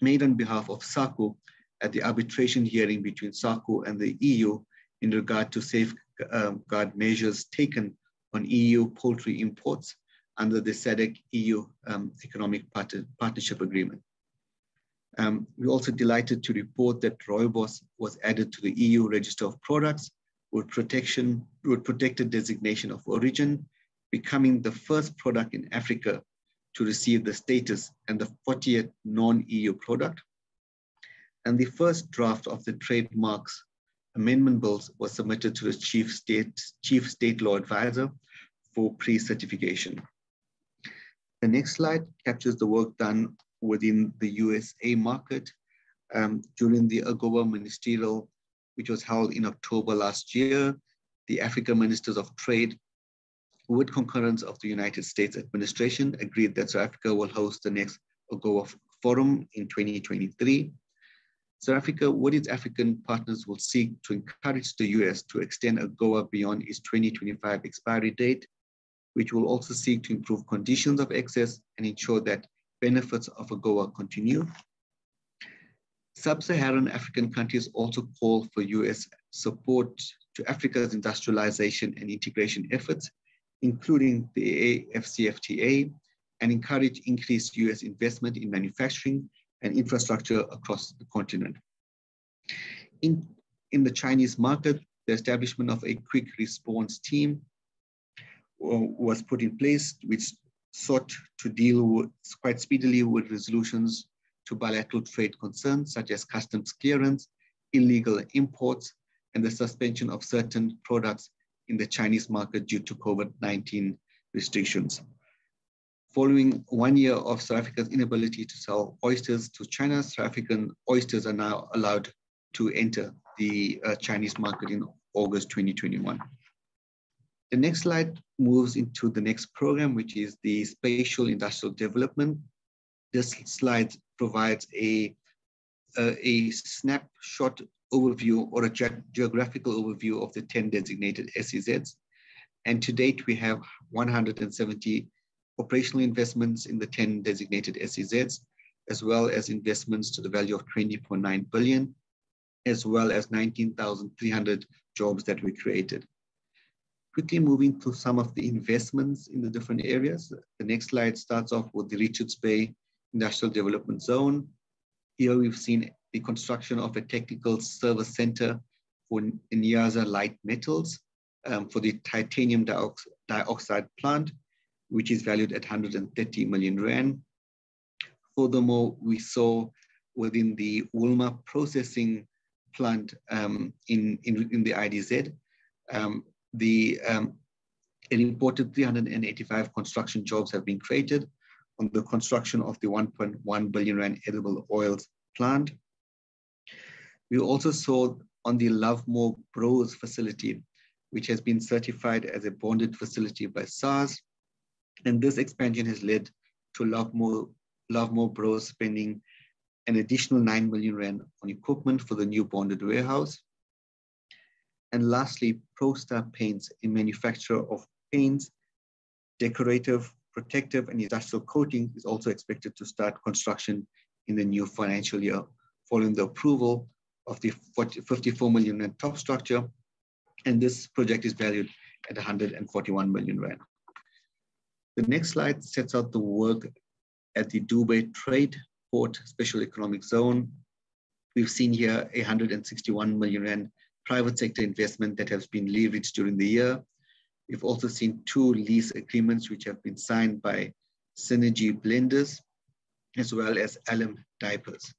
made on behalf of SACU at the arbitration hearing between SACU and the EU in regard to safeguard measures taken on EU poultry imports under the SADC EU um, Economic Partnership Agreement. Um, we're also delighted to report that Rooibos was added to the EU Register of Products with protection with protected designation of origin, becoming the first product in Africa to receive the status and the 40th non-EU product. And the first draft of the trademarks amendment bills was submitted to the chief state, chief state law advisor for pre-certification. The next slide captures the work done within the USA market um, during the AGOA ministerial, which was held in October last year. The African Ministers of Trade, with concurrence of the United States administration, agreed that South Africa will host the next AGOA forum in 2023. South Africa, with its African partners, will seek to encourage the US to extend AGOA beyond its 2025 expiry date, which will also seek to improve conditions of access and ensure that benefits of AGOA continue. Sub-Saharan African countries also call for US support to Africa's industrialization and integration efforts, including the AFCFTA, and encourage increased US investment in manufacturing and infrastructure across the continent. In, in the Chinese market, the establishment of a quick response team uh, was put in place, which sought to deal with, quite speedily with resolutions to bilateral trade concerns such as customs clearance, illegal imports, and the suspension of certain products in the Chinese market due to COVID-19 restrictions. Following one year of South Africa's inability to sell oysters to China, South African oysters are now allowed to enter the uh, Chinese market in August 2021. The next slide moves into the next program, which is the spatial industrial development. This slide provides a, a, snapshot overview or a ge geographical overview of the 10 designated SEZs. And to date, we have 170 operational investments in the 10 designated SEZs, as well as investments to the value of 20.9 billion, as well as 19,300 jobs that we created. Quickly moving to some of the investments in the different areas. The next slide starts off with the Richards Bay Industrial Development Zone. Here we've seen the construction of a technical service center for Nyanza Light Metals um, for the titanium diox dioxide plant, which is valued at 130 million rand. Furthermore, we saw within the Wilmar processing plant um, in, in, in the IDZ, um, the um, an imported 385 construction jobs have been created on the construction of the 1.1 billion rand edible oils plant. We also saw on the Lovemore Bros facility, which has been certified as a bonded facility by SARS. And this expansion has led to Lovemore, Lovemore Bros spending an additional 9 million Rand on equipment for the new bonded warehouse. And lastly, ProStar Paints, a manufacturer of paints, decorative, protective, and industrial coating, is also expected to start construction in the new financial year, following the approval of the 40, 54 million rand top structure. And this project is valued at 141 million rand. The next slide sets out the work at the Dube Trade Port Special Economic Zone. We've seen here a 161 million rand private sector investment that has been leveraged during the year. We've also seen two lease agreements which have been signed by Synergy Blenders as well as Alum Diapers.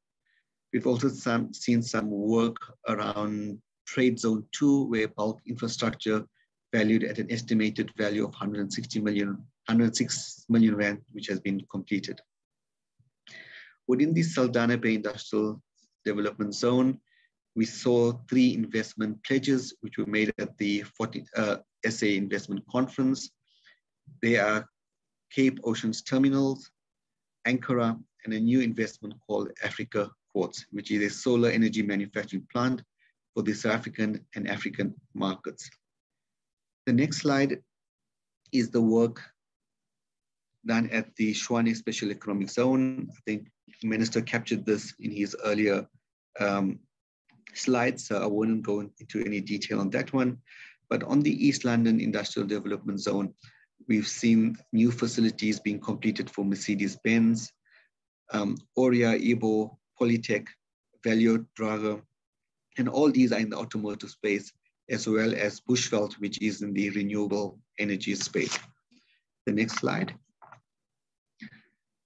We've also some, seen some work around Trade Zone 2 where bulk infrastructure valued at an estimated value of 160 million, 106 million rand, which has been completed. Within the Saldanha Bay Industrial Development Zone, we saw three investment pledges which were made at the 40, uh, SA Investment Conference. They are Cape Oceans Terminals, Ankara, and a new investment called Africa Quartz, which is a solar energy manufacturing plant for the South African and African markets. The next slide is the work done at the Tshwane Special Economic Zone. I think Minister captured this in his earlier um, slides, so I wouldn't go into any detail on that one. But on the East London Industrial Development Zone, we've seen new facilities being completed for Mercedes-Benz, um, Oria, Ebo, Polytech, Valeo, Drager, and all these are in the automotive space, as well as Bushveld, which is in the renewable energy space. The next slide.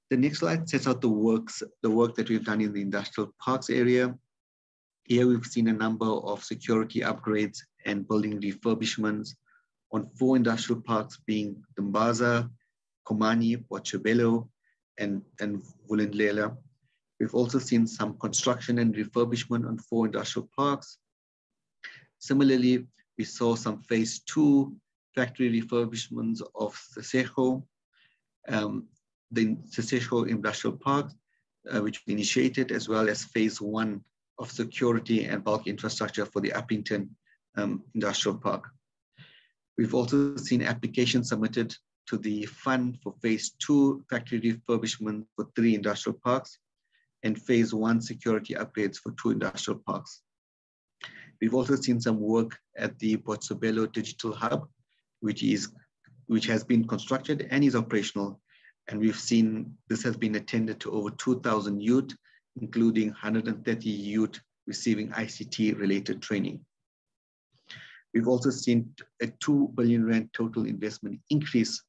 The next slide sets out the works, the work that we've done in the industrial parks area. Here we've seen a number of security upgrades and building refurbishments on four industrial parks being Dimbaza, Komani, Botshabelo, and, and Vulindlela. We've also seen some construction and refurbishment on four industrial parks. Similarly, we saw some phase two factory refurbishments of Seshego, um, the Seshego Industrial Park, uh, which initiated, as well as phase one of security and bulk infrastructure for the Upington um, Industrial Park. We've also seen applications submitted to the fund for phase two factory refurbishment for three industrial parks and phase one security upgrades for two industrial parks. We've also seen some work at the Botshabelo Digital Hub, which is which has been constructed and is operational and we've seen this has been attended to over 2,000 youth, including 130 youth receiving ICT related training. We've also seen a 2 billion rand total investment increase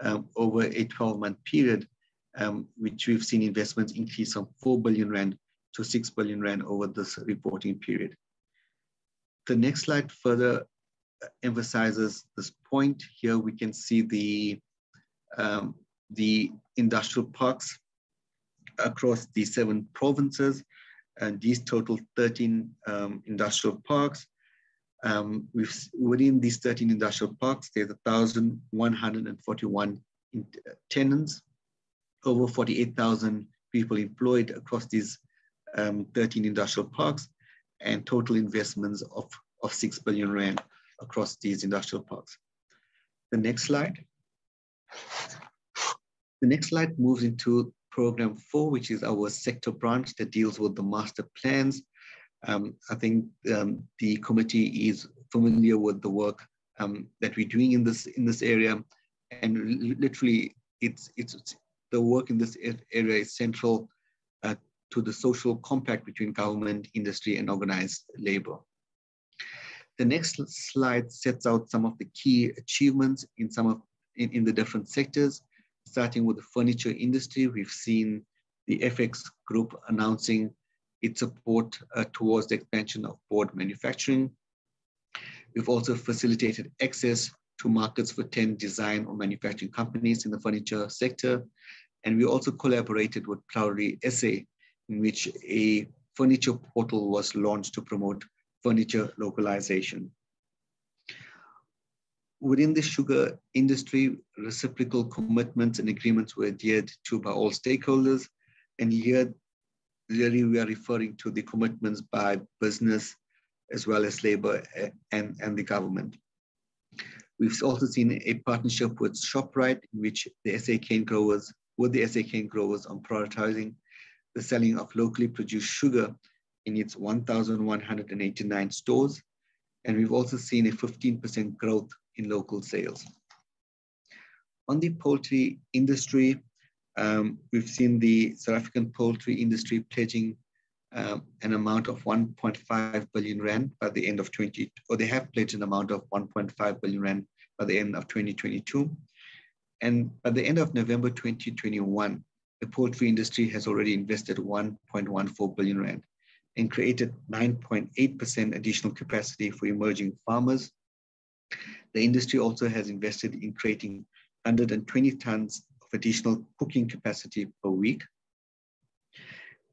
um, over a 12 month period, um, which we've seen investments increase from 4 billion rand to 6 billion rand over this reporting period. The next slide further emphasizes this point. Here we can see the um, the industrial parks across the seven provinces, and these total 13 um, industrial parks. Um, within these 13 industrial parks, there's 1,141 tenants, over 48,000 people employed across these um, 13 industrial parks, and total investments of, of 6 billion Rand across these industrial parks. The next slide. The next slide moves into program four, which is our sector branch that deals with the master plans. Um, I think um, the committee is familiar with the work um, that we're doing in this in this area, and literally, it's it's the work in this area is central uh, to the social compact between government, industry, and organized labor. The next slide sets out some of the key achievements in some of in, in the different sectors starting with the furniture industry, we've seen the FX group announcing its support uh, towards the expansion of board manufacturing. We've also facilitated access to markets for 10 design or manufacturing companies in the furniture sector. And we also collaborated with Proudly SA in which a furniture portal was launched to promote furniture localization. Within the sugar industry, reciprocal commitments and agreements were adhered to by all stakeholders. And here, really, we are referring to the commitments by business as well as labor and, and the government. We've also seen a partnership with Shoprite, in which the SA cane growers, with the SA cane growers on prioritizing the selling of locally produced sugar in its 1,189 stores. And we've also seen a 15% growth in local sales. On the poultry industry, um, we've seen the South African poultry industry pledging um, an amount of 1.5 billion rand by the end of 20, or they have pledged an amount of 1.5 billion rand by the end of 2022. And by the end of November 2021, the poultry industry has already invested 1.14 billion rand and created 9.8% additional capacity for emerging farmers. The industry also has invested in creating 120 tons of additional cooking capacity per week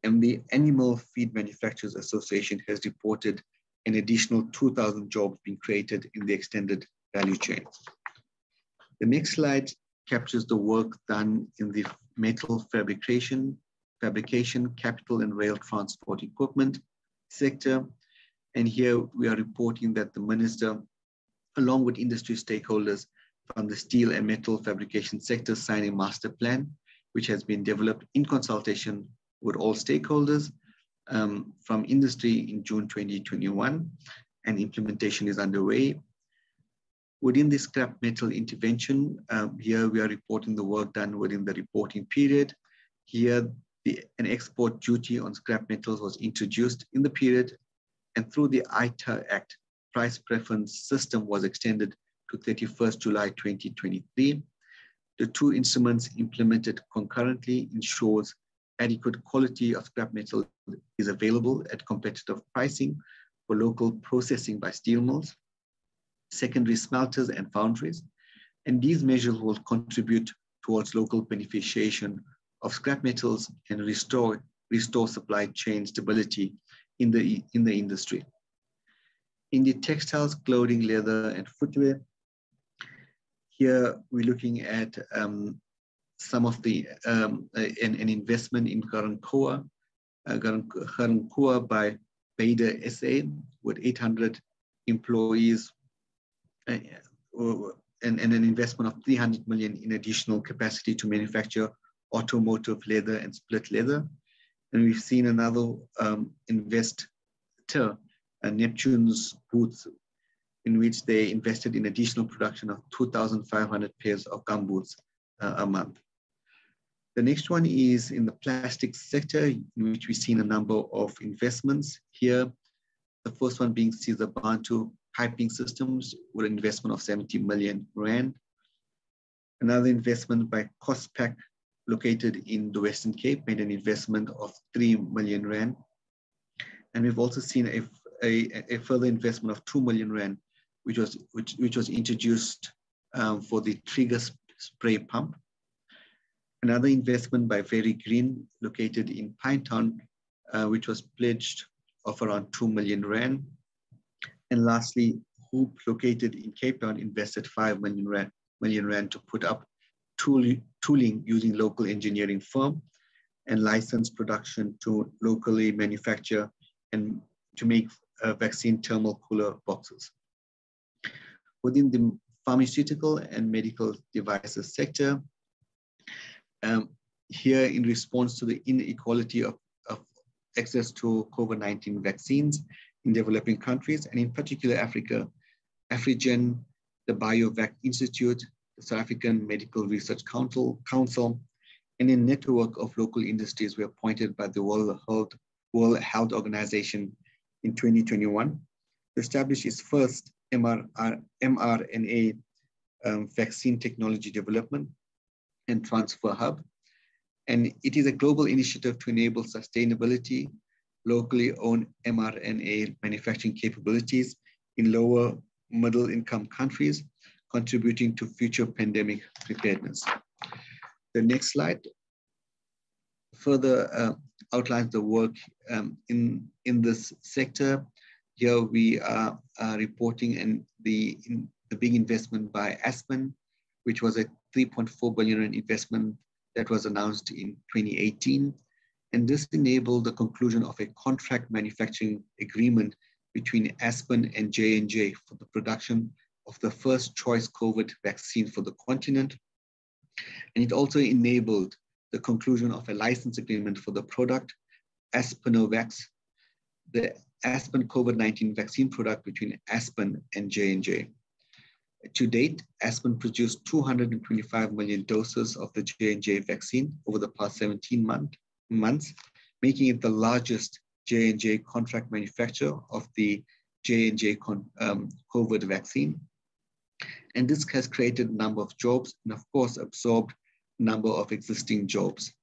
and the Animal Feed Manufacturers Association has reported an additional 2,000 jobs being created in the extended value chain. The next slide captures the work done in the metal fabrication, fabrication, capital and rail transport equipment sector. And here we are reporting that the minister, along with industry stakeholders from the steel and metal fabrication sector, signed a master plan, which has been developed in consultation with all stakeholders um, from industry in June 2021, and implementation is underway. Within the scrap metal intervention, um, here we are reporting the work done within the reporting period. Here, the, an export duty on scrap metals was introduced in the period, and through the ITA Act, price preference system was extended to 31st July 2023. The two instruments implemented concurrently ensures adequate quality of scrap metal is available at competitive pricing for local processing by steel mills, secondary smelters and foundries. And these measures will contribute towards local beneficiation of scrap metals and restore, restore supply chain stability in the, in the industry. In the textiles, clothing, leather, and footwear, here we're looking at um, some of the um, an, an, investment in Ga-Rankuwa, uh, Ga-Rankuwa by Bader SA with 800 employees uh, and, and an investment of 300 million in additional capacity to manufacture automotive leather and split leather. And we've seen another um, investor, uh, Neptune's Boots, in which they invested in additional production of 2,500 pairs of gum boots uh, a month. The next one is in the plastics sector, in which we've seen a number of investments here. The first one being Sizabantu Piping Systems with an investment of 70 million Rand. Another investment by Cospac, located in the Western Cape, made an investment of 3 million Rand. And we've also seen a, a, a further investment of 2 million Rand, which was, which, which was introduced um, for the trigger spray pump Another investment by Very Green, located in Pinetown, uh, which was pledged of around 2 million Rand. And lastly, Hoop, located in Cape Town, invested 5 million Rand, million Rand to put up tool, tooling using local engineering firm and license production to locally manufacture and to make uh, vaccine thermal cooler boxes. Within the pharmaceutical and medical devices sector, um, here in response to the inequality of, of access to COVID-19 vaccines in developing countries, and in particular Africa, Afrigen, the BioVac Institute, South African Medical Research Council, Council and a network of local industries were appointed by the World Health, World Health Organization in 2021 to establish its first MR, mRNA um, vaccine technology development and Transfer Hub. And it is a global initiative to enable sustainability, locally owned mRNA manufacturing capabilities in lower middle income countries, contributing to future pandemic preparedness. The next slide further uh, outlines the work um, in, in this sector. Here we are, reporting and the, the big investment by Aspen, which was a 3.4 billion investment that was announced in 2018. And this enabled the conclusion of a contract manufacturing agreement between Aspen and J&J for the production of the first choice COVID vaccine for the continent. And it also enabled the conclusion of a license agreement for the product, Aspenovax, the Aspen COVID-19 vaccine product between Aspen and J&J. To date, Aspen produced 225 million doses of the J&J vaccine over the past 17 month, months, making it the largest J&J contract manufacturer of the J&J um, COVID vaccine. And this has created a number of jobs and of course absorbed a number of existing jobs.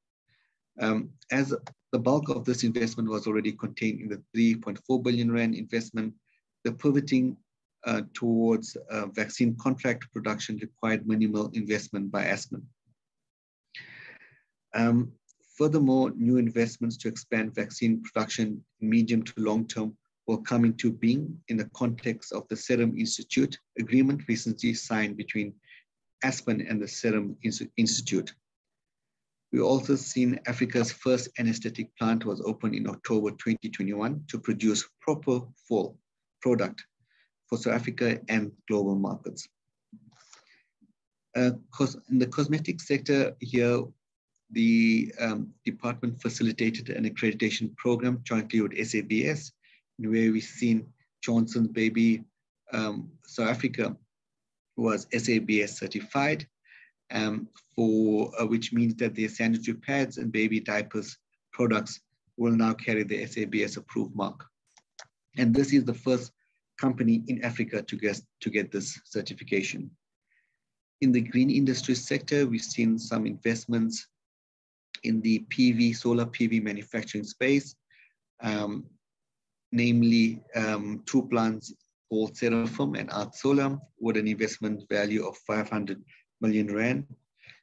Um, as the bulk of this investment was already contained in the 3.4 billion rand investment, the pivoting uh, towards uh, vaccine contract production required minimal investment by Aspen. Um, furthermore, new investments to expand vaccine production medium to long term will come into being in the context of the Serum Institute agreement recently signed between Aspen and the Serum Institute. We also seen Africa's first anesthetic plant was opened in October 2021 to produce proper full product for South Africa and global markets. Uh, in the cosmetic sector here, the um, department facilitated an accreditation program jointly with SABS where we've seen Johnson's baby um, South Africa was SABS certified, um, for uh, which means that the sanitary pads and baby diapers products will now carry the SABS approved mark. And this is the first company in Africa to get, to get this certification. In the green industry sector, we've seen some investments in the PV, solar PV manufacturing space. Um, namely um, two plants called Seraphim and Art Solar with an investment value of 500 million rand.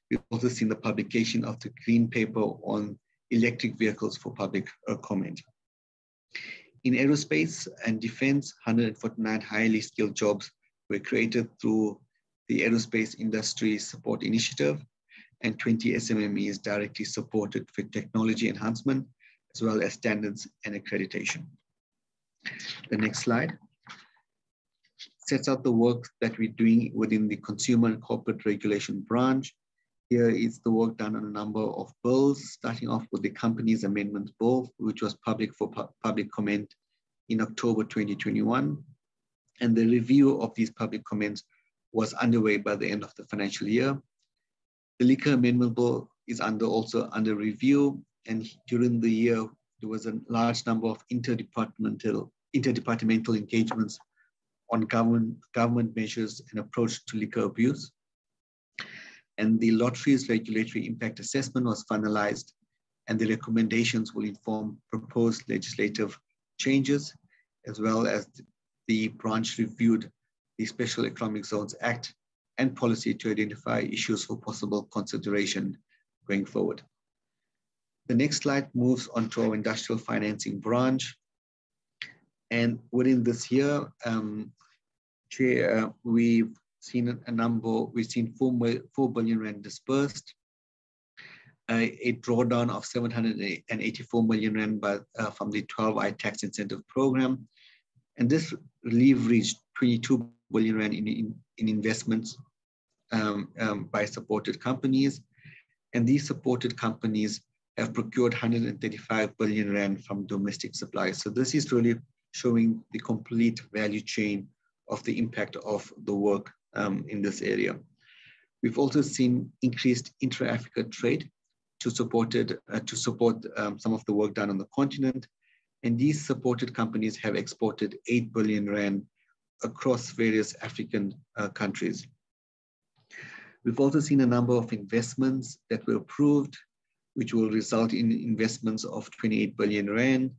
We've also seen the publication of the green paper on electric vehicles for public uh, comment. In aerospace and defense, 149 highly skilled jobs were created through the Aerospace Industry Support Initiative and 20 SMMEs directly supported for technology enhancement, as well as standards and accreditation. The next slide sets out the work that we're doing within the Consumer and Corporate Regulation branch. Here is the work done on a number of bills, starting off with the Companies Amendment Bill, which was public for pu public comment in October 2021. And the review of these public comments was underway by the end of the financial year. The Liquor Amendment Bill is under also under review. And during the year, there was a large number of interdepartmental interdepartmental engagements on government, government measures and approach to liquor abuse. And the lottery's regulatory impact assessment was finalized and the recommendations will inform proposed legislative changes, as well as the branch reviewed the Special Economic Zones Act and policy to identify issues for possible consideration going forward. The next slide moves on to our industrial financing branch. And within this year, um, uh, we've seen a number, we've seen 4, 4 billion rand dispersed, uh, a drawdown of 784 million rand by, uh, from the 12I tax incentive program. And this leveraged 22 billion rand in, in, in investments um, um, by supported companies. And these supported companies have procured 135 billion rand from domestic suppliers. So this is really showing the complete value chain of the impact of the work um, in this area. We've also seen increased intra-Africa trade to, supported, uh, to support um, some of the work done on the continent. And these supported companies have exported 8 billion Rand across various African uh, countries. We've also seen a number of investments that were approved, which will result in investments of 28 billion Rand.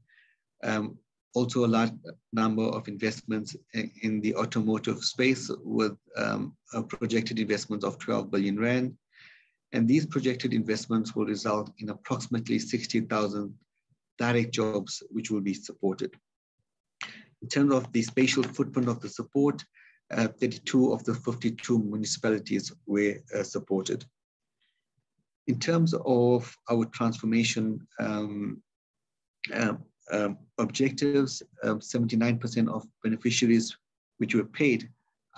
Um, also a large number of investments in the automotive space with um, projected investments of 12 billion Rand. And these projected investments will result in approximately 60,000 direct jobs which will be supported. In terms of the spatial footprint of the support, uh, 32 of the 52 municipalities were uh, supported. In terms of our transformation um, um, um objectives, 79% um, of beneficiaries which were paid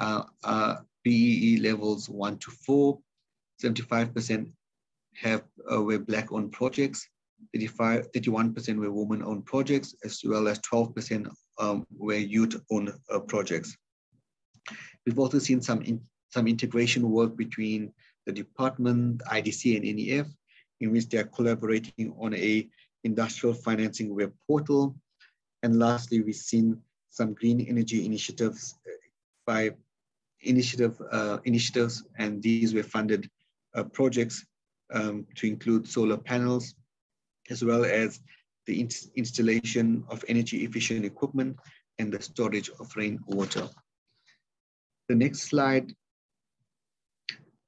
uh, are BEE levels one to four, 75% have uh, were black-owned projects, 35, 31% were woman-owned projects, as well as 12% um, were youth-owned uh, projects. We've also seen some, in, some integration work between the department, IDC and NEF, in which they are collaborating on a industrial financing web portal. And lastly, we've seen some green energy initiatives uh, by initiative uh, initiatives, and these were funded uh, projects um, to include solar panels, as well as the in installation of energy efficient equipment and the storage of rainwater. The next slide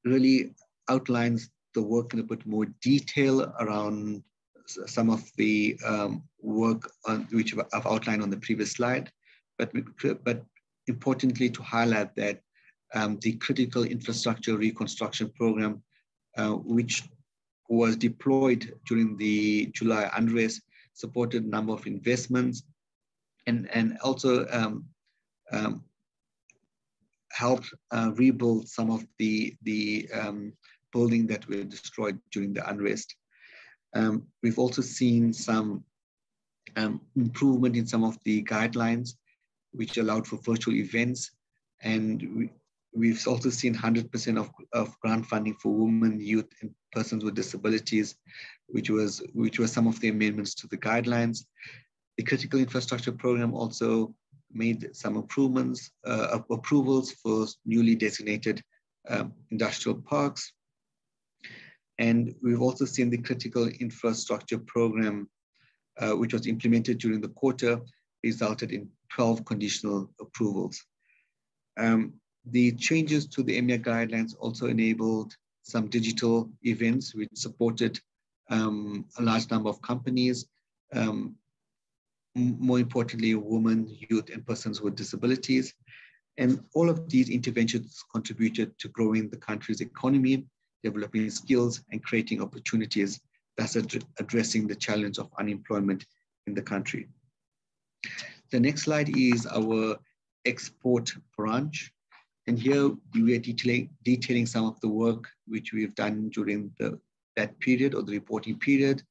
really outlines the work in a bit more detail around some of the um, work on, which I've outlined on the previous slide, but, but importantly to highlight that um, the critical infrastructure reconstruction program, uh, which was deployed during the July unrest, supported a number of investments and, and also um, um, helped uh, rebuild some of the, the um, building that were destroyed during the unrest. Um, we've also seen some um, improvement in some of the guidelines, which allowed for virtual events. And we, we've also seen 100% of, of grant funding for women, youth, and persons with disabilities, which was, which was some of the amendments to the guidelines. The critical infrastructure program also made some improvements, uh, approvals for newly designated um, industrial parks. And we've also seen the critical infrastructure program, uh, which was implemented during the quarter, resulted in 12 conditional approvals. Um, the changes to the EMIA guidelines also enabled some digital events which supported um, a large number of companies, um, more importantly, women, youth, and persons with disabilities. And all of these interventions contributed to growing the country's economy, developing skills, and creating opportunities, thus ad addressing the challenge of unemployment in the country. The next slide is our export branch. And here we are detailing, detailing some of the work which we've done during the, that period or the reporting period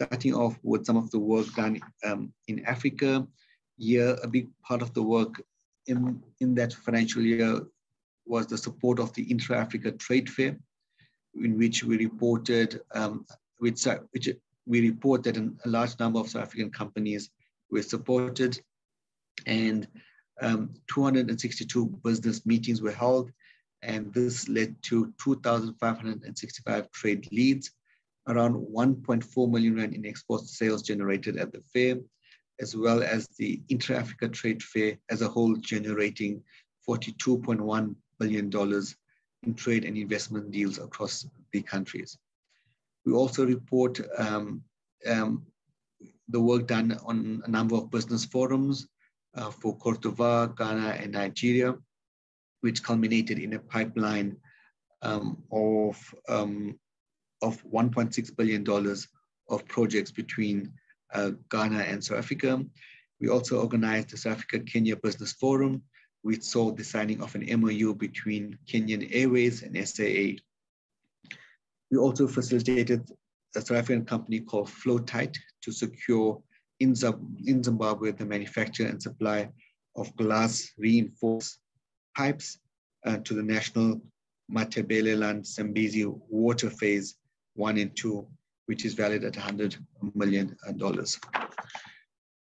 starting off with some of the work done um, in Africa. Here, a big part of the work in, in that financial year was the support of the Intra-Africa Trade Fair, in which we reported, um, which, which we report that a large number of South African companies were supported and um, 262 business meetings were held and this led to 2,565 trade leads around 1.4 million rand in export sales generated at the fair, as well as the intra-Africa trade fair as a whole generating $42.1 billion in trade and investment deals across the countries. We also report um, um, the work done on a number of business forums uh, for d'Ivoire, Ghana, and Nigeria, which culminated in a pipeline um, of um, of $1.6 billion of projects between uh, Ghana and South Africa. We also organized the South Africa-Kenya Business Forum, which saw the signing of an MOU between Kenyan Airways and SAA. We also facilitated a South African company called Flowtite to secure in, in Zimbabwe the manufacture and supply of glass reinforced pipes uh, to the national Matabeleland Zambezi water phase one and two, which is valued at $100 million.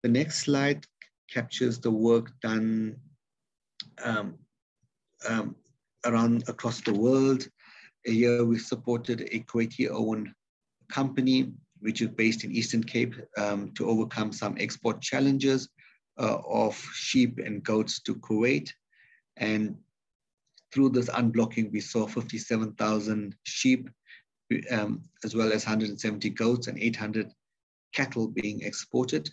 The next slide captures the work done um, um, around across the world. A year we supported a Kuwaiti-owned company, which is based in Eastern Cape, um, to overcome some export challenges uh, of sheep and goats to Kuwait. And through this unblocking, we saw 57,000 sheep um, as well as 170 goats and 800 cattle being exported.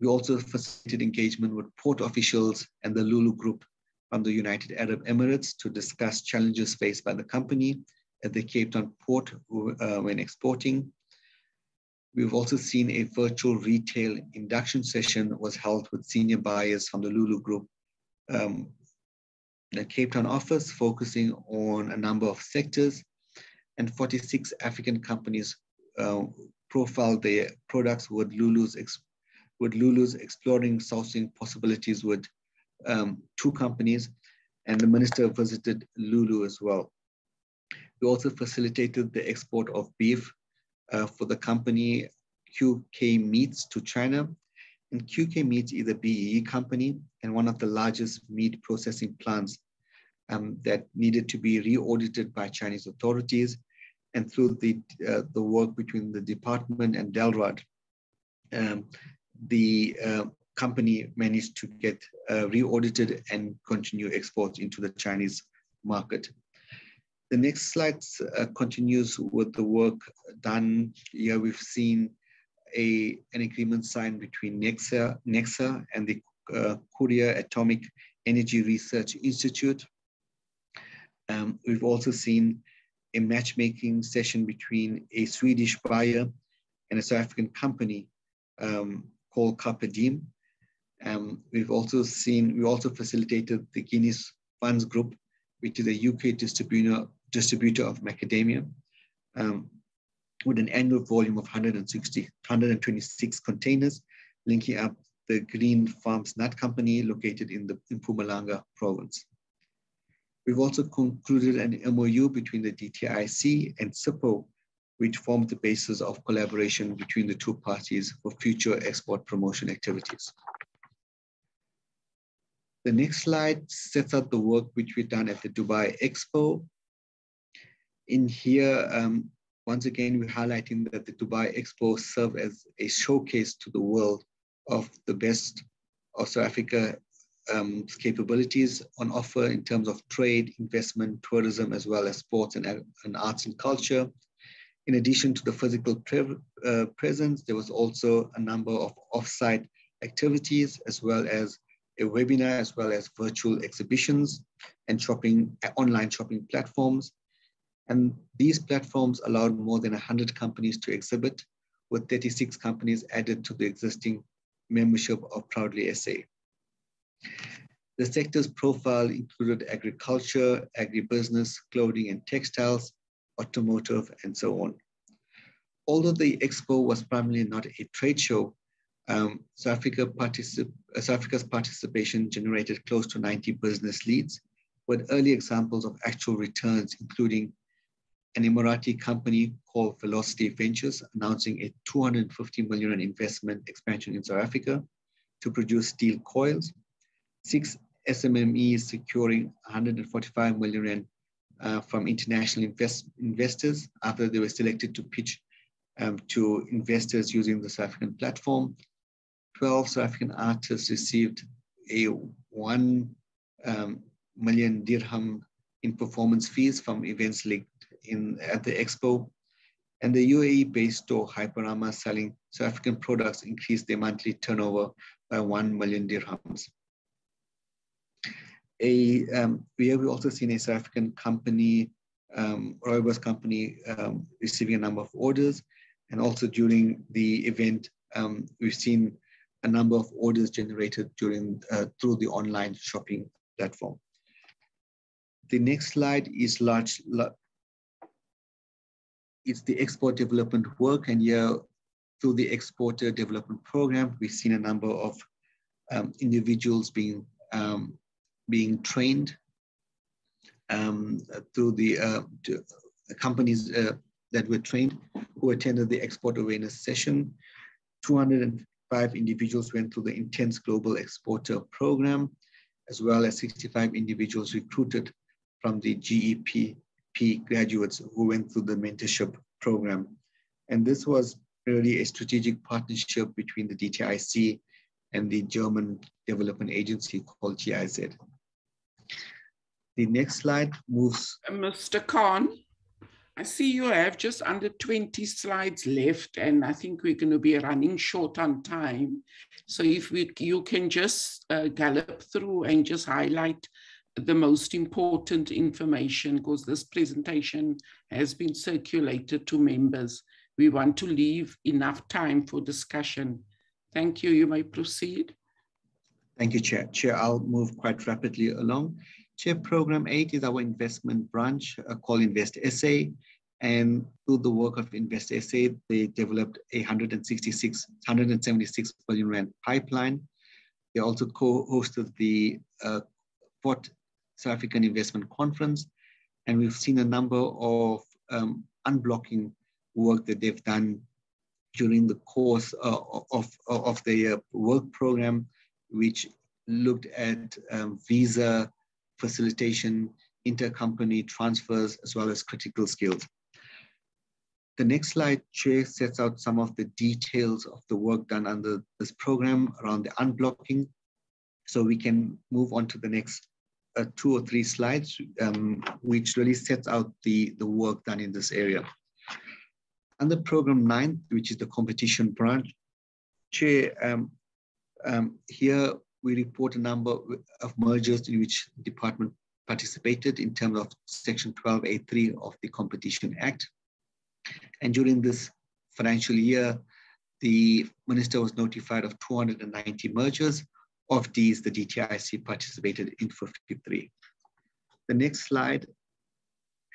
We also facilitated engagement with port officials and the Lulu Group from the United Arab Emirates to discuss challenges faced by the company at the Cape Town port uh, when exporting. We've also seen a virtual retail induction session was held with senior buyers from the Lulu Group, um, the Cape Town office focusing on a number of sectors and 46 African companies uh, profiled their products with Lulu's, with Lulu's exploring sourcing possibilities with um, two companies and the minister visited Lulu as well. We also facilitated the export of beef uh, for the company QK Meats to China. And QK Meats is a BEE company and one of the largest meat processing plants um, that needed to be re-audited by Chinese authorities. And through the, uh, the work between the department and Dalrod, um, the uh, company managed to get uh, re-audited and continue exports into the Chinese market. The next slide uh, continues with the work done. Here we've seen a, an agreement signed between Nexa, NECSA and the uh, Korea Atomic Energy Research Institute. Um, we've also seen a matchmaking session between a Swedish buyer and a South African company um, called Carpe Diem. Um, we've also seen, we also facilitated the Guinness Funds Group, which is a UK distributor, distributor of macadamia um, with an annual volume of 160, 126 containers, linking up the Green Farms Nut Company located in the in Mpumalanga province. We've also concluded an MOU between the DTIC and SIPO, which formed the basis of collaboration between the two parties for future export promotion activities. The next slide sets out the work which we've done at the Dubai Expo in here, um, once again, we're highlighting that the Dubai Expo served as a showcase to the world of the best of South Africa um, capabilities on offer in terms of trade, investment, tourism, as well as sports and, and arts and culture. In addition to the physical pre uh, presence, there was also a number of offsite activities, as well as a webinar, as well as virtual exhibitions and shopping, online shopping platforms. And these platforms allowed more than 100 companies to exhibit, with 36 companies added to the existing membership of Proudly SA. The sector's profile included agriculture, agribusiness, clothing and textiles, automotive, and so on. Although the expo was primarily not a trade show, um, South, Africa particip South Africa's participation generated close to 90 business leads, with early examples of actual returns, including an Emirati company called Velocity Ventures announcing a 250 million investment expansion in South Africa to produce steel coils. Six SMMEs securing 145 million uh, from international invest investors after they were selected to pitch um, to investors using the South African platform. 12 South African artists received a 1 um, million dirham in performance fees from events linked in at the expo. And the UAE-based store Hyperama selling South African products increased their monthly turnover by 1 million dirhams. A, um, we have also seen a South African company, um, Rooibos company, um, receiving a number of orders. And also during the event, um, we've seen a number of orders generated during uh, through the online shopping platform. The next slide is large, it's the export development work. And here, through the exporter development program, we've seen a number of um, individuals being um, being trained um, through the uh, companies uh, that were trained who attended the export awareness session. 205 individuals went through the intense global exporter program, as well as 65 individuals recruited from the GEPP graduates who went through the mentorship program. And this was really a strategic partnership between the DTIC and the German development agency called GIZ. The next slide moves. Uh, Mr. Khan, I see you have just under 20 slides left, and I think we're going to be running short on time. So if we, you can just uh, gallop through and just highlight the most important information, because this presentation has been circulated to members. We want to leave enough time for discussion. Thank you. You may proceed. Thank you, Chair. Chair, I'll move quite rapidly along. Chair, Program 8 is our investment branch uh, called Invest SA. And through the work of Invest SA, they developed a 166, 176 billion rand pipeline. They also co-hosted the uh, fourth South African Investment Conference. And we've seen a number of um, unblocking work that they've done during the course uh, of, of the uh, work program, which looked at um, visa facilitation, intercompany transfers, as well as critical skills. The next slide, Chair, sets out some of the details of the work done under this program around the unblocking. So we can move on to the next uh, two or three slides, um, which really sets out the, the work done in this area. Under program nine, which is the competition branch, Chair, um, um, here we report a number of mergers in which the department participated in terms of section 12A3 of the Competition Act. And during this financial year, the minister was notified of 290 mergers. Of these, the DTIC participated in 53. The next slide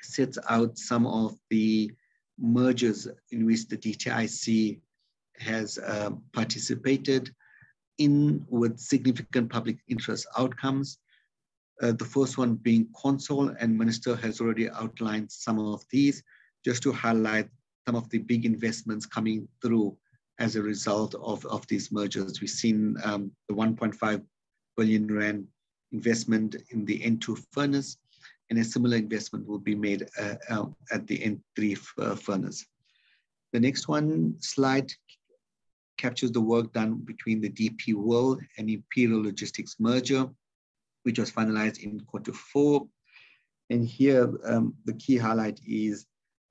sets out some of the mergers in which the DTIC has um, participated in with significant public interest outcomes. Uh, the first one being Consol, and Minister has already outlined some of these, just to highlight some of the big investments coming through as a result of, of these mergers. We've seen um, the 1.5 billion rand investment in the N2 furnace, and a similar investment will be made uh, uh, at the N3 uh, furnace. The next one slide captures the work done between the DP World and Imperial Logistics merger, which was finalized in quarter four. And here, um, the key highlight is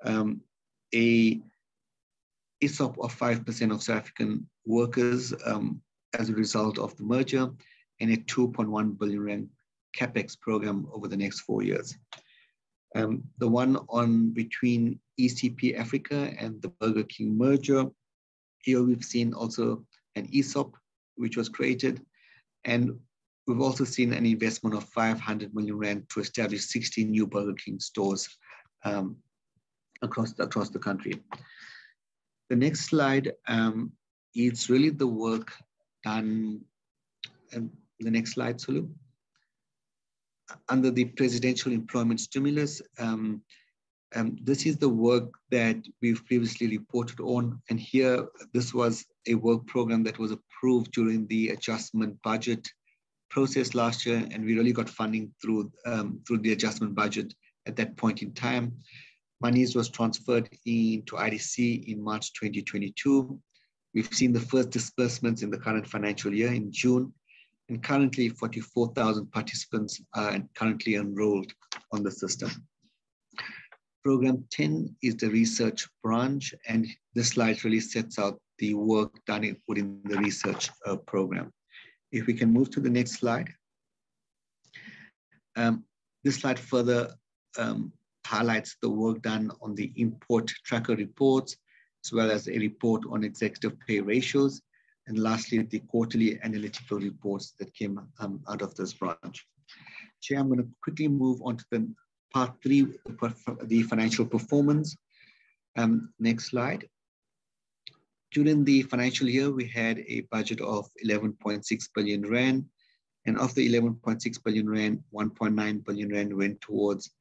um, a ESOP of 5% of South African workers um, as a result of the merger and a 2.1 billion rand capex program over the next four years. Um, the one on between ECP Africa and the Burger King merger, here we've seen also an ESOP, which was created. And we've also seen an investment of 500 million rand to establish 60 new Burger King stores um, across, the, across the country. The next slide um, is really the work done. Um, the next slide, Sulu under the presidential employment stimulus. Um, um, this is the work that we've previously reported on. And here, this was a work program that was approved during the adjustment budget process last year. And we really got funding through, um, through the adjustment budget at that point in time. Monies was transferred into IDC in March 2022. We've seen the first disbursements in the current financial year in June, and currently 44,000 participants are currently enrolled on the system. Program 10 is the research branch, and this slide really sets out the work done within the research uh, program. If we can move to the next slide. Um, this slide further um, highlights the work done on the import tracker reports, as well as a report on executive pay ratios, and lastly, the quarterly analytical reports that came um, out of this branch. Chair, I'm going to quickly move on to the part three, the financial performance. Um, next slide. During the financial year, we had a budget of 11.6 billion rand. And of the 11.6 billion rand, 1.9 billion rand went towards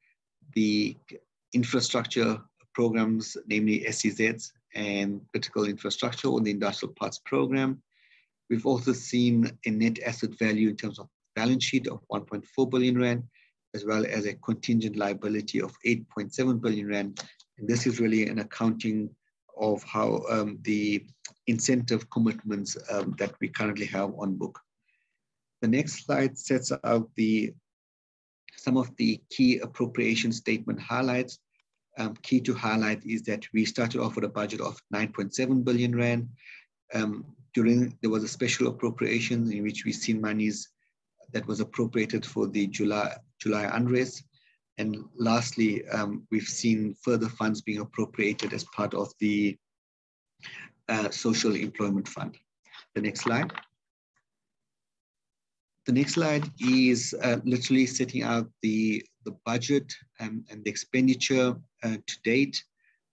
the infrastructure programs, namely SEZs and critical infrastructure or the industrial parks program. We've also seen a net asset value in terms of balance sheet of 1.4 billion rand, as well as a contingent liability of 8.7 billion rand. And this is really an accounting of how um, the incentive commitments um, that we currently have on book. The next slide sets out the some of the key appropriation statement highlights um, key to highlight is that we started off with a budget of 9.7 billion rand. Um, during there was a special appropriation in which we seen monies that was appropriated for the July July unrest. And lastly, um, we've seen further funds being appropriated as part of the uh, Social Employment Fund. The next slide. The next slide is uh, literally setting out the, the budget and, and the expenditure uh, to date.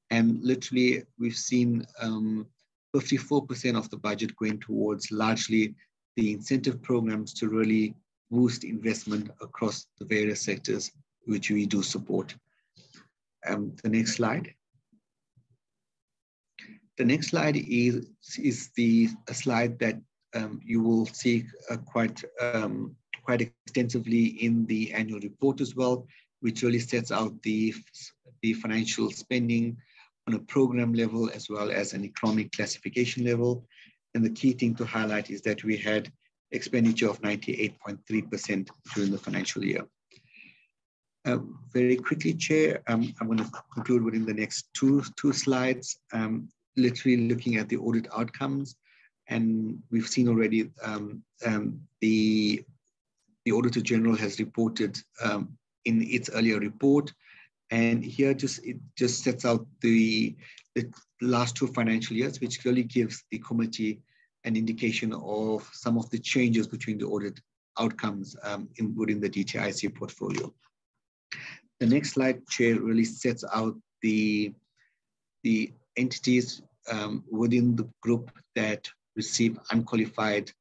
And literally, we've seen 54% um, of the budget going towards largely the incentive programs to really boost investment across the various sectors which we do support. Um, the next slide. The next slide is, is the slide that um, you will see uh, quite, um, quite extensively in the annual report as well, which really sets out the, the financial spending on a program level as well as an economic classification level. And the key thing to highlight is that we had expenditure of 98.3% during the financial year. Uh, very quickly, Chair, um, I'm going to conclude within the next two, two slides, um, literally looking at the audit outcomes. And we've seen already um, um the, the Auditor General has reported um, in its earlier report. And here just it just sets out the, the last two financial years, which clearly gives the committee an indication of some of the changes between the audit outcomes um, in, within the DTIC portfolio. The next slide, Chair, really sets out the, the entities um, within the group that receive unqualified,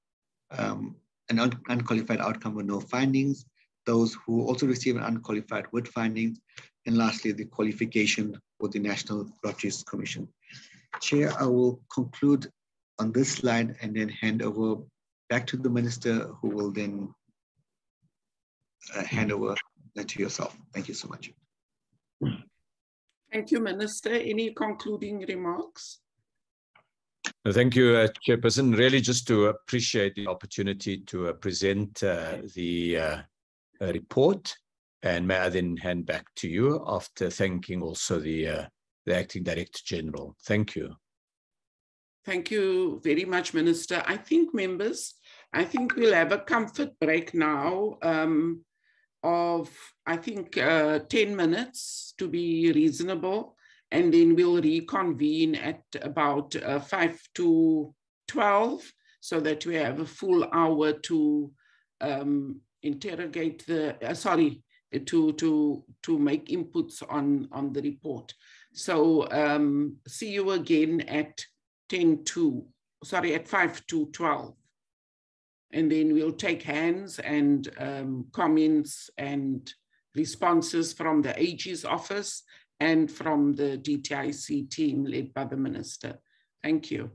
um, an un unqualified outcome with no findings, those who also receive an unqualified with findings, and lastly, the qualification for the National Lotteries Commission. Chair, I will conclude on this slide and then hand over back to the minister who will then uh, hand over to yourself. Thank you so much. Thank you, Minister. Any concluding remarks? Thank you, uh, Chairperson. Really just to appreciate the opportunity to uh, present uh, the uh, report. And may I then hand back to you after thanking also the, uh, the Acting Director General. Thank you. Thank you very much, Minister. I think, members, I think we'll have a comfort break now. Um, of, I think, uh, 10 minutes to be reasonable. And then we'll reconvene at about uh, 5 to 12 so that we have a full hour to um, interrogate the, uh, sorry, to, to, to make inputs on, on the report. So um, see you again at 10 to, sorry, at 5 to 12 and then we'll take hands and um, comments and responses from the AG's office and from the DTIC team led by the minister. Thank you.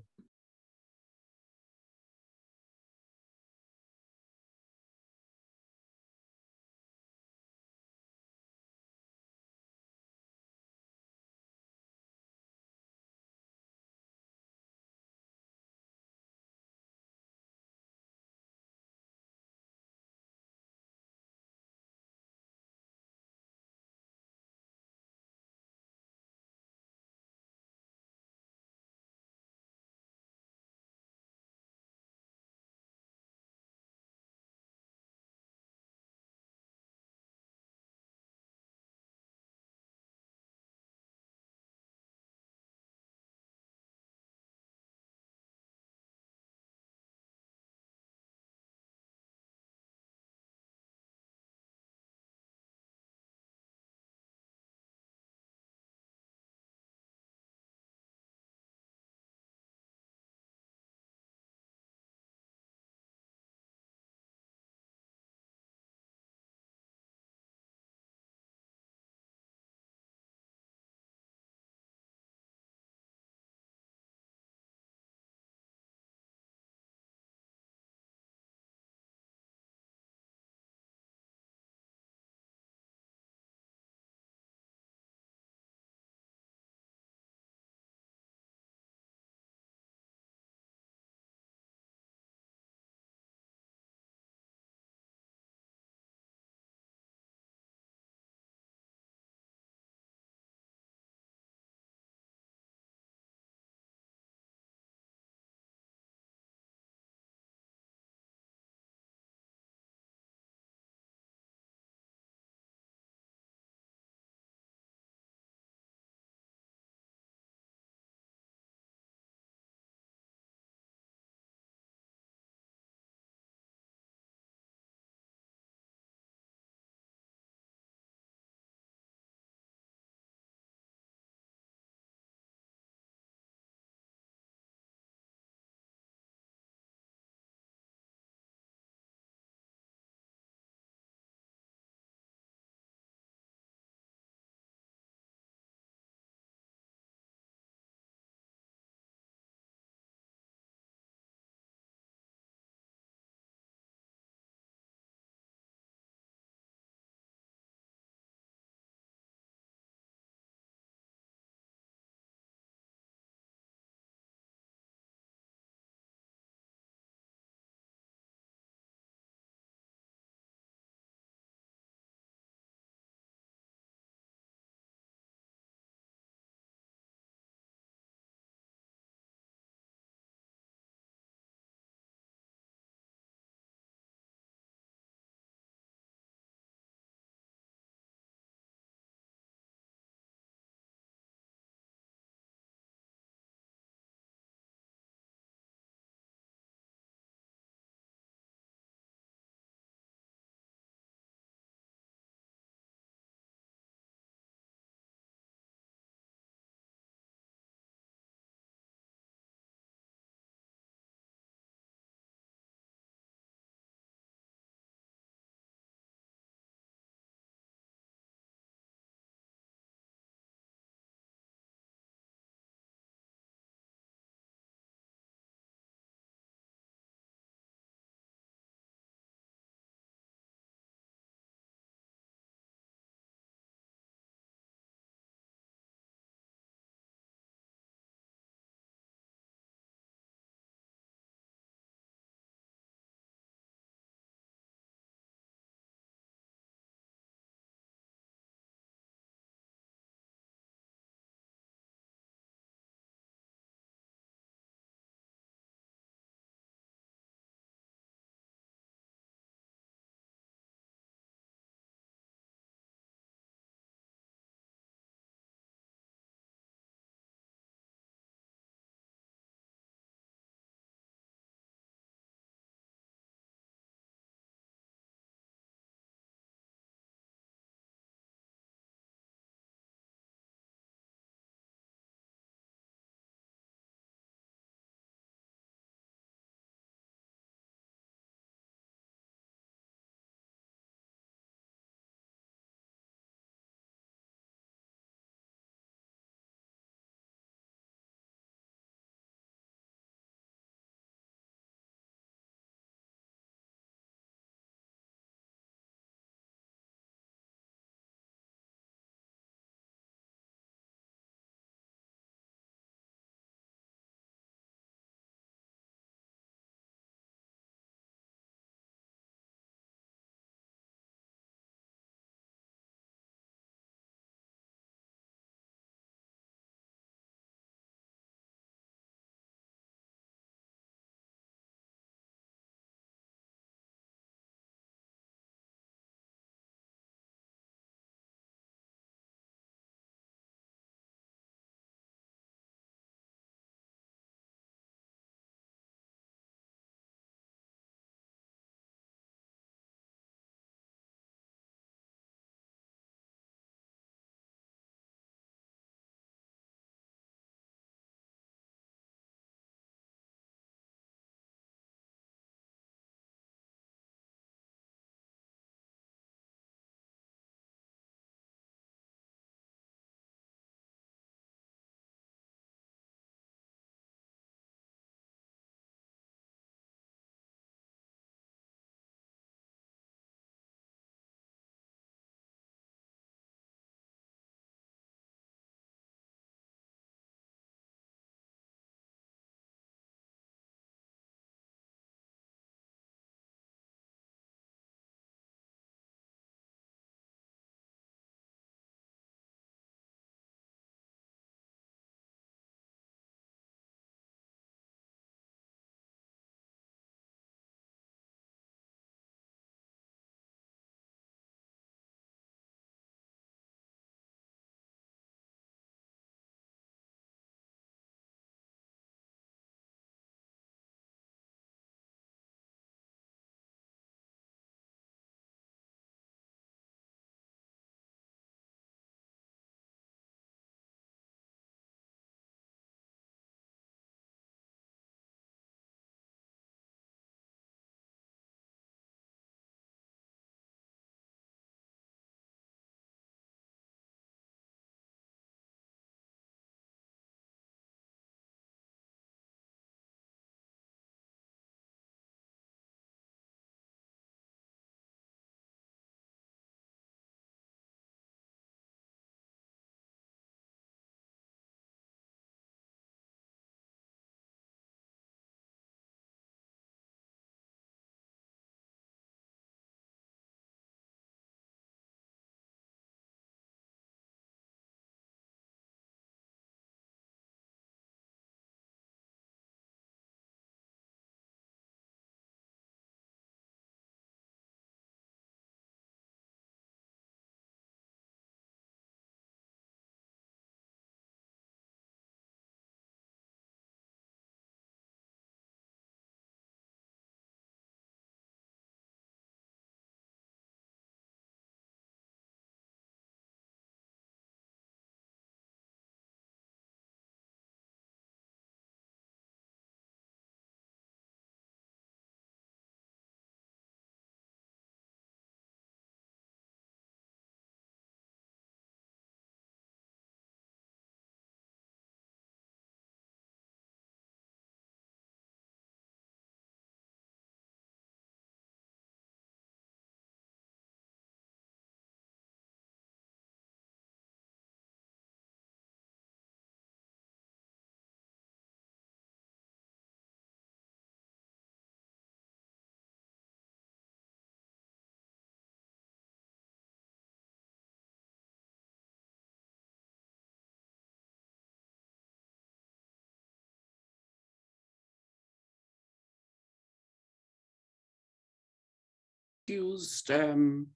Excused. Um,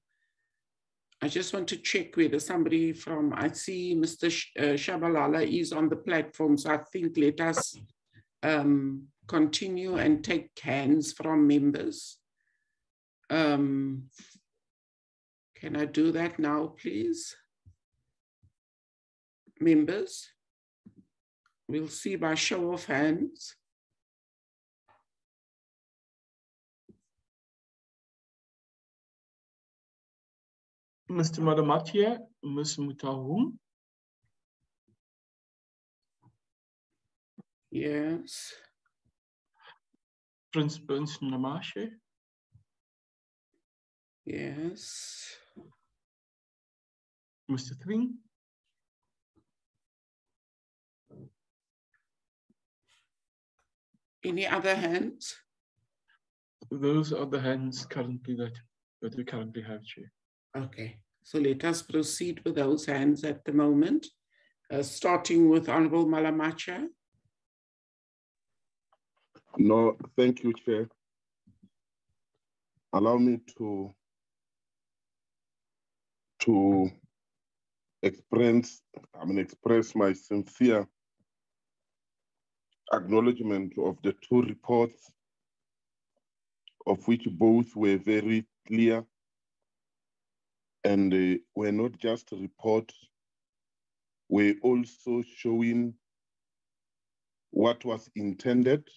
I just want to check whether somebody from, I see Mr. Uh, Shabalala is on the platform, so I think let us um, continue and take hands from members. Um, can I do that now, please? Members, we'll see by show of hands. Mr. Madamatia, Ms. Mutahum. Yes. Prince Burns-Ncamashe. Yes. Mr. Thring. Any other hands? Those are the hands currently that, that we currently have, Chair. Okay, so let us proceed with those hands at the moment, uh, starting with Honorable Malamacha. No, thank you, Chair. Allow me to to express, I mean, express my sincere acknowledgement of the two reports, of which both were very clear and uh, we're not just reports, we're also showing what was intended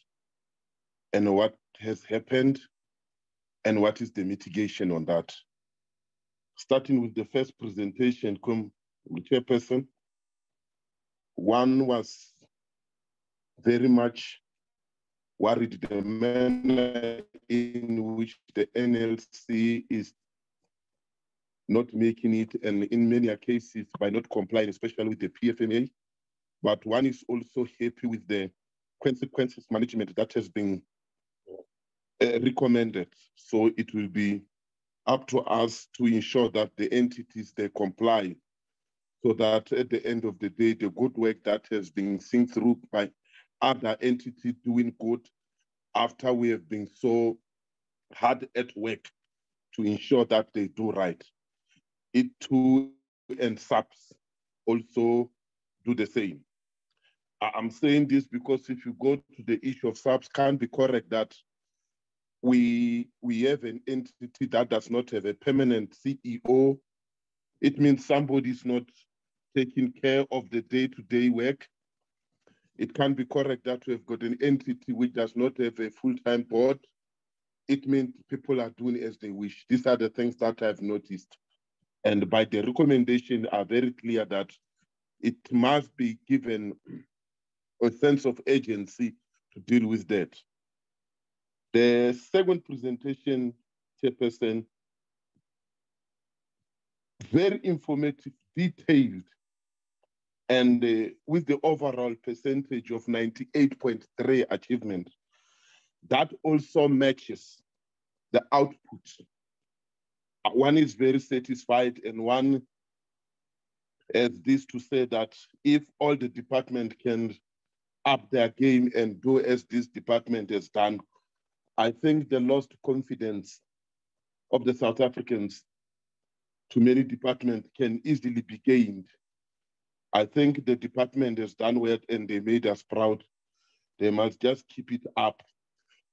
and what has happened and what is the mitigation on that. Starting with the first presentation, come Chairperson, one was very much worried the manner in which the NLC is not making it, and in many cases by not complying, especially with the PFMA. But one is also happy with the consequences management that has been uh, recommended. So it will be up to us to ensure that the entities they comply so that at the end of the day, the good work that has been seen through by other entities doing good after we have been so hard at work to ensure that they do right it too and SABS also do the same. I'm saying this because if you go to the issue of SABS, can be correct that we we have an entity that does not have a permanent CEO. It means somebody is not taking care of the day-to-day -day work. It can be correct that we have got an entity which does not have a full-time board. It means people are doing as they wish. These are the things that I've noticed and by the recommendation are very clear that it must be given a sense of agency to deal with that. The second presentation, Chairperson, very informative, detailed, and uh, with the overall percentage of 98.3 achievement, that also matches the output one is very satisfied and one has this to say that if all the department can up their game and do as this department has done, I think the lost confidence of the South Africans to many departments can easily be gained. I think the department has done well and they made us proud. They must just keep it up.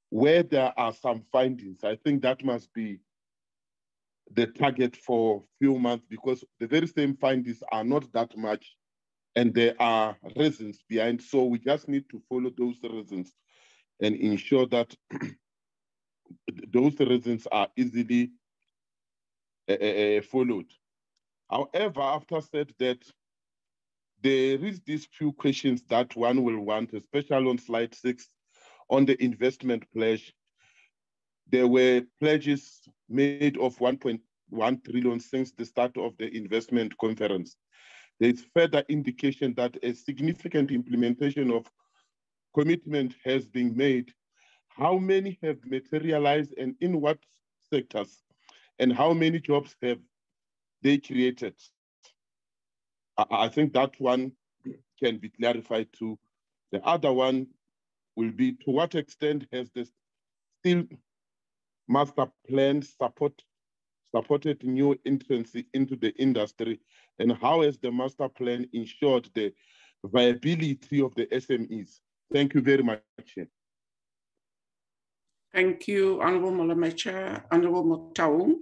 Where there are some findings, I think that must be the target for few months because the very same findings are not that much and there are reasons behind. So we just need to follow those reasons and ensure that those reasons are easily uh, followed. However, after said that, there is these few questions that one will want, especially on slide six, on the investment pledge there were pledges made of 1.1 trillion since the start of the investment conference. There is further indication that a significant implementation of commitment has been made. How many have materialized and in what sectors? And how many jobs have they created? I think that one can be clarified too. The other one will be to what extent has the steel master plan support supported new entrance into the industry? And how has the master plan ensured the viability of the SMEs? Thank you very much. Thank you, Honorable Molomecha. Honorable Motaung.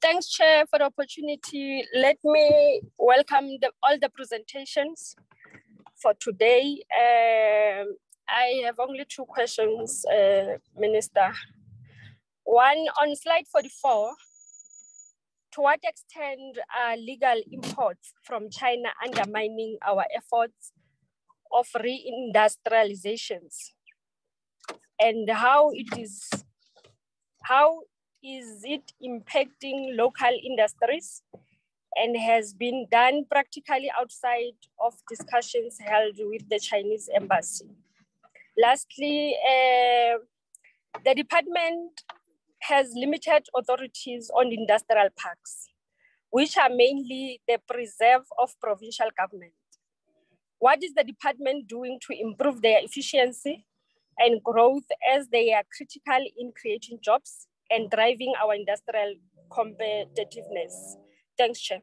Thanks, Chair, for the opportunity. Let me welcome the, all the presentations for today. Um, I have only two questions, uh, Minister. One on slide 44, to what extent are legal imports from China undermining our efforts of reindustrializations? And how it is, how is it impacting local industries and has been done practically outside of discussions held with the Chinese embassy. Lastly, uh, the department has limited authorities on industrial parks, which are mainly the preserve of provincial government. What is the department doing to improve their efficiency and growth as they are critical in creating jobs and driving our industrial competitiveness. Thanks, Chair.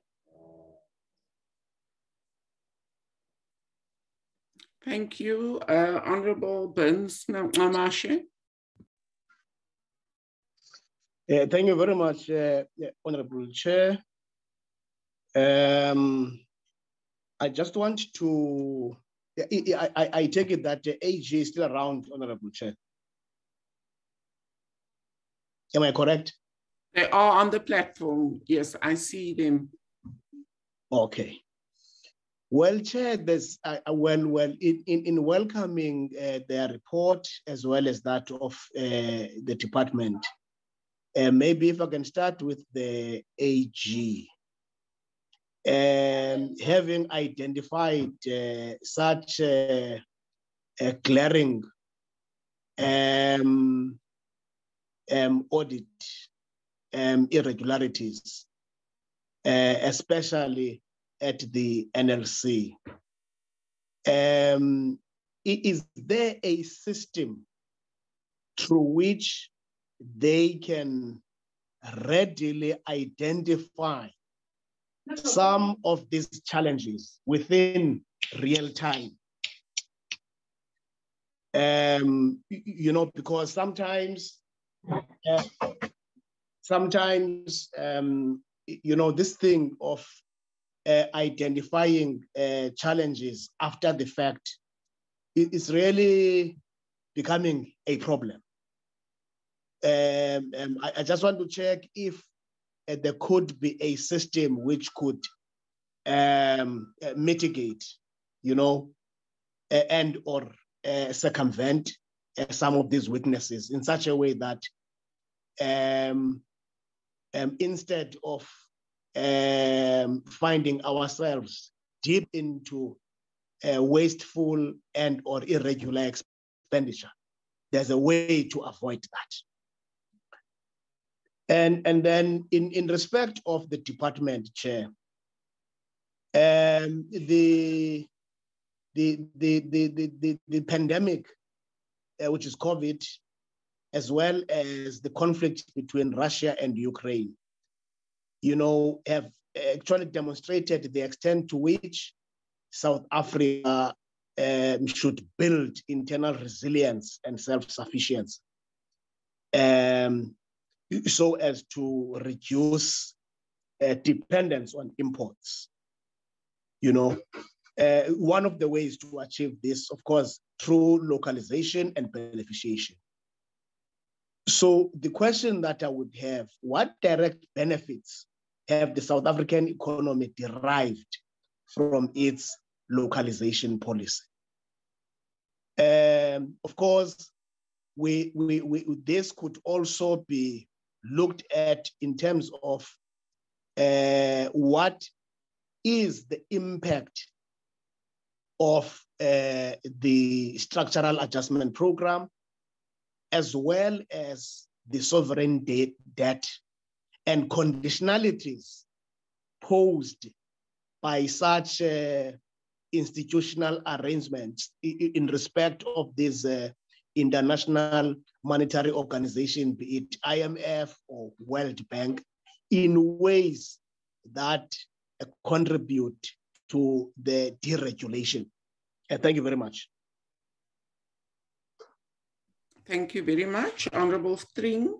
Thank you. Uh, Honorable Burns-Ncamashe. Uh, thank you very much, uh, Honorable Chair. Um, I just want to, I, I, I take it that the AG is still around, Honorable Chair. Am I correct? They are on the platform. Yes, I see them. Okay. Well, Chair, there's uh, uh, well, well, in, in, in welcoming uh, their report as well as that of uh, the department, uh, maybe if I can start with the AG. Um, having identified uh, such a glaring um, um, audit um, irregularities, especially at the NLC. Um, is there a system through which they can readily identify some of these challenges within real time? Um, you know, because sometimes uh, sometimes, um, you know, this thing of uh, identifying uh, challenges after the fact is really becoming a problem. Um, um, I, I, just want to check if uh, there could be a system which could um, uh, mitigate, you know, and or uh, circumvent uh, some of these weaknesses in such a way that um, um, instead of um, finding ourselves deep into wasteful and or irregular expenditure, there's a way to avoid that. And, and then in, in respect of the department chair, um, the, the, the, the, the, the, the pandemic uh, which is COVID, as well as the conflict between Russia and Ukraine, you know, have actually demonstrated the extent to which South Africa um, should build internal resilience and self-sufficiency um, so as to reduce uh, dependence on imports. You know, uh, one of the ways to achieve this, of course, through localization and beneficiation. So the question that I would have, what direct benefits have the South African economy derived from its localization policy? Um, of course, we, we, we, this could also be looked at in terms of uh, what is the impact of uh, the structural adjustment program, as well as the sovereign debt and conditionalities posed by such uh, institutional arrangements in respect of these uh, international monetary organization, be it IMF or World Bank, in ways that contribute to the deregulation. Uh, thank you very much. Thank you very much. Honorable Thring.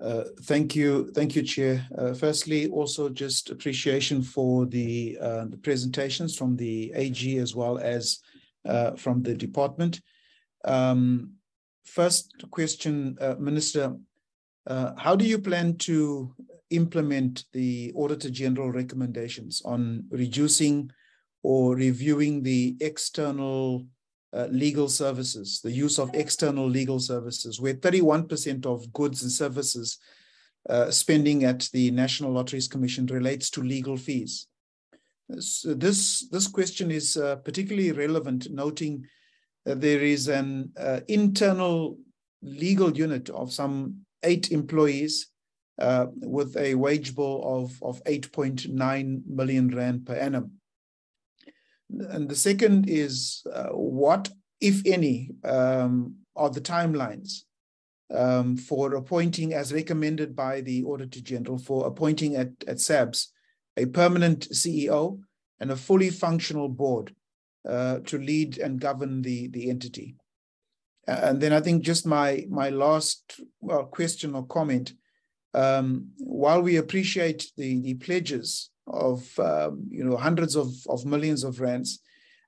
Uh, thank you, thank you, Chair. Uh, firstly, also just appreciation for the, uh, the presentations from the AG as well as uh, from the department. Um, first question, uh, Minister, how do you plan to implement the Auditor General recommendations on reducing or reviewing the external uh, legal services, the use of external legal services, where 31% of goods and services uh, spending at the National Lotteries Commission relates to legal fees. So this, this question is uh, particularly relevant, noting that there is an uh, internal legal unit of some eight employees uh, with a wage bill of, of 8.9 million rand per annum. And the second is uh, what, if any, um, are the timelines um, for appointing, as recommended by the Auditor General, for appointing at, at SABS a permanent CEO and a fully functional board uh, to lead and govern the, the entity. And then I think just my, my last well, question or comment, um, while we appreciate the, the pledges of um, you know hundreds of, of millions of rands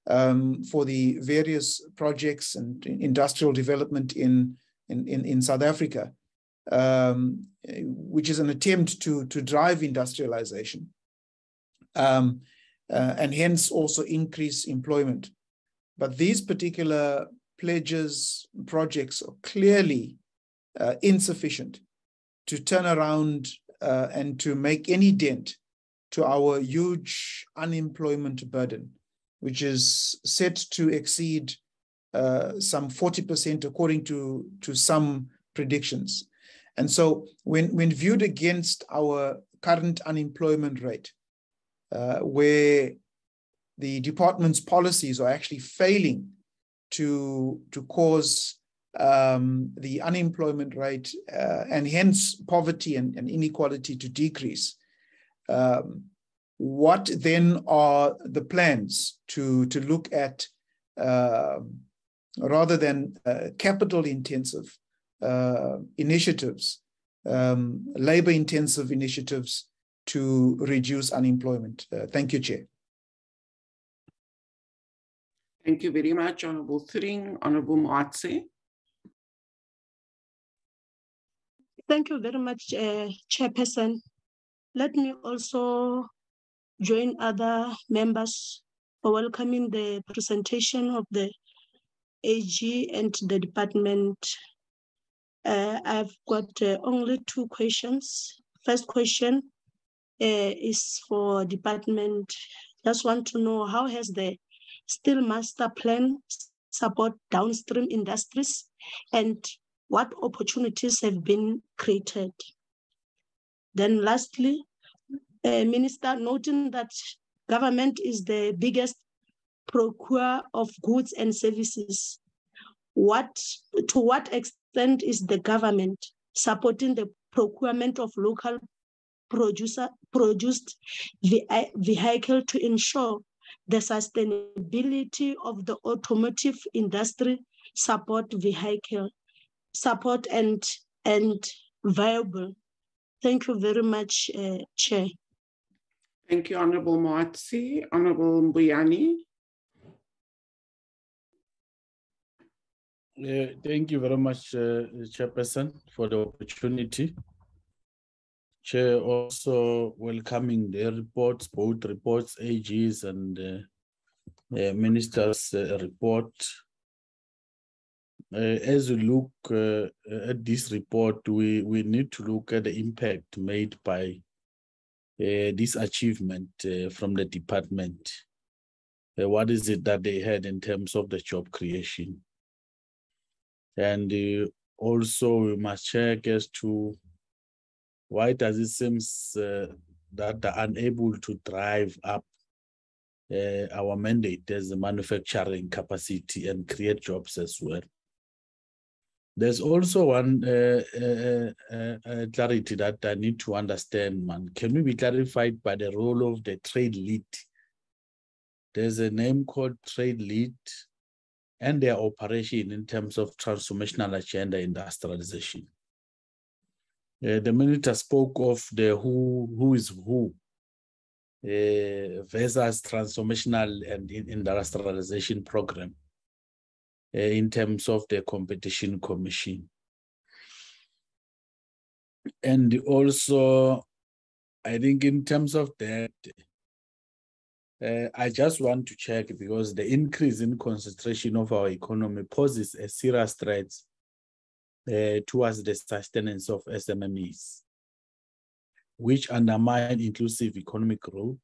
um, for the various projects and industrial development in in, in, in South Africa, um, which is an attempt to to drive industrialization um, uh, and hence also increase employment. But these particular pledges projects are clearly uh, insufficient to turn around uh, and to make any dent to our huge unemployment burden, which is set to exceed uh, some 40% according to, to some predictions. And so when, when viewed against our current unemployment rate, uh, where the department's policies are actually failing to, to cause um, the unemployment rate uh, and hence poverty and, and inequality to decrease, um, what then are the plans to, to look at uh, rather than uh, capital intensive uh, initiatives, um, labor intensive initiatives to reduce unemployment? Uh, thank you, Chair. Thank you very much, Honorable Thring. Honorable Moatse. Thank you very much, uh, Chairperson. Let me also join other members for welcoming the presentation of the AG and the department. Uh, I've got uh, only two questions. First question uh, is for department. Just want to know how has the Steel Master Plan support downstream industries and what opportunities have been created? Then lastly, uh, Minister, noting that government is the biggest procurer of goods and services, what to what extent is the government supporting the procurement of local producer produced vehicle to ensure the sustainability of the automotive industry support vehicle support and and viable Thank you very much, uh, Chair. Thank you, Honorable Moatse. Honorable Mbuyani. Yeah, thank you very much, uh, Chairperson, for the opportunity. Chair also welcoming the reports, both reports, AGs and uh, uh, Minister's uh, report uh, as we look uh, at this report, we, we need to look at the impact made by this achievement from the department. what is it that they had in terms of the job creation? And also we must check as to why does it seem uh, that they're unable to drive up uh, our mandate as a manufacturing capacity and create jobs as well. There's also one uh, uh, uh, uh, clarity that I need to understand, man. Can we be clarified by the role of the trade lead? There's a name called trade lead and their operation in terms of transformational agenda industrialization. Uh, the minister spoke of the who who is who uh, versus transformational and industrialization program. Uh, in terms of the competition commission. And also, I think in terms of that, uh, I just want to check because the increase in concentration of our economy poses a serious threat uh, towards the sustenance of SMMEs, which undermine inclusive economic growth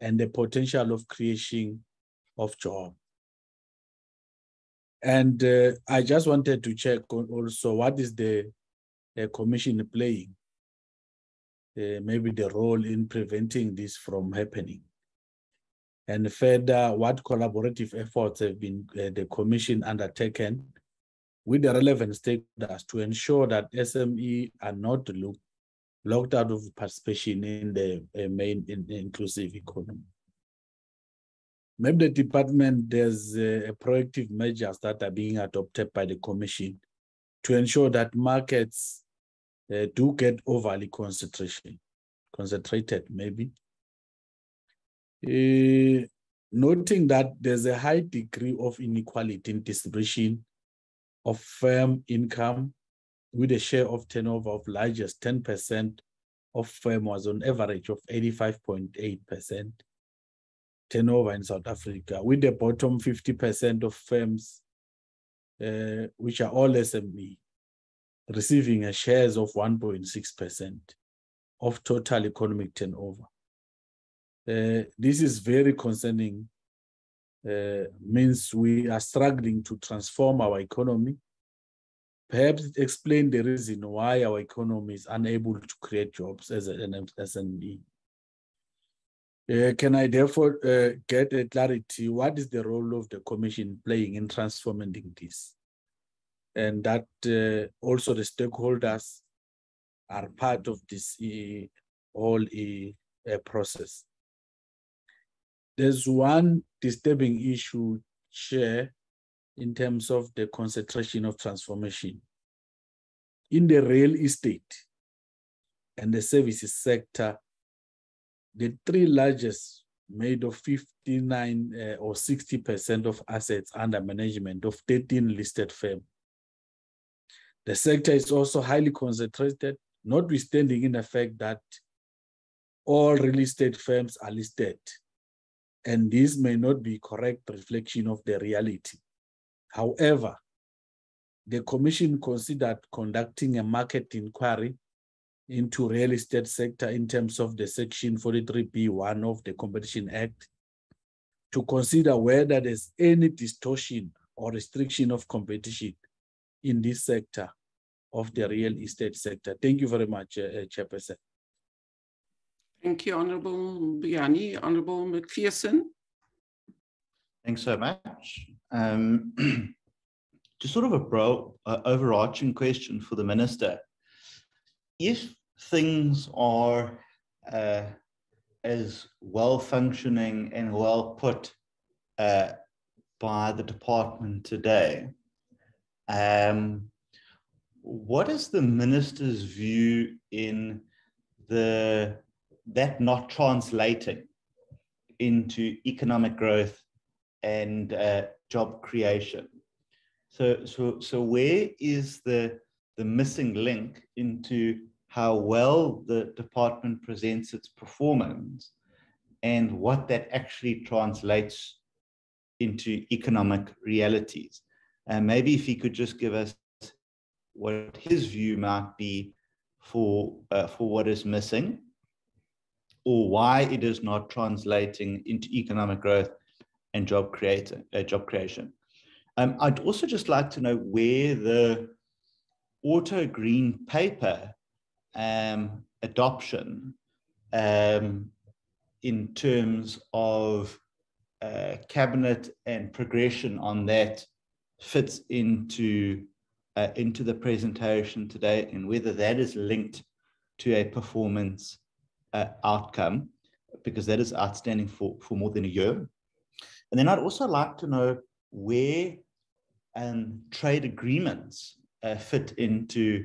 and the potential of creation of jobs. And uh, I just wanted to check also what is the uh, commission playing, uh, maybe the role in preventing this from happening. And further, what collaborative efforts have been uh, the commission undertaken with the relevant stakeholders to ensure that SME are not look, locked out of participation in the uh, main in inclusive economy maybe the department, there's uh, proactive measures that are being adopted by the commission to ensure that markets uh, do get overly concentration, concentrated maybe. Uh, noting that there's a high degree of inequality in distribution of firm income with a share of turnover of largest 10% of firm was on average of 85.8% turnover in South Africa, with the bottom 50% of firms, uh, which are all SME, receiving a shares of 1.6% of total economic turnover. Uh, this is very concerning, uh, means we are struggling to transform our economy. Perhaps explain the reason why our economy is unable to create jobs as an SME. Uh, can I therefore uh, get a clarity? What is the role of the commission playing in transforming this? And that uh, also the stakeholders are part of this uh, whole uh, process. There's one disturbing issue, Chair, in terms of the concentration of transformation. In the real estate and the services sector, the three largest made of 59 uh, or 60% of assets under management of 13 listed firms. The sector is also highly concentrated, notwithstanding in the fact that all real estate firms are listed. And this may not be correct reflection of the reality. However, the commission considered conducting a market inquiry into real estate sector in terms of the section 43b1 of the competition act to consider whether there's any distortion or restriction of competition in this sector of the real estate sector. Thank you very much, uh, uh Chairperson. Thank you, Honorable Biani. Honorable Macpherson. Thanks so much. Um, just sort of a broad, uh, overarching question for the Minister if things are uh, as well functioning and well put uh, by the department today, um, what is the minister's view in the that not translating into economic growth and uh, job creation? So, so, so where is the the missing link into how well the department presents its performance and what that actually translates into economic realities. And maybe if he could just give us what his view might be for, uh, for what is missing or why it is not translating into economic growth and job, creator, uh, job creation. Um, I'd also just like to know where the auto green paper um, adoption um, in terms of uh, cabinet and progression on that fits into uh, into the presentation today and whether that is linked to a performance uh, outcome because that is outstanding for, for more than a year. And then I'd also like to know where um, trade agreements fit into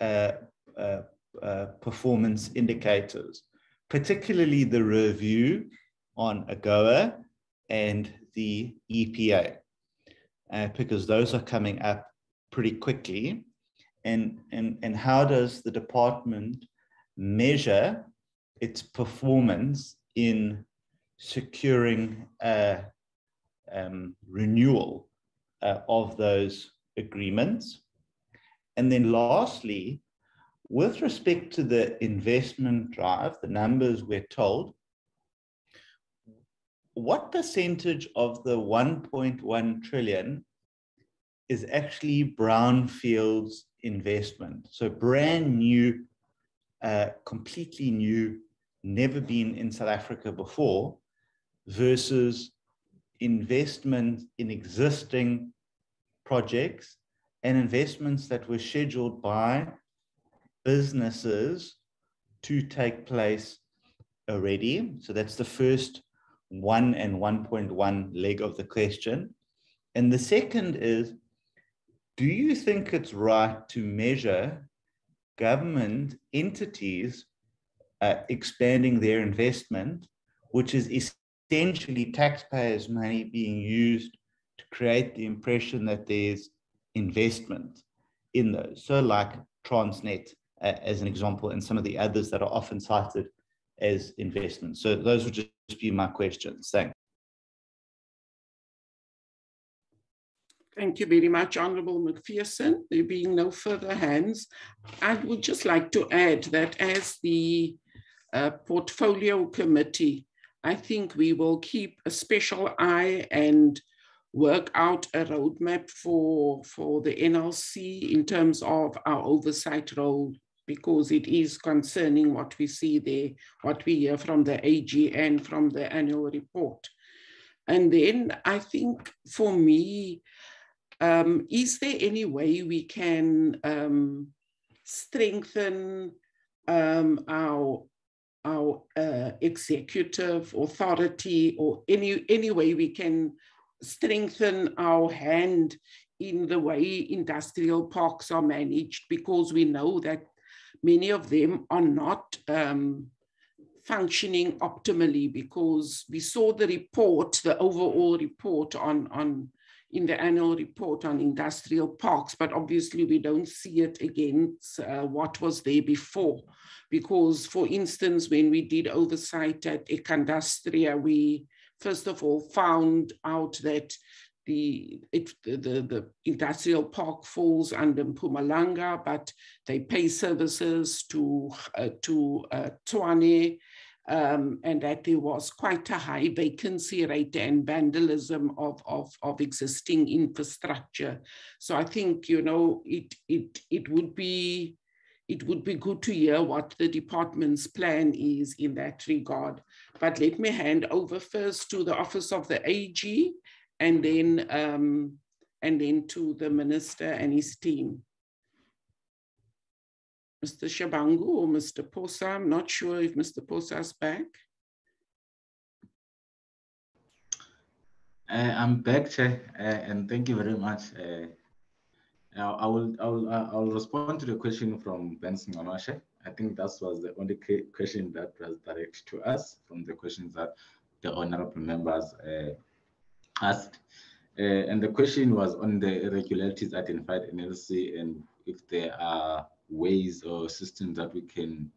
uh, uh, uh performance indicators, particularly the review on AGOA and the EPA, uh, because those are coming up pretty quickly. And, and, and how does the department measure its performance in securing a um, renewal uh, of those agreements. And then lastly, with respect to the investment drive, the numbers we're told, what percentage of the 1.1 trillion is actually brownfields investment? So brand new, uh, completely new, never been in South Africa before versus investment in existing projects and investments that were scheduled by businesses to take place already. So that's the first one and 1.1 leg of the question. And the second is, do you think it's right to measure government entities uh, expanding their investment, which is essentially taxpayers' money being used to create the impression that there's investment in those. So, like Transnet, uh, as an example, and some of the others that are often cited as investments. So, those would just be my questions. Thanks. Thank you very much, Honourable Macpherson. There being no further hands, I would just like to add that as the uh, portfolio committee, I think we will keep a special eye and work out a roadmap for, for the NLC in terms of our oversight role, because it is concerning what we see there, what we hear from the AG and from the annual report. And then I think for me, um, is there any way we can um, strengthen um, our our uh, executive authority or any, any way we can strengthen our hand in the way industrial parks are managed because we know that many of them are not um, functioning optimally because we saw the report, the overall report on, on in the annual report on industrial parks, but obviously we don't see it against uh, what was there before. Because, for instance, when we did oversight at Ekandustria, we first of all found out that the, it, the, the industrial park falls under Mpumalanga, but they pay services to, uh, to uh, Tshwane, um, and that there was quite a high vacancy rate and vandalism of, of, of existing infrastructure. So I think, you know, it, it, it would be it would be good to hear what the department's plan is in that regard. But let me hand over first to the Office of the AG and then, um, and then to the Minister and his team. Mr. Shabangu or Mr. Posa, I'm not sure if Mr. Posa is back. Uh, I'm back, Chair, uh, and thank you very much. Uh, I will, I will, I will respond to the question from Burns-Ncamashe. I think that was the only question that was directed to us from the questions that the honorable members uh, asked. Uh, and the question was on the irregularities identified in LC and if there are ways or systems that we can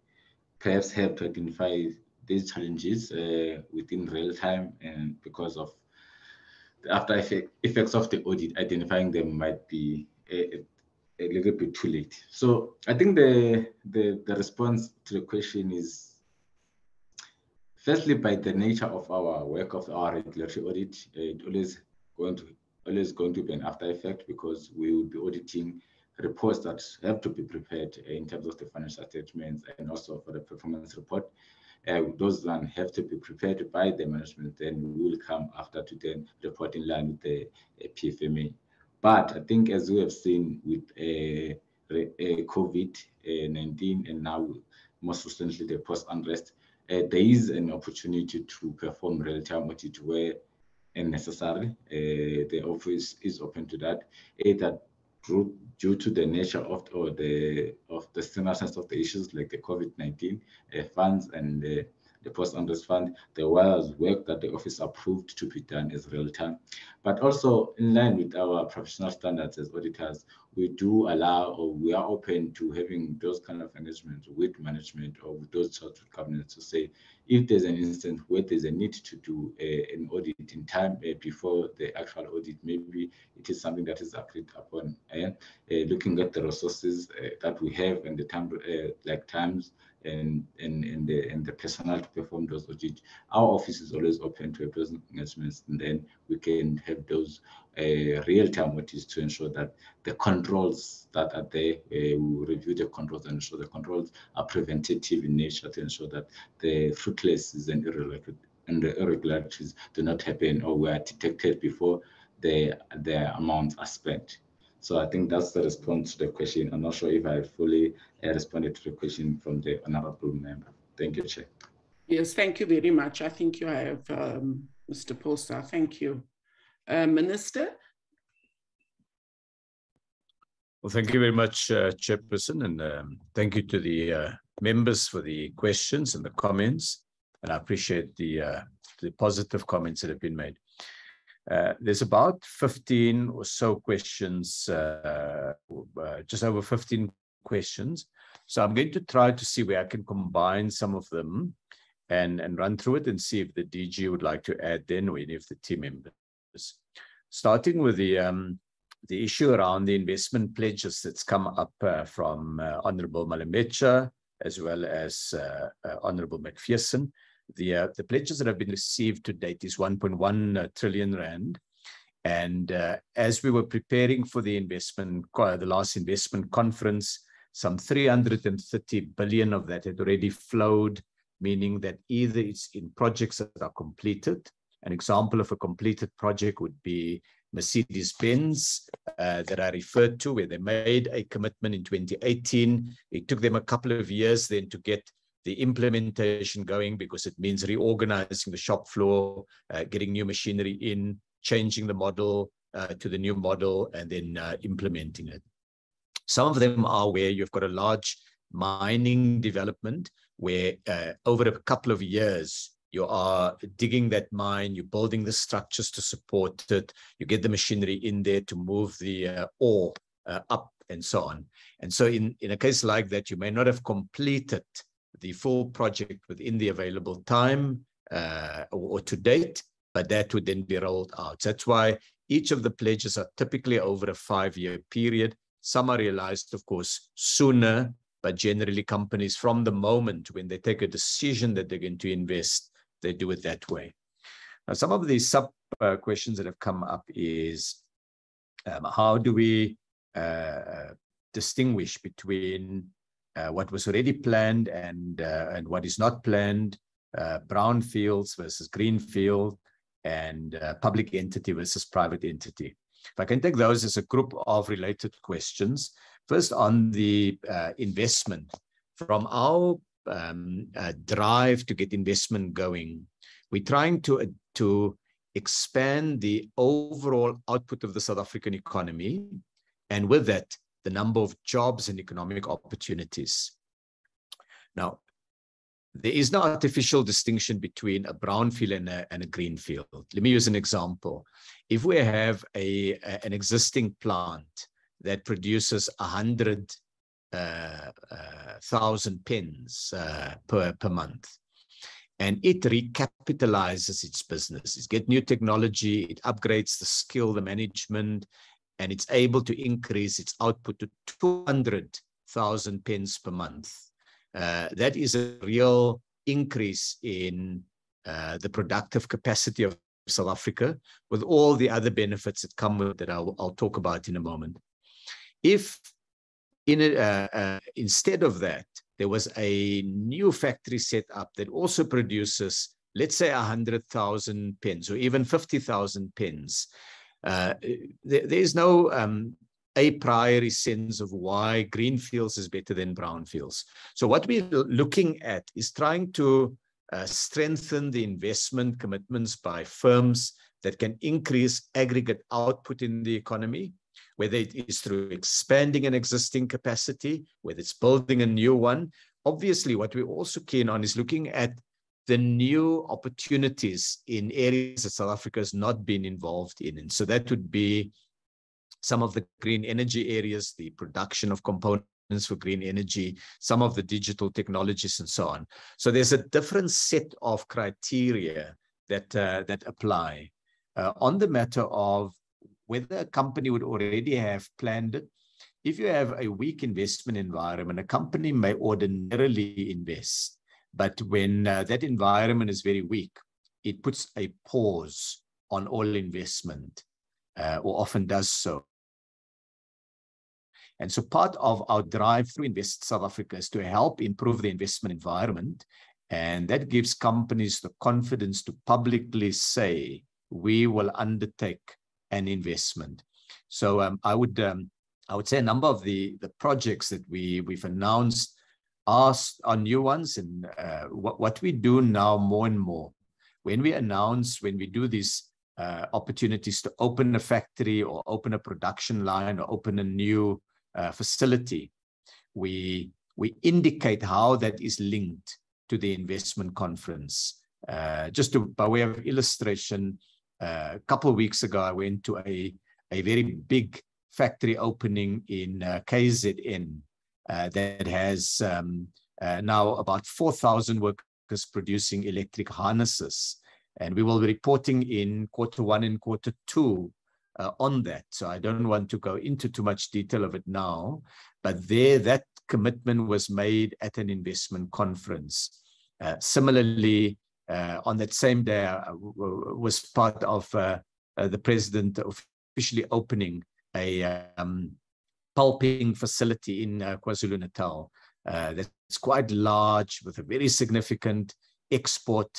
perhaps help to identify these challenges uh, within real time and because of the after effect, effects of the audit, identifying them might be a, a little bit too late. So I think the, the, the response to the question is firstly by the nature of our work of our regulatory audit, it always going to always going to be an after effect because we will be auditing reports that have to be prepared in terms of the financial statements and also for the performance report. Uh, those then have to be prepared by the management, then we will come after to then report in line with the uh, PFMA. But I think as we have seen with uh, uh COVID-19 and now most recently the post-unrest, uh, there is an opportunity to perform real-time audit where necessary. Uh, the office is open to that. Due, due to the nature of or the of the seriousness of the issues like the COVID-19 uh, funds and the post unrest fund, there was work that the office approved to be done as real time. But also in line with our professional standards as auditors, we do allow or we are open to having those kind of arrangements with management or with those sorts of governance to say if there's an instance where there's a need to do a, an audit in time uh, before the actual audit, maybe it is something that is agreed upon. And uh, looking at the resources that we have and the time, like times and, and, and, the, and the personnel to perform those audits, our office is always open to those engagements, and then we can have those uh, real-time audits to ensure that the controls that are there, uh, we review the controls and ensure the controls are preventative in nature to ensure that the fruitlessness and irregularities do not happen or were detected before the, the amounts are spent. So I think that's the response to the question. I'm not sure if I fully uh, responded to the question from the honorable member. Thank you, Chair. Yes, thank you very much. I think you have, um, Mr. Poster. Thank you. Uh, Minister? Well, thank you very much, uh, Chairperson, and um, thank you to the uh, members for the questions and the comments. And I appreciate the, uh, the positive comments that have been made. Uh, there's about 15 or so questions, uh, uh, just over 15 questions. So I'm going to try to see where I can combine some of them and, and run through it and see if the DG would like to add then or any of the team members. Starting with the um, the issue around the investment pledges that's come up uh, from uh, Honorable Malametsha as well as Honorable Macpherson. The, uh, the pledges that have been received to date is 1.1 uh, rand. And uh, as we were preparing for the investment, the last investment conference, some 330 billion of that had already flowed, meaning that either it's in projects that are completed. An example of a completed project would be Mercedes Benz uh, that I referred to, where they made a commitment in 2018. It took them a couple of years then to get the implementation going because it means reorganizing the shop floor, uh, getting new machinery in, changing the model uh, to the new model, and then uh, implementing it. Some of them are where you've got a large mining development where uh, over a couple of years, you are digging that mine, you're building the structures to support it, you get the machinery in there to move the uh, ore uh, up and so on. And so in, in a case like that, you may not have completed the full project within the available time uh, or, or, to date, but that would then be rolled out. That's why each of the pledges are typically over a five-year period. Some are realized, of course, sooner, but generally companies from the moment when they take a decision that they're going to invest, they do it that way. Now, some of these sub uh, questions that have come up is um, how do we uh, distinguish between uh, what was already planned and uh, and what is not planned, uh, brownfields versus greenfield, and uh, public entity versus private entity. If I can take those as a group of related questions. First, on the uh, investment, from our um, uh, drive to get investment going, we're trying to to expand the overall output of the South African economy, and with that, the number of jobs and economic opportunities. Now, there is no artificial distinction between a brownfield and a, and a greenfield. Let me use an example. If we have a, a an existing plant that produces 100 uh, uh, thousand pens uh, per, per month, and it recapitalizes its business. It gets new technology, it upgrades the skill, the management, and it's able to increase its output to 200,000 pens per month. Uh, that is a real increase in uh, the productive capacity of South Africa with all the other benefits that come with it I'll, I'll talk about in a moment. If in it, uh, uh, instead of that, there was a new factory set up that also produces, let's say, 100,000 pens or even 50,000 pens. Uh, there, there's no um, a priori sense of why greenfields is better than brownfields. So what we're looking at is trying to uh, strengthen the investment commitments by firms that can increase aggregate output in the economy, whether it is through expanding an existing capacity, whether it's building a new one. Obviously, what we're also keen on is looking at the new opportunities in areas that South Africa has not been involved in. And so that would be some of the green energy areas, the production of components for green energy, some of the digital technologies and so on. So there's a different set of criteria that, uh, that apply. Uh, on the matter of whether a company would already have planned it, if you have a weak investment environment, a company may ordinarily invest. But when uh, that environment is very weak, it puts a pause on all investment, uh, or often does so. And so part of our drive through Invest South Africa is to help improve the investment environment. And that gives companies the confidence to publicly say, we will undertake an investment. So um, I would um, I would say a number of the, the projects that we, we've announced are, are new ones. And uh, what, what we do now more and more, when we announce, when we do these uh, opportunities to open a factory or open a production line or open a new uh, facility, we, we indicate how that is linked to the investment conference. Uh, just to, by way of illustration, uh, a couple of weeks ago, I went to a, a very big factory opening in uh, KZN uh, that has um, uh, now about 4,000 workers producing electric harnesses. And we will be reporting in quarter one and quarter two uh, on that. So I don't want to go into too much detail of it now, but there that commitment was made at an investment conference. Uh, similarly, uh, on that same day, I was part of uh, uh, the president officially opening a um, pulping facility in uh, KwaZulu-Natal that's quite large with a very significant export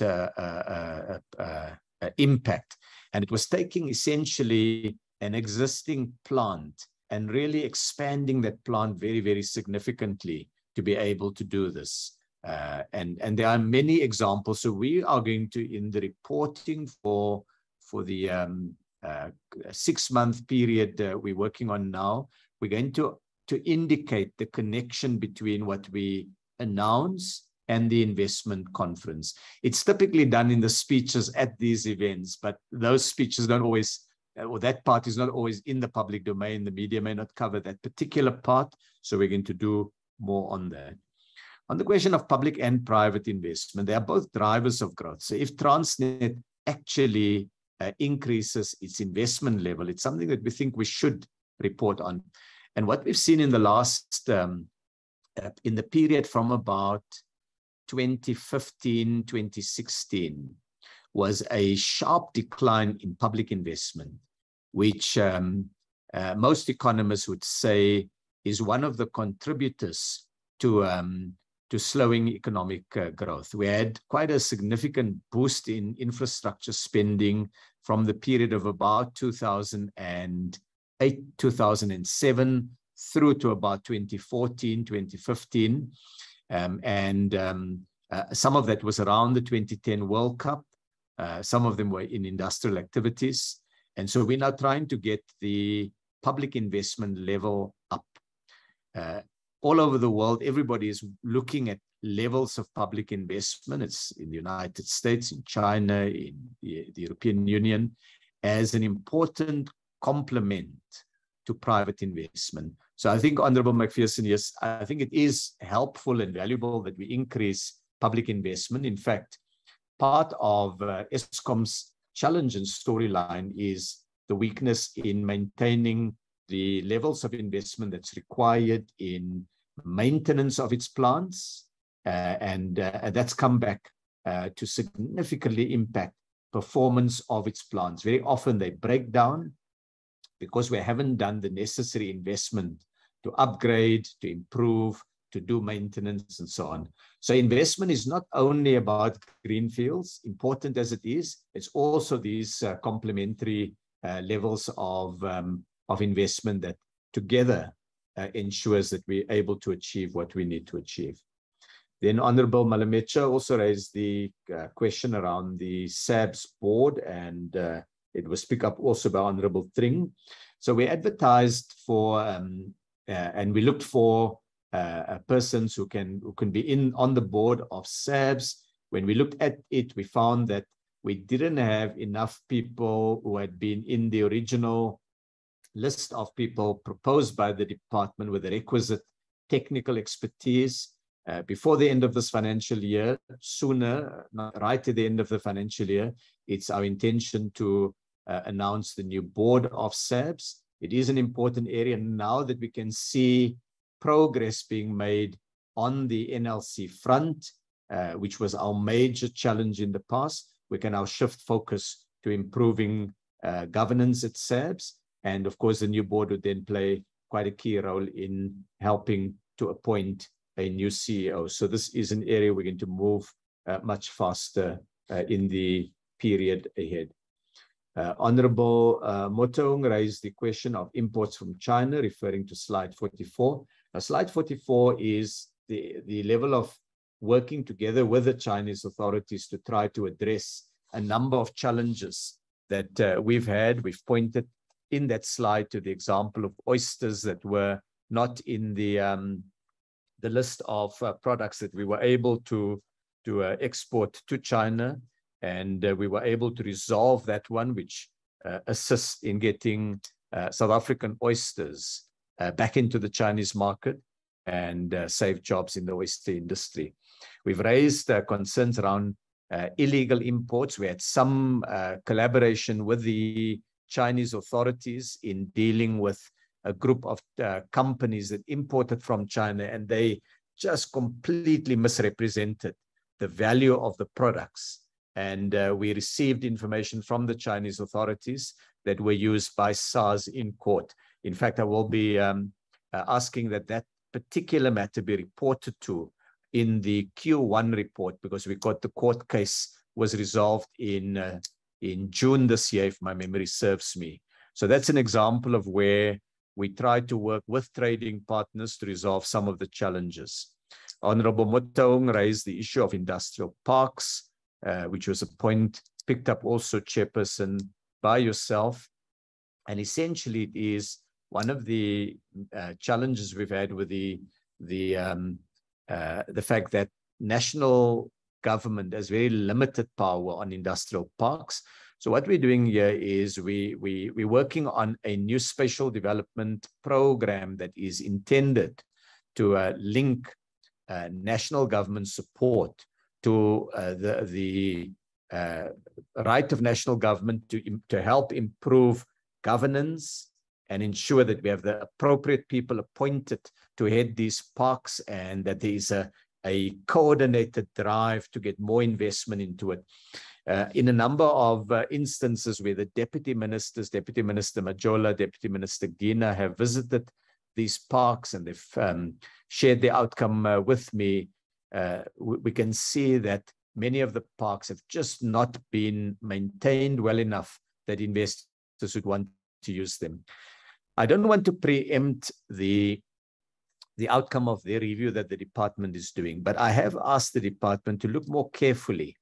impact. And it was taking essentially an existing plant and really expanding that plant very, very significantly to be able to do this. Uh, and, and there are many examples. So we are going to, in the reporting for, for the um, uh, six month period uh, we're working on now, we're going to, to indicate the connection between what we announce and the investment conference. It's typically done in the speeches at these events, but those speeches don't always, or that part is not always in the public domain. The media may not cover that particular part. So we're going to do more on that. On the question of public and private investment, they are both drivers of growth. So if Transnet actually uh, increases its investment level, it's something that we think we should report on. And what we've seen in the last, um, uh, in the period from about 2015, 2016 was a sharp decline in public investment, which um, uh, most economists would say is one of the contributors to, um, to slowing economic uh, growth. We had quite a significant boost in infrastructure spending from the period of about 2008, 2007 through to about 2014, 2015. Um, and um, uh, some of that was around the 2010 World Cup. Uh, some of them were in industrial activities. And so we're now trying to get the public investment level up. Uh, all over the world, everybody is looking at levels of public investment. It's in the United States, in China, in the, the European Union, as an important complement to private investment. So I think, Honorable Macpherson, yes, I think it is helpful and valuable that we increase public investment. In fact, part of uh, Eskom's challenge and storyline is the weakness in maintaining the levels of investment that's required in maintenance of its plants. Uh, and, uh, that's come back uh, to significantly impact performance of its plants. Very often they break down because we haven't done the necessary investment to upgrade, to improve, to do maintenance and so on. So investment is not only about greenfields, important as it is, it's also these uh, complementary uh, levels of, um, of investment that together uh, ensures that we're able to achieve what we need to achieve. Then Honorable Malamecha also raised the uh, question around the SABS board and uh, it was picked up also by Honorable Thring. So we advertised for um, uh, and we looked for uh, persons who can who can be in on the board of SABS. When we looked at it, we found that we didn't have enough people who had been in the original list of people proposed by the department with the requisite technical expertise uh, before the end of this financial year, sooner, right at the end of the financial year, it's our intention to uh, announce the new board of SABS. It is an important area now that we can see progress being made on the NLC front, uh, which was our major challenge in the past. We can now shift focus to improving uh, governance at SABS. And of course, the new board would then play quite a key role in helping to appoint a new CEO. So this is an area we're going to move uh, much faster uh, in the period ahead. Uh, Honorable uh, Motaung raised the question of imports from China, referring to slide 44. Now, slide 44 is the, the level of working together with the Chinese authorities to try to address a number of challenges that uh, we've had. We've pointed in that slide to the example of oysters that were not in the um, the list of uh, products that we were able to to uh, export to China, and uh, we were able to resolve that one, which uh, assists in getting uh, South African oysters back into the Chinese market and save jobs in the oyster industry. We've raised concerns around illegal imports. We had some collaboration with the Chinese authorities in dealing with a group of uh, companies that imported from China and they just completely misrepresented the value of the products. And uh, we received information from the Chinese authorities that were used by SARS in court. In fact, I will be um, uh, asking that that particular matter be reported to in the Q1 report because we got the court case was resolved in uh, in June this year, if my memory serves me. So that's an example of where we try to work with trading partners to resolve some of the challenges. Honorable Motaung raised the issue of industrial parks, uh, which was a point picked up also, Chairperson, by yourself. And essentially, it is one of the uh, challenges we've had with the the um, uh, the fact that national government has very limited power on industrial parks. So what we're doing here is we we we're working on a new spatial development program that is intended to uh, link uh, national government support to uh, the the uh, right of national government to to help improve governance and ensure that we have the appropriate people appointed to head these parks and that there is a, a coordinated drive to get more investment into it. Uh, in a number of uh, instances where the deputy ministers, Deputy Minister Majola, Deputy Minister Gina have visited these parks and they've um, shared the outcome uh, with me, uh, we, we can see that many of the parks have just not been maintained well enough that investors would want to use them. I don't want to preempt the the outcome of the review that the department is doing, but I have asked the department to look more carefully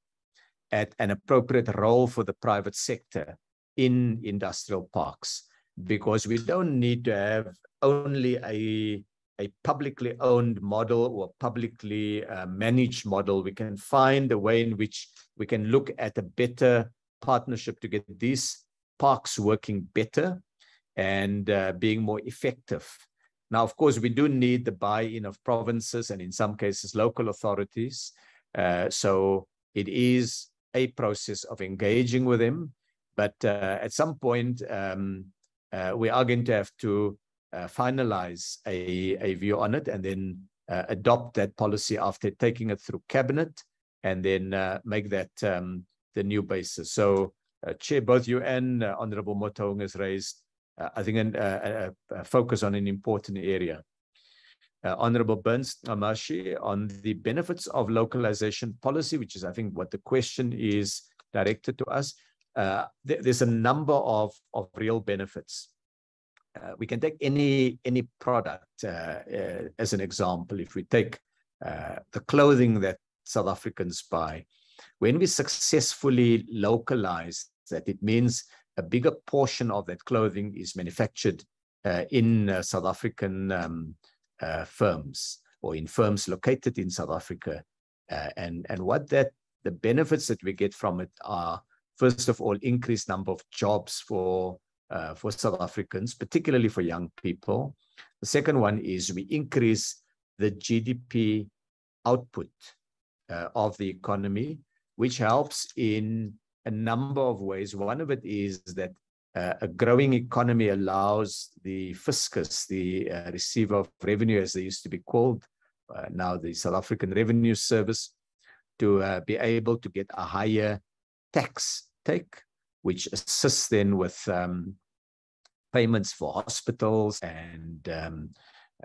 at an appropriate role for the private sector in industrial parks, because we don't need to have only a, a publicly owned model or publicly uh, managed model. We can find a way in which we can look at a better partnership to get these parks working better and uh, being more effective. Now, of course, we do need the buy-in of provinces and in some cases local authorities. Uh, so it is a process of engaging with them. But uh, at some point, um, uh, we are going to have to finalize a, a view on it and then uh, adopt that policy after taking it through cabinet and then make that um, the new basis. So, Chair, both you and Honorable Motaung has raised uh, I think, a, a, a, focus on an important area. uh, Honorable Burns Amashi on the benefits of localization policy, which is, I think, what the question is directed to us. Uh, th there's a number of, of real benefits. Uh, we can take any any product uh, uh, as an example. If we take uh, the clothing that South Africans buy, when we successfully localize that, it means a bigger portion of that clothing is manufactured in South African um, firms or in firms located in South Africa. And, and what that, the benefits that we get from it are, first of all, increased number of jobs for, uh, for South Africans, particularly for young people. The second one is we increase the GDP output uh, of the economy, which helps in a number of ways. One of it is that uh, a growing economy allows the fiscus, the uh, receiver of revenue, as they used to be called, uh, now the South African Revenue Service, to uh, be able to get a higher tax take, which assists then with um, payments for hospitals and um,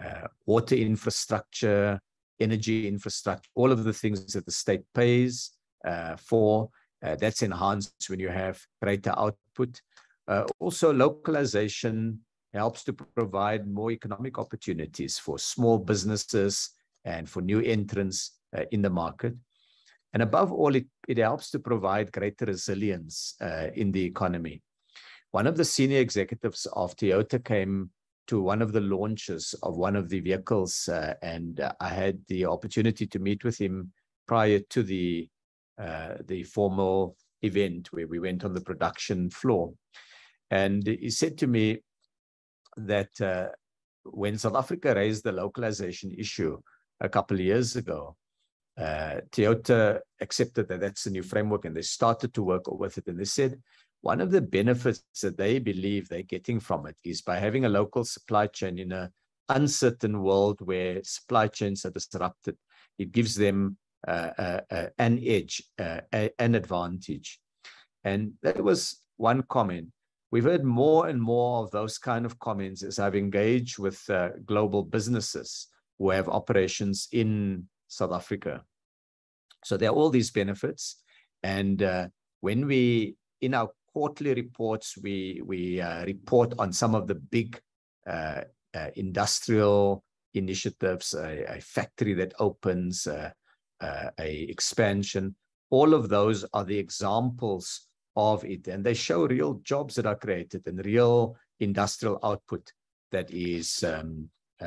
uh, water infrastructure, energy infrastructure, all of the things that the state pays uh, for. that's enhanced when you have greater output. Uh, also, localization helps to provide more economic opportunities for small businesses and for new entrants uh, in the market. And above all, it, it helps to provide greater resilience uh, in the economy. One of the senior executives of Toyota came to one of the launches of one of the vehicles, uh, and uh, I had the opportunity to meet with him prior to the uh, the formal event where we went on the production floor. And he said to me that uh, when South Africa raised the localization issue a couple of years ago, uh, Toyota accepted that that's a new framework and they started to work with it. And they said one of the benefits that they believe they're getting from it is by having a local supply chain in an uncertain world where supply chains are disrupted, it gives them uh, uh, uh an edge, uh, an advantage. And that was one comment. We've heard more and more of those kind of comments as I've engaged with uh, global businesses who have operations in South Africa. So there are all these benefits. And uh, when we, in our quarterly reports, we, we uh, report on some of the big uh, uh, industrial initiatives, a, a, factory that opens, uh, a expansion, all of those are the examples of it. And they show real jobs that are created and real industrial output that is um, uh,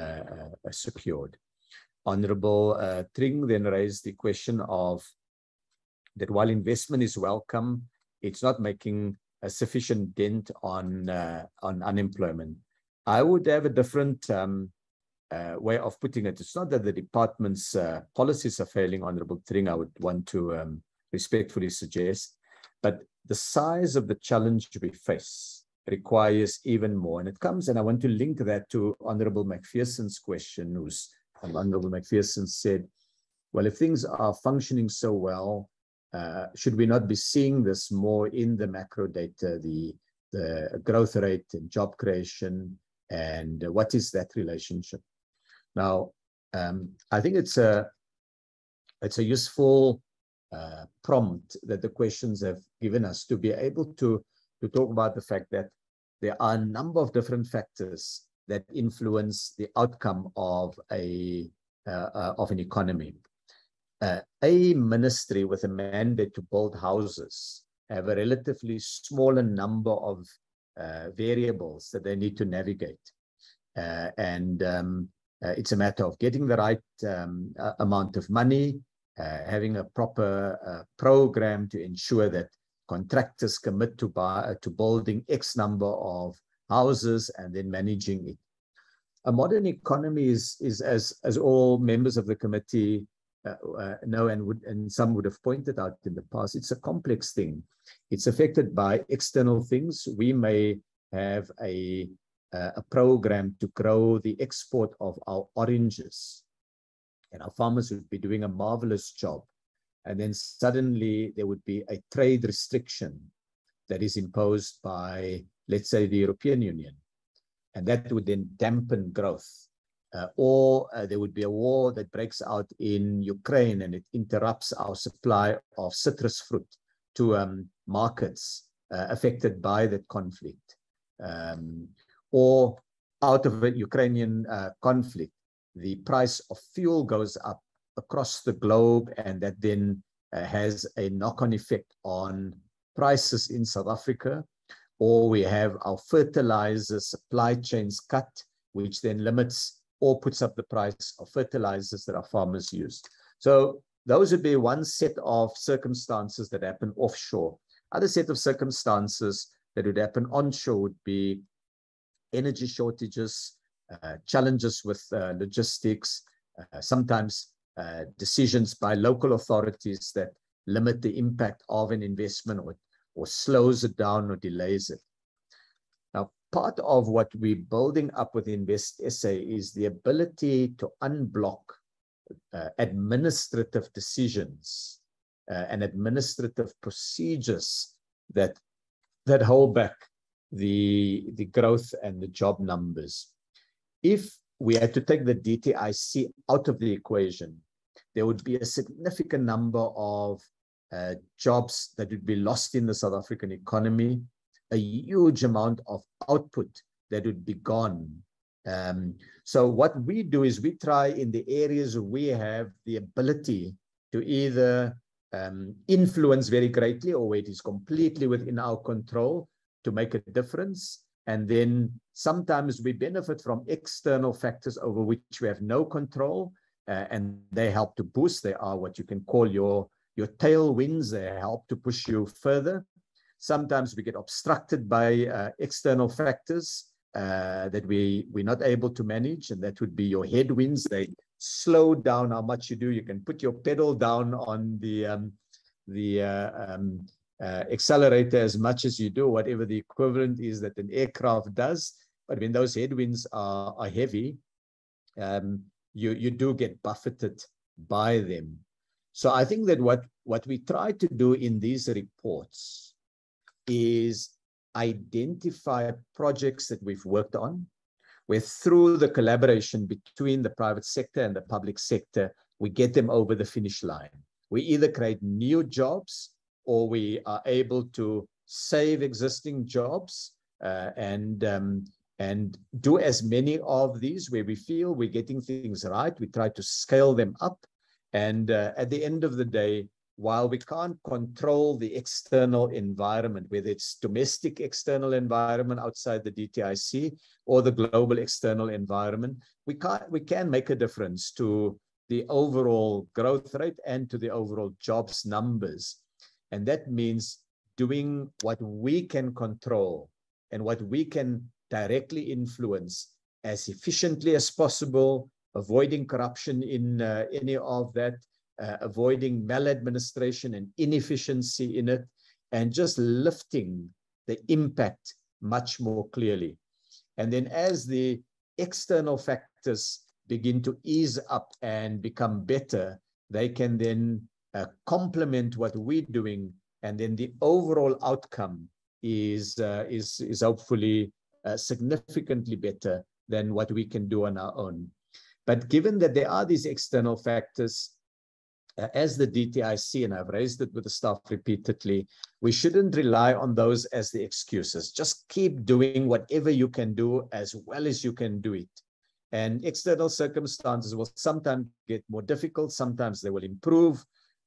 uh, secured. Honorable uh, Thring then raised the question of that while investment is welcome, it's not making a sufficient dent on uh, on unemployment. I would have a different um, uh, way of putting it. It's not that the department's uh, policies are failing, Honorable Thring. I would want to um, respectfully suggest, but the size of the challenge we face requires even more. And it comes, and I want to link that to Honorable Macpherson's question, who's um, Honorable Macpherson said, well, if things are functioning so well, uh, should we not be seeing this more in the macro data, the, the growth rate and job creation, and what is that relationship? Now, um, I think it's a it's a useful uh, prompt that the questions have given us to be able to, to talk about the fact that there are a number of different factors that influence the outcome of a uh, uh, of an economy. Uh, a ministry with a mandate to build houses have a relatively smaller number of uh, variables that they need to navigate, uh, and um, it's a matter of getting the right um, amount of money, uh, having a proper uh, program to ensure that contractors commit to buy uh, to building X number of houses and then managing it. A modern economy is, is as, as all members of the committee uh, uh, know and would and some would have pointed out in the past, it's a complex thing. It's affected by external things. We may have a, uh, a program to grow the export of our oranges and our farmers would be doing a marvelous job. And then suddenly there would be a trade restriction that is imposed by, let's say, the European Union. And that would then dampen growth. uh, or uh, there would be a war that breaks out in Ukraine and it interrupts our supply of citrus fruit to um, markets uh, affected by that conflict. Um, or out of a Ukrainian uh, conflict, the price of fuel goes up across the globe and that then uh, has a knock-on effect on prices in South Africa, or we have our fertilizer supply chains cut, which then limits or puts up the price of fertilizers that our farmers use. So those would be one set of circumstances that happen offshore. Other set of circumstances that would happen onshore would be energy shortages, uh, challenges with uh, logistics, uh, sometimes uh, decisions by local authorities that limit the impact of an investment or, or slows it down or delays it. Now, part of what we're building up with Invest SA is the ability to unblock uh, administrative decisions uh, and administrative procedures that that hold back the the growth and the job numbers. If we had to take the DTIC out of the equation, there would be a significant number of uh, jobs that would be lost in the South African economy, a huge amount of output that would be gone. Um, so what we do is we try in the areas we have the ability to either um, influence very greatly or it is completely within our control to make a difference. And then sometimes we benefit from external factors over which we have no control, uh, and they help to boost. They are what you can call your, your tailwinds. They help to push you further. Sometimes we get obstructed by uh, external factors uh, that we, we're not able to manage, and that would be your headwinds. They slow down how much you do. You can put your pedal down on the, um, the uh, um, uh, accelerator as much as you do, whatever the equivalent is that an aircraft does. But when those headwinds are, are heavy, um, you, you do get buffeted by them. So I think that what, what we try to do in these reports is identify projects that we've worked on, where through the collaboration between the private sector and the public sector, we get them over the finish line. We either create new jobs or we are able to save existing jobs uh, and um, and do as many of these where we feel we're getting things right. We try to scale them up. And uh, at the end of the day, while we can't control the external environment, whether it's domestic external environment outside the DTIC or the global external environment, we can we can make a difference to the overall growth rate and to the overall jobs numbers. And that means doing what we can control and what we can directly influence as efficiently as possible, avoiding corruption in uh, any of that, uh, avoiding maladministration and inefficiency in it, and just lifting the impact much more clearly. And then as the external factors begin to ease up and become better, they can then uh, complement what we're doing, and then the overall outcome is uh, is is hopefully uh, significantly better than what we can do on our own. But given that there are these external factors, uh, as the DTIC, and I've raised it with the staff repeatedly, we shouldn't rely on those as the excuses. Just keep doing whatever you can do as well as you can do it. And external circumstances will sometimes get more difficult, sometimes they will improve.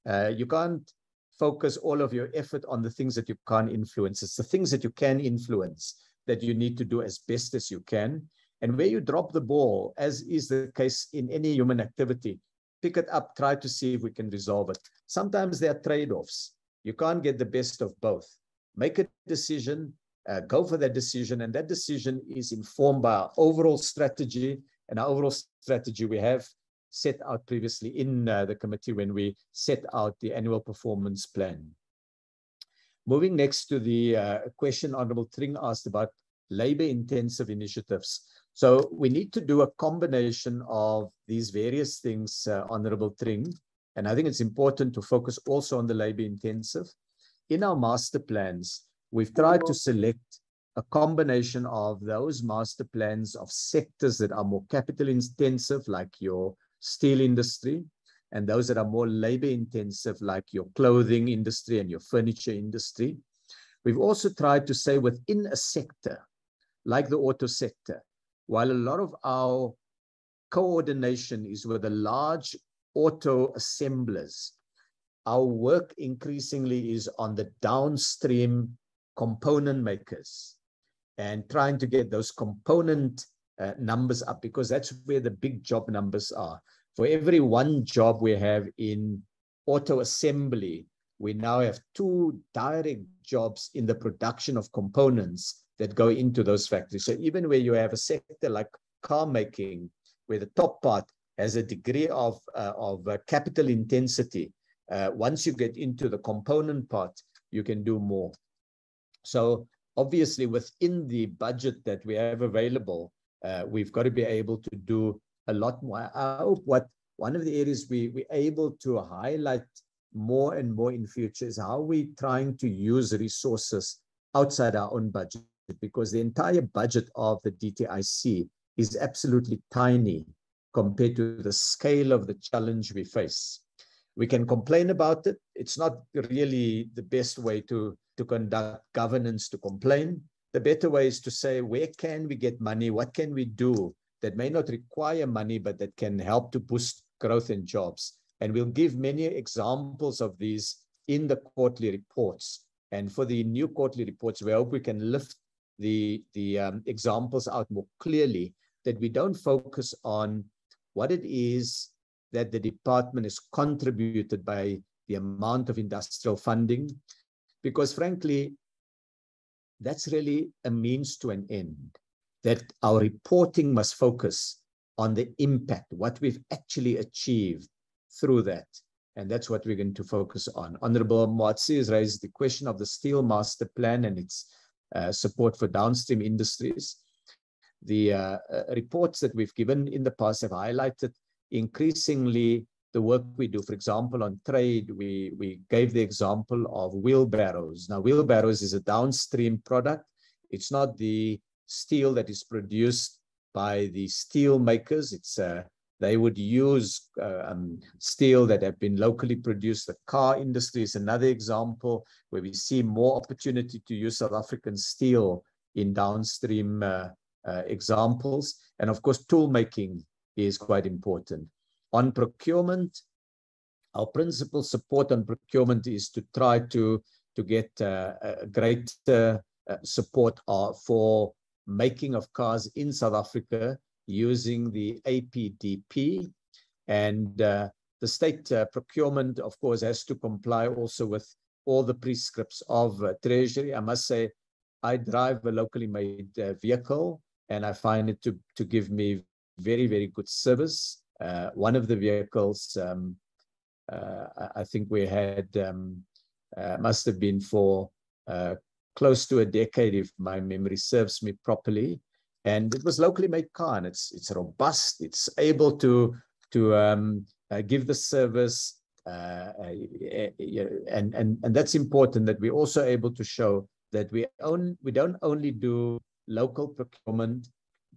Uh, you can't focus all of your effort on the things that you can't influence. It's the things that you can influence that you need to do as best as you can. And where you drop the ball, as is the case in any human activity, pick it up, try to see if we can resolve it. Sometimes there are trade offs. You can't get the best of both. Make a decision, uh, go for that decision, and that decision is informed by our overall strategy. And our overall strategy we have set out previously in uh, the committee when we set out the annual performance plan. Moving next to the uh, question Honorable Thring asked about labor-intensive initiatives. So we need to do a combination of these various things, uh, Honorable Thring, and I think it's important to focus also on the labor-intensive. In our master plans, we've tried to select a combination of those master plans of sectors that are more capital intensive, like your steel industry, and those that are more labor intensive, like your clothing industry and your furniture industry. We've also tried to say within a sector, like the auto sector, while a lot of our coordination is with the large auto assemblers, our work increasingly is on the downstream component makers and trying to get those component uh, numbers up because that's where the big job numbers are. For every one job we have in auto assembly, we now have two direct jobs in the production of components that go into those factories. So even where you have a sector like car making, where the top part has a degree of, uh, of uh, capital intensity, uh, once you get into the component part, you can do more. So obviously within the budget that we have available, uh, we've got to be able to do a lot more. I hope what one of the areas we, we're able to highlight more and more in future is how we're trying to use resources outside our own budget because the entire budget of the DTIC is absolutely tiny compared to the scale of the challenge we face. We can complain about it. It's not really the best way to, to conduct governance to complain. The better way is to say, where can we get money? What can we do that may not require money, but that can help to boost growth and jobs? And we'll give many examples of these in the quarterly reports. And for the new quarterly reports, we hope we can lift the, the um, examples out more clearly, that we don't focus on what it is that the department has contributed by the amount of industrial funding, because frankly, that's really a means to an end, that our reporting must focus on the impact, what we've actually achieved through that. And that's what we're going to focus on. Honorable Moatsi has raised the question of the Steel Master Plan and its support for downstream industries. The uh, uh, reports that we've given in the past have highlighted increasingly the work we do. For example, on trade, we, we gave the example of wheelbarrows. Now, wheelbarrows is a downstream product. It's not the steel that is produced by the steel makers. It's uh, they would use uh, um, steel that have been locally produced. The car industry is another example where we see more opportunity to use South African steel in downstream uh, uh, examples. And of course, tool making is quite important. On procurement, our principal support on procurement is to try to, to get uh, a great uh, support for making of cars in South Africa using the APDP. And uh, the state uh, procurement, of course, has to comply also with all the prescripts of uh, Treasury. I must say, I drive a locally made uh, vehicle and I find it to, to give me very, very good service. Uh, one of the vehicles, um, uh, I think we had, um, must have been for close to a decade, if my memory serves me properly and it was locally made car and it's it's robust. It's able to to um, uh, give the service uh, uh, and and and that's important that we're also able to show that we own we don't only do local procurement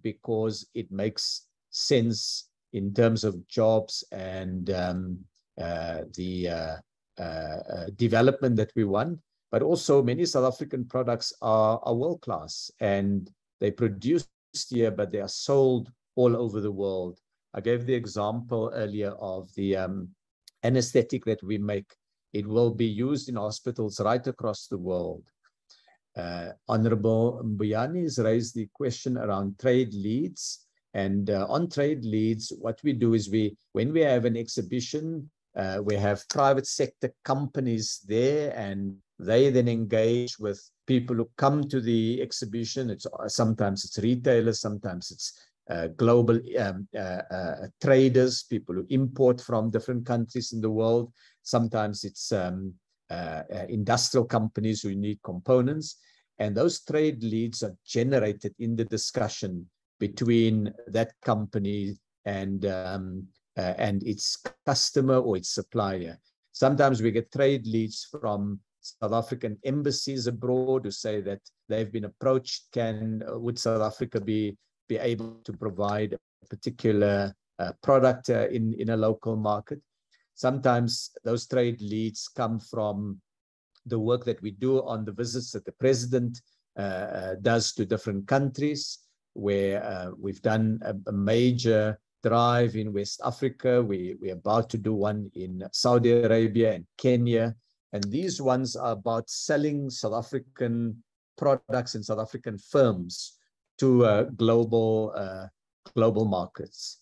because it makes sense in terms of jobs and um, uh, the uh, uh, development that we want but also many South African products are, are world class and they produce here, but they are sold all over the world. I gave the example earlier of the um, anesthetic that we make. It will be used in hospitals right across the world. Uh, Honorable Mbuyani has raised the question around trade leads. And uh, on trade leads, what we do is we, when we have an exhibition, uh, we have private sector companies there and they then engage with people who come to the exhibition. It's uh, sometimes it's retailers, sometimes it's uh, global um, uh, uh, traders, people who import from different countries in the world. Sometimes it's um, uh, uh, industrial companies who need components. And those trade leads are generated in the discussion between that company and, um, and its customer or its supplier. Sometimes we get trade leads from South African embassies abroad who say that they've been approached. Can uh, would South Africa be be able to provide a particular uh, product uh, in in a local market? Sometimes those trade leads come from the work that we do on the visits that the president uh, uh, does to different countries, where uh, we've done a, a, major drive in West Africa. We, we're about to do one in Saudi Arabia and Kenya. And these ones are about selling South African products and South African firms to uh, global uh, global markets.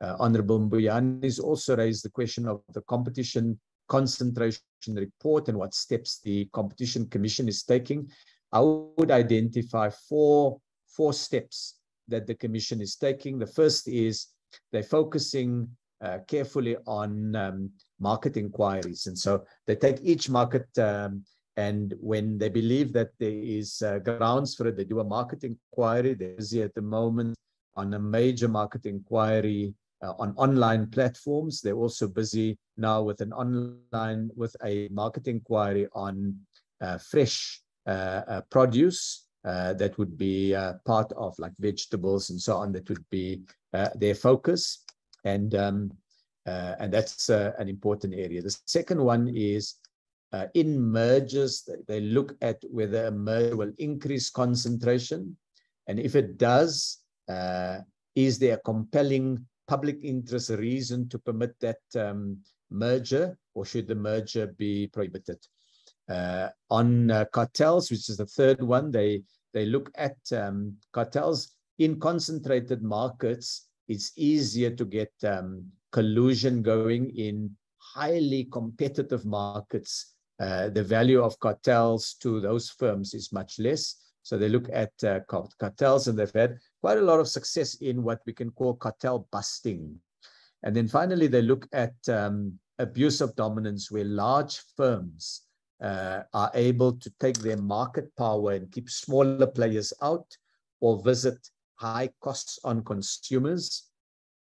Uh, Honorable Mbuyane has also raised the question of the competition concentration report and what steps the Competition Commission is taking. I would identify four, four steps that the Commission is taking. The first is they're focusing uh, carefully on um, market inquiries. And so they take each market um, and when they believe that there is uh, grounds for it, they do a market inquiry. They're busy at the moment on a major market inquiry uh, on online platforms. They're also busy now with an online, with a market inquiry on uh, fresh uh, produce that would be part of like vegetables and so on. That would be their focus. And, um, and that's an important area. The second one is uh, in mergers, they look at whether a merger will increase concentration. And if it does, uh, is there a compelling public interest reason to permit that um, merger or should the merger be prohibited? Uh, on uh, cartels, which is the third one, they, they look at um, cartels in concentrated markets. It's easier to get um, collusion going in highly competitive markets uh, the value of cartels to those firms is much less. So they look at uh, cartels and they've had quite a lot of success in what we can call cartel busting. And then finally, they look at um, abuse of dominance where large firms uh, are able to take their market power and keep smaller players out or visit high costs on consumers.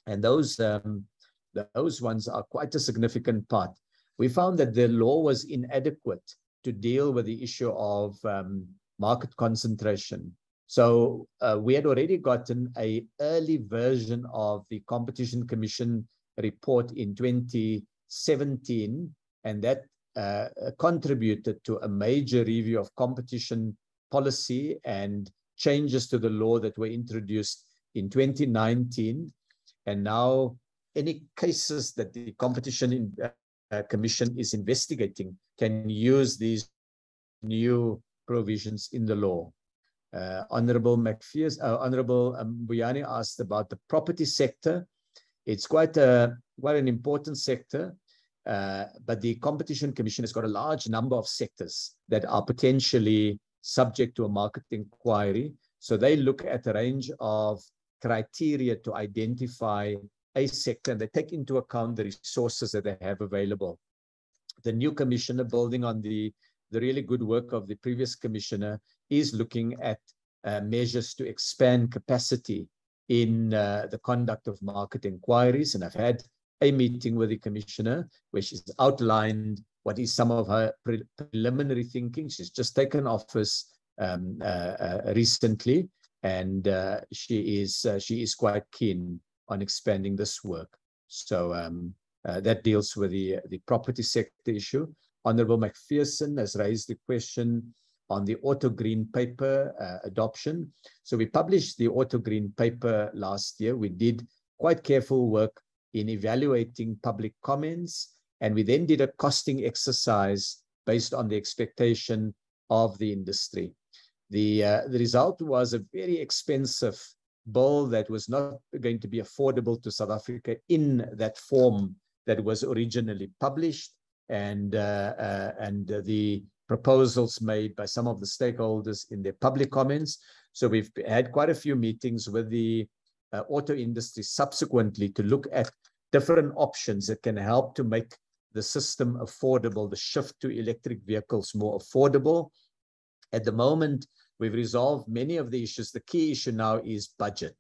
And those, um, those ones are quite a significant part we found that the law was inadequate to deal with the issue of um, market concentration. So uh, we had already gotten a early version of the Competition Commission report in 2017, and that uh, contributed to a major review of competition policy and changes to the law that were introduced in 2019. And now any cases that the competition in, uh, uh, commission is investigating can use these new provisions in the law. Uh, Honorable Macpherson, uh, Honorable um, Buyani asked about the property sector. It's quite a quite an important sector, uh, but the Competition Commission has got a large number of sectors that are potentially subject to a market inquiry. So they look at a range of criteria to identify a sector and they take into account the resources that they have available. The new commissioner, building on the, the really good work of the previous commissioner, is looking at uh, measures to expand capacity in uh, the conduct of market inquiries. And I've had a meeting with the commissioner where she's outlined what is some of her pre preliminary thinking. She's just taken office um, uh, uh recently, and uh, she is she is quite keen on expanding this work. So um, that deals with the, the property sector issue. Honorable Macpherson has raised the question on the auto green paper uh, adoption. So we published the auto green paper last year. We did quite careful work in evaluating public comments, and we then did a costing exercise based on the expectation of the industry. The, uh, the result was a very expensive bill that was not going to be affordable to South Africa in that form that was originally published, and uh, uh, and the proposals made by some of the stakeholders in their public comments. So we've had quite a few meetings with the uh, auto industry subsequently to look at different options that can help to make the system affordable, the shift to electric vehicles more affordable. At the moment, We've resolved many of the issues. The key issue now is budget.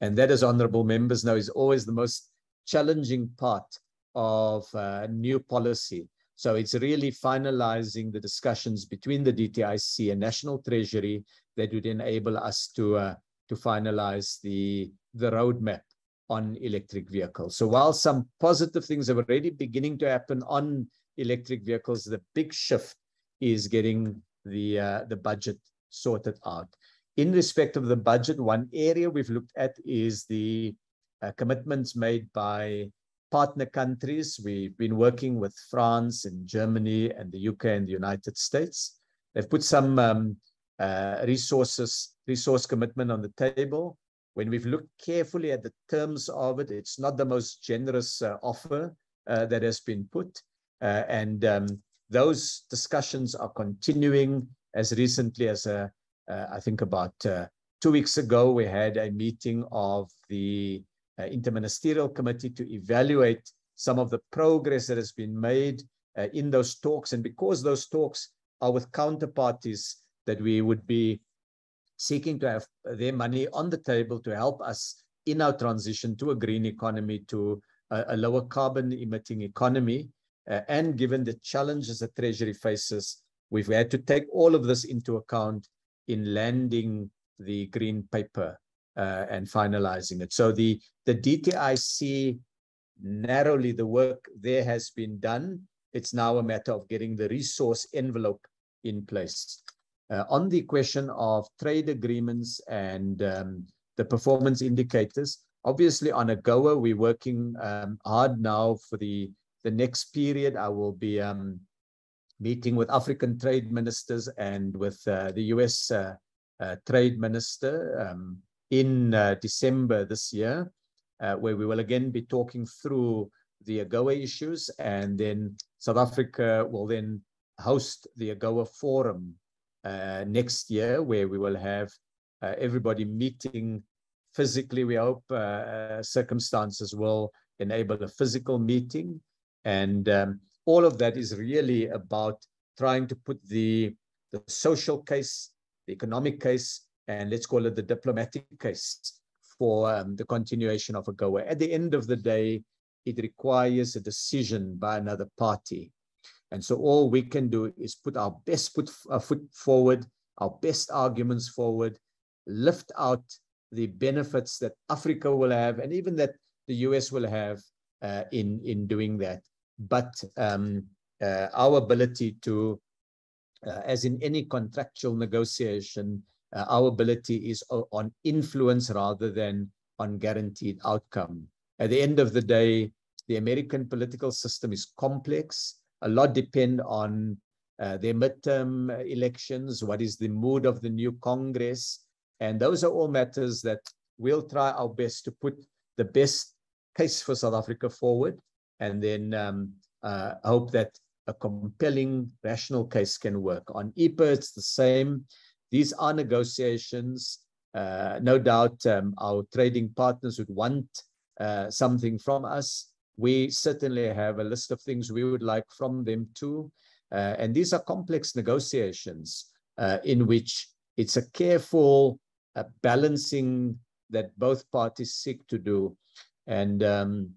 And that, as honorable members know, is always the most challenging part of uh, new policy. So it's really finalizing the discussions between the DTIC and National Treasury that would enable us to uh, to finalize the the roadmap on electric vehicles. So while some positive things are already beginning to happen on electric vehicles, the big shift is getting the uh, the budget sorted out. In respect of the budget, one area we've looked at is the uh, commitments made by partner countries. We've been working with France and Germany and the UK and the United States. They've put some um, uh, resources, resource commitment on the table. When we've looked carefully at the terms of it, it's not the most generous uh, offer uh, that has been put. Uh, and um, those discussions are continuing as recently as, uh, uh, I think about two weeks ago, we had a meeting of the uh, interministerial committee to evaluate some of the progress that has been made uh, in those talks. And because those talks are with counterparties that we would be seeking to have their money on the table to help us in our transition to a green economy, to a, a lower carbon emitting economy. Uh, and given the challenges that Treasury faces, we've had to take all of this into account in landing the green paper uh, and finalizing it. So the, the DTIC, narrowly the work there has been done. It's now a matter of getting the resource envelope in place. Uh, on the question of trade agreements and um, the performance indicators, obviously on AGOA, we're working um, hard now for the, the next period. I will be um, meeting with African trade ministers and with uh, the US uh, uh, trade minister um, in uh, December this year, uh, where we will again be talking through the AGOA issues, and then South Africa will then host the AGOA forum uh, next year, where we will have uh, everybody meeting physically. We hope uh, uh, circumstances will enable a physical meeting, and um, all of that is really about trying to put the the social case, the economic case, and let's call it the diplomatic case for um, the continuation of a AGOA. At the end of the day, it requires a decision by another party. And so all we can do is put our best put, uh, foot forward, our best arguments forward, lift out the benefits that Africa will have, and even that the US will have uh, in, in doing that. But um, uh, our ability to, uh, as in any contractual negotiation, uh, our ability is on influence rather than on guaranteed outcome. At the end of the day, the American political system is complex. A lot depend on uh, their midterm elections, what is the mood of the new Congress. And those are all matters that we'll try our best to put the best case for South Africa forward and then um, uh, hope that a compelling rational case can work. On EPA, it's the same. These are negotiations. Uh, no doubt um, our trading partners would want uh, something from us. We certainly have a list of things we would like from them too. Uh, and these are complex negotiations uh, in which it's a careful uh, balancing that both parties seek to do. And um,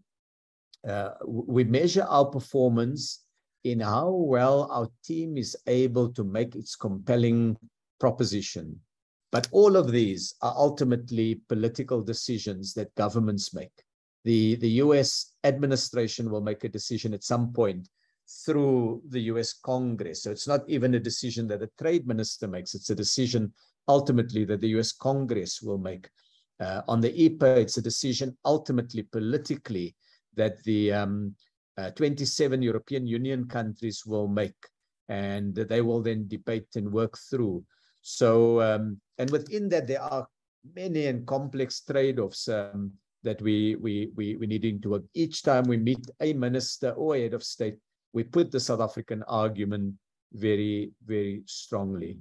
uh, we measure our performance in how well our team is able to make its compelling proposition. But all of these are ultimately political decisions that governments make. The, the US administration will make a decision at some point through the US Congress. So it's not even a decision that a trade minister makes, it's a decision ultimately that the US Congress will make. Uh, on the EPA, it's a decision ultimately politically that the um, uh, 27 European Union countries will make, and they will then debate and work through. So, um, and within that, there are many and complex trade-offs um, that we, we, we, we need to work. Each time we meet a minister or a head of state, we put the South African argument very, very strongly.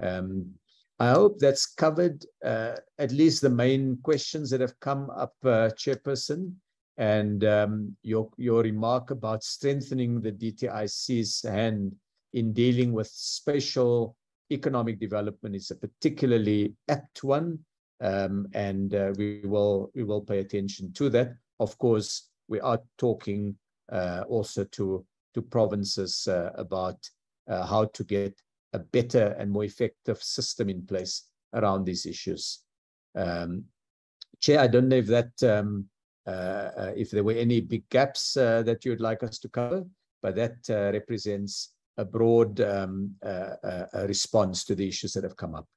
Um, I hope that's covered uh, at least the main questions that have come up, uh, Chairperson, and um, your, your remark about strengthening the DTIC's hand in dealing with spatial economic development is a particularly apt one, um, and uh, we will we will pay attention to that. Of course, we are talking uh, also to to provinces uh, about uh, how to get a better and more effective system in place around these issues. Um, Chair, I don't know if that um, uh, uh if there were any big gaps that you'd like us to cover, but that represents a broad um, response to the issues that have come up.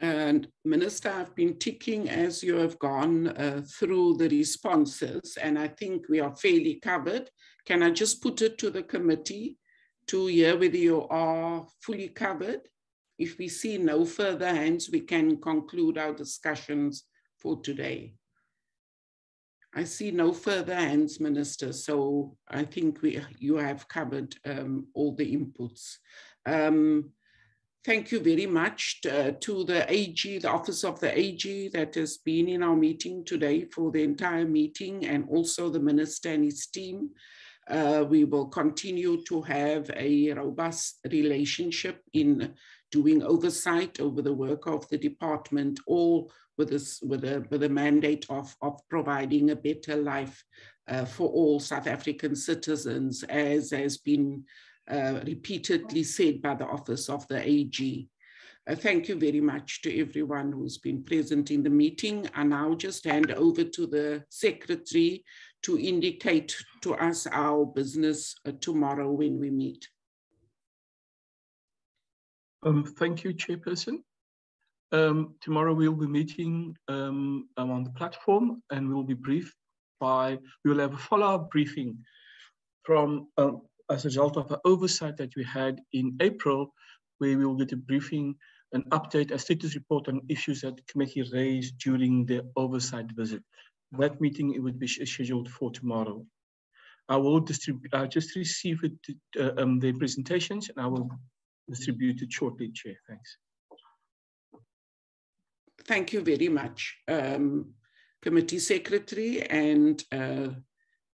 And Minister, I've been ticking as you have gone uh, through the responses, and I think we are fairly covered. Can I just put it to the committee to hear whether you are fully covered? If we see no further hands, we can conclude our discussions for today. I see no further hands, Minister, so I think we, you have covered um, all the inputs. Um, Thank you very much to, uh, to, the AG, the Office of the AG that has been in our meeting today for the entire meeting and also the Minister and his team. Uh, we will continue to have a robust relationship in doing oversight over the work of the department, all with, this, with, a, with a mandate of, of providing a better life uh, for all South African citizens, as has been uh, repeatedly said by the Office of the AG. Uh, thank you very much to everyone who's been present in the meeting. I now just hand over to the Secretary to indicate to us our business uh, tomorrow when we meet. Um, thank you, Chairperson. Um, tomorrow we'll be meeting um, on the platform and we'll be briefed by, we will have a follow-up briefing from um, as a result of an oversight that we had in April, where we will get a briefing, an update, a status report on issues that committee raised during the oversight visit. That meeting it would be scheduled for tomorrow. I will distribute, I just received uh, um, the presentations and I will distribute it shortly, Chair. Thanks. Thank you very much, um, Committee Secretary and uh,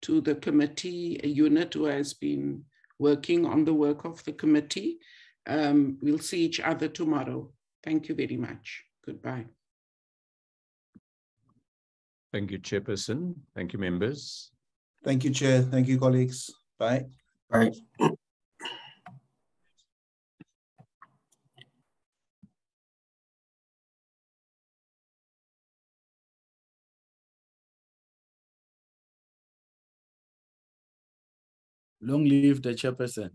to the committee unit who has been working on the work of the committee. Um, we'll see each other tomorrow. Thank you very much. Goodbye. Thank you, Chairperson. Thank you, members. Thank you, Chair. Thank you, colleagues. Bye. Bye. Long live the chairperson.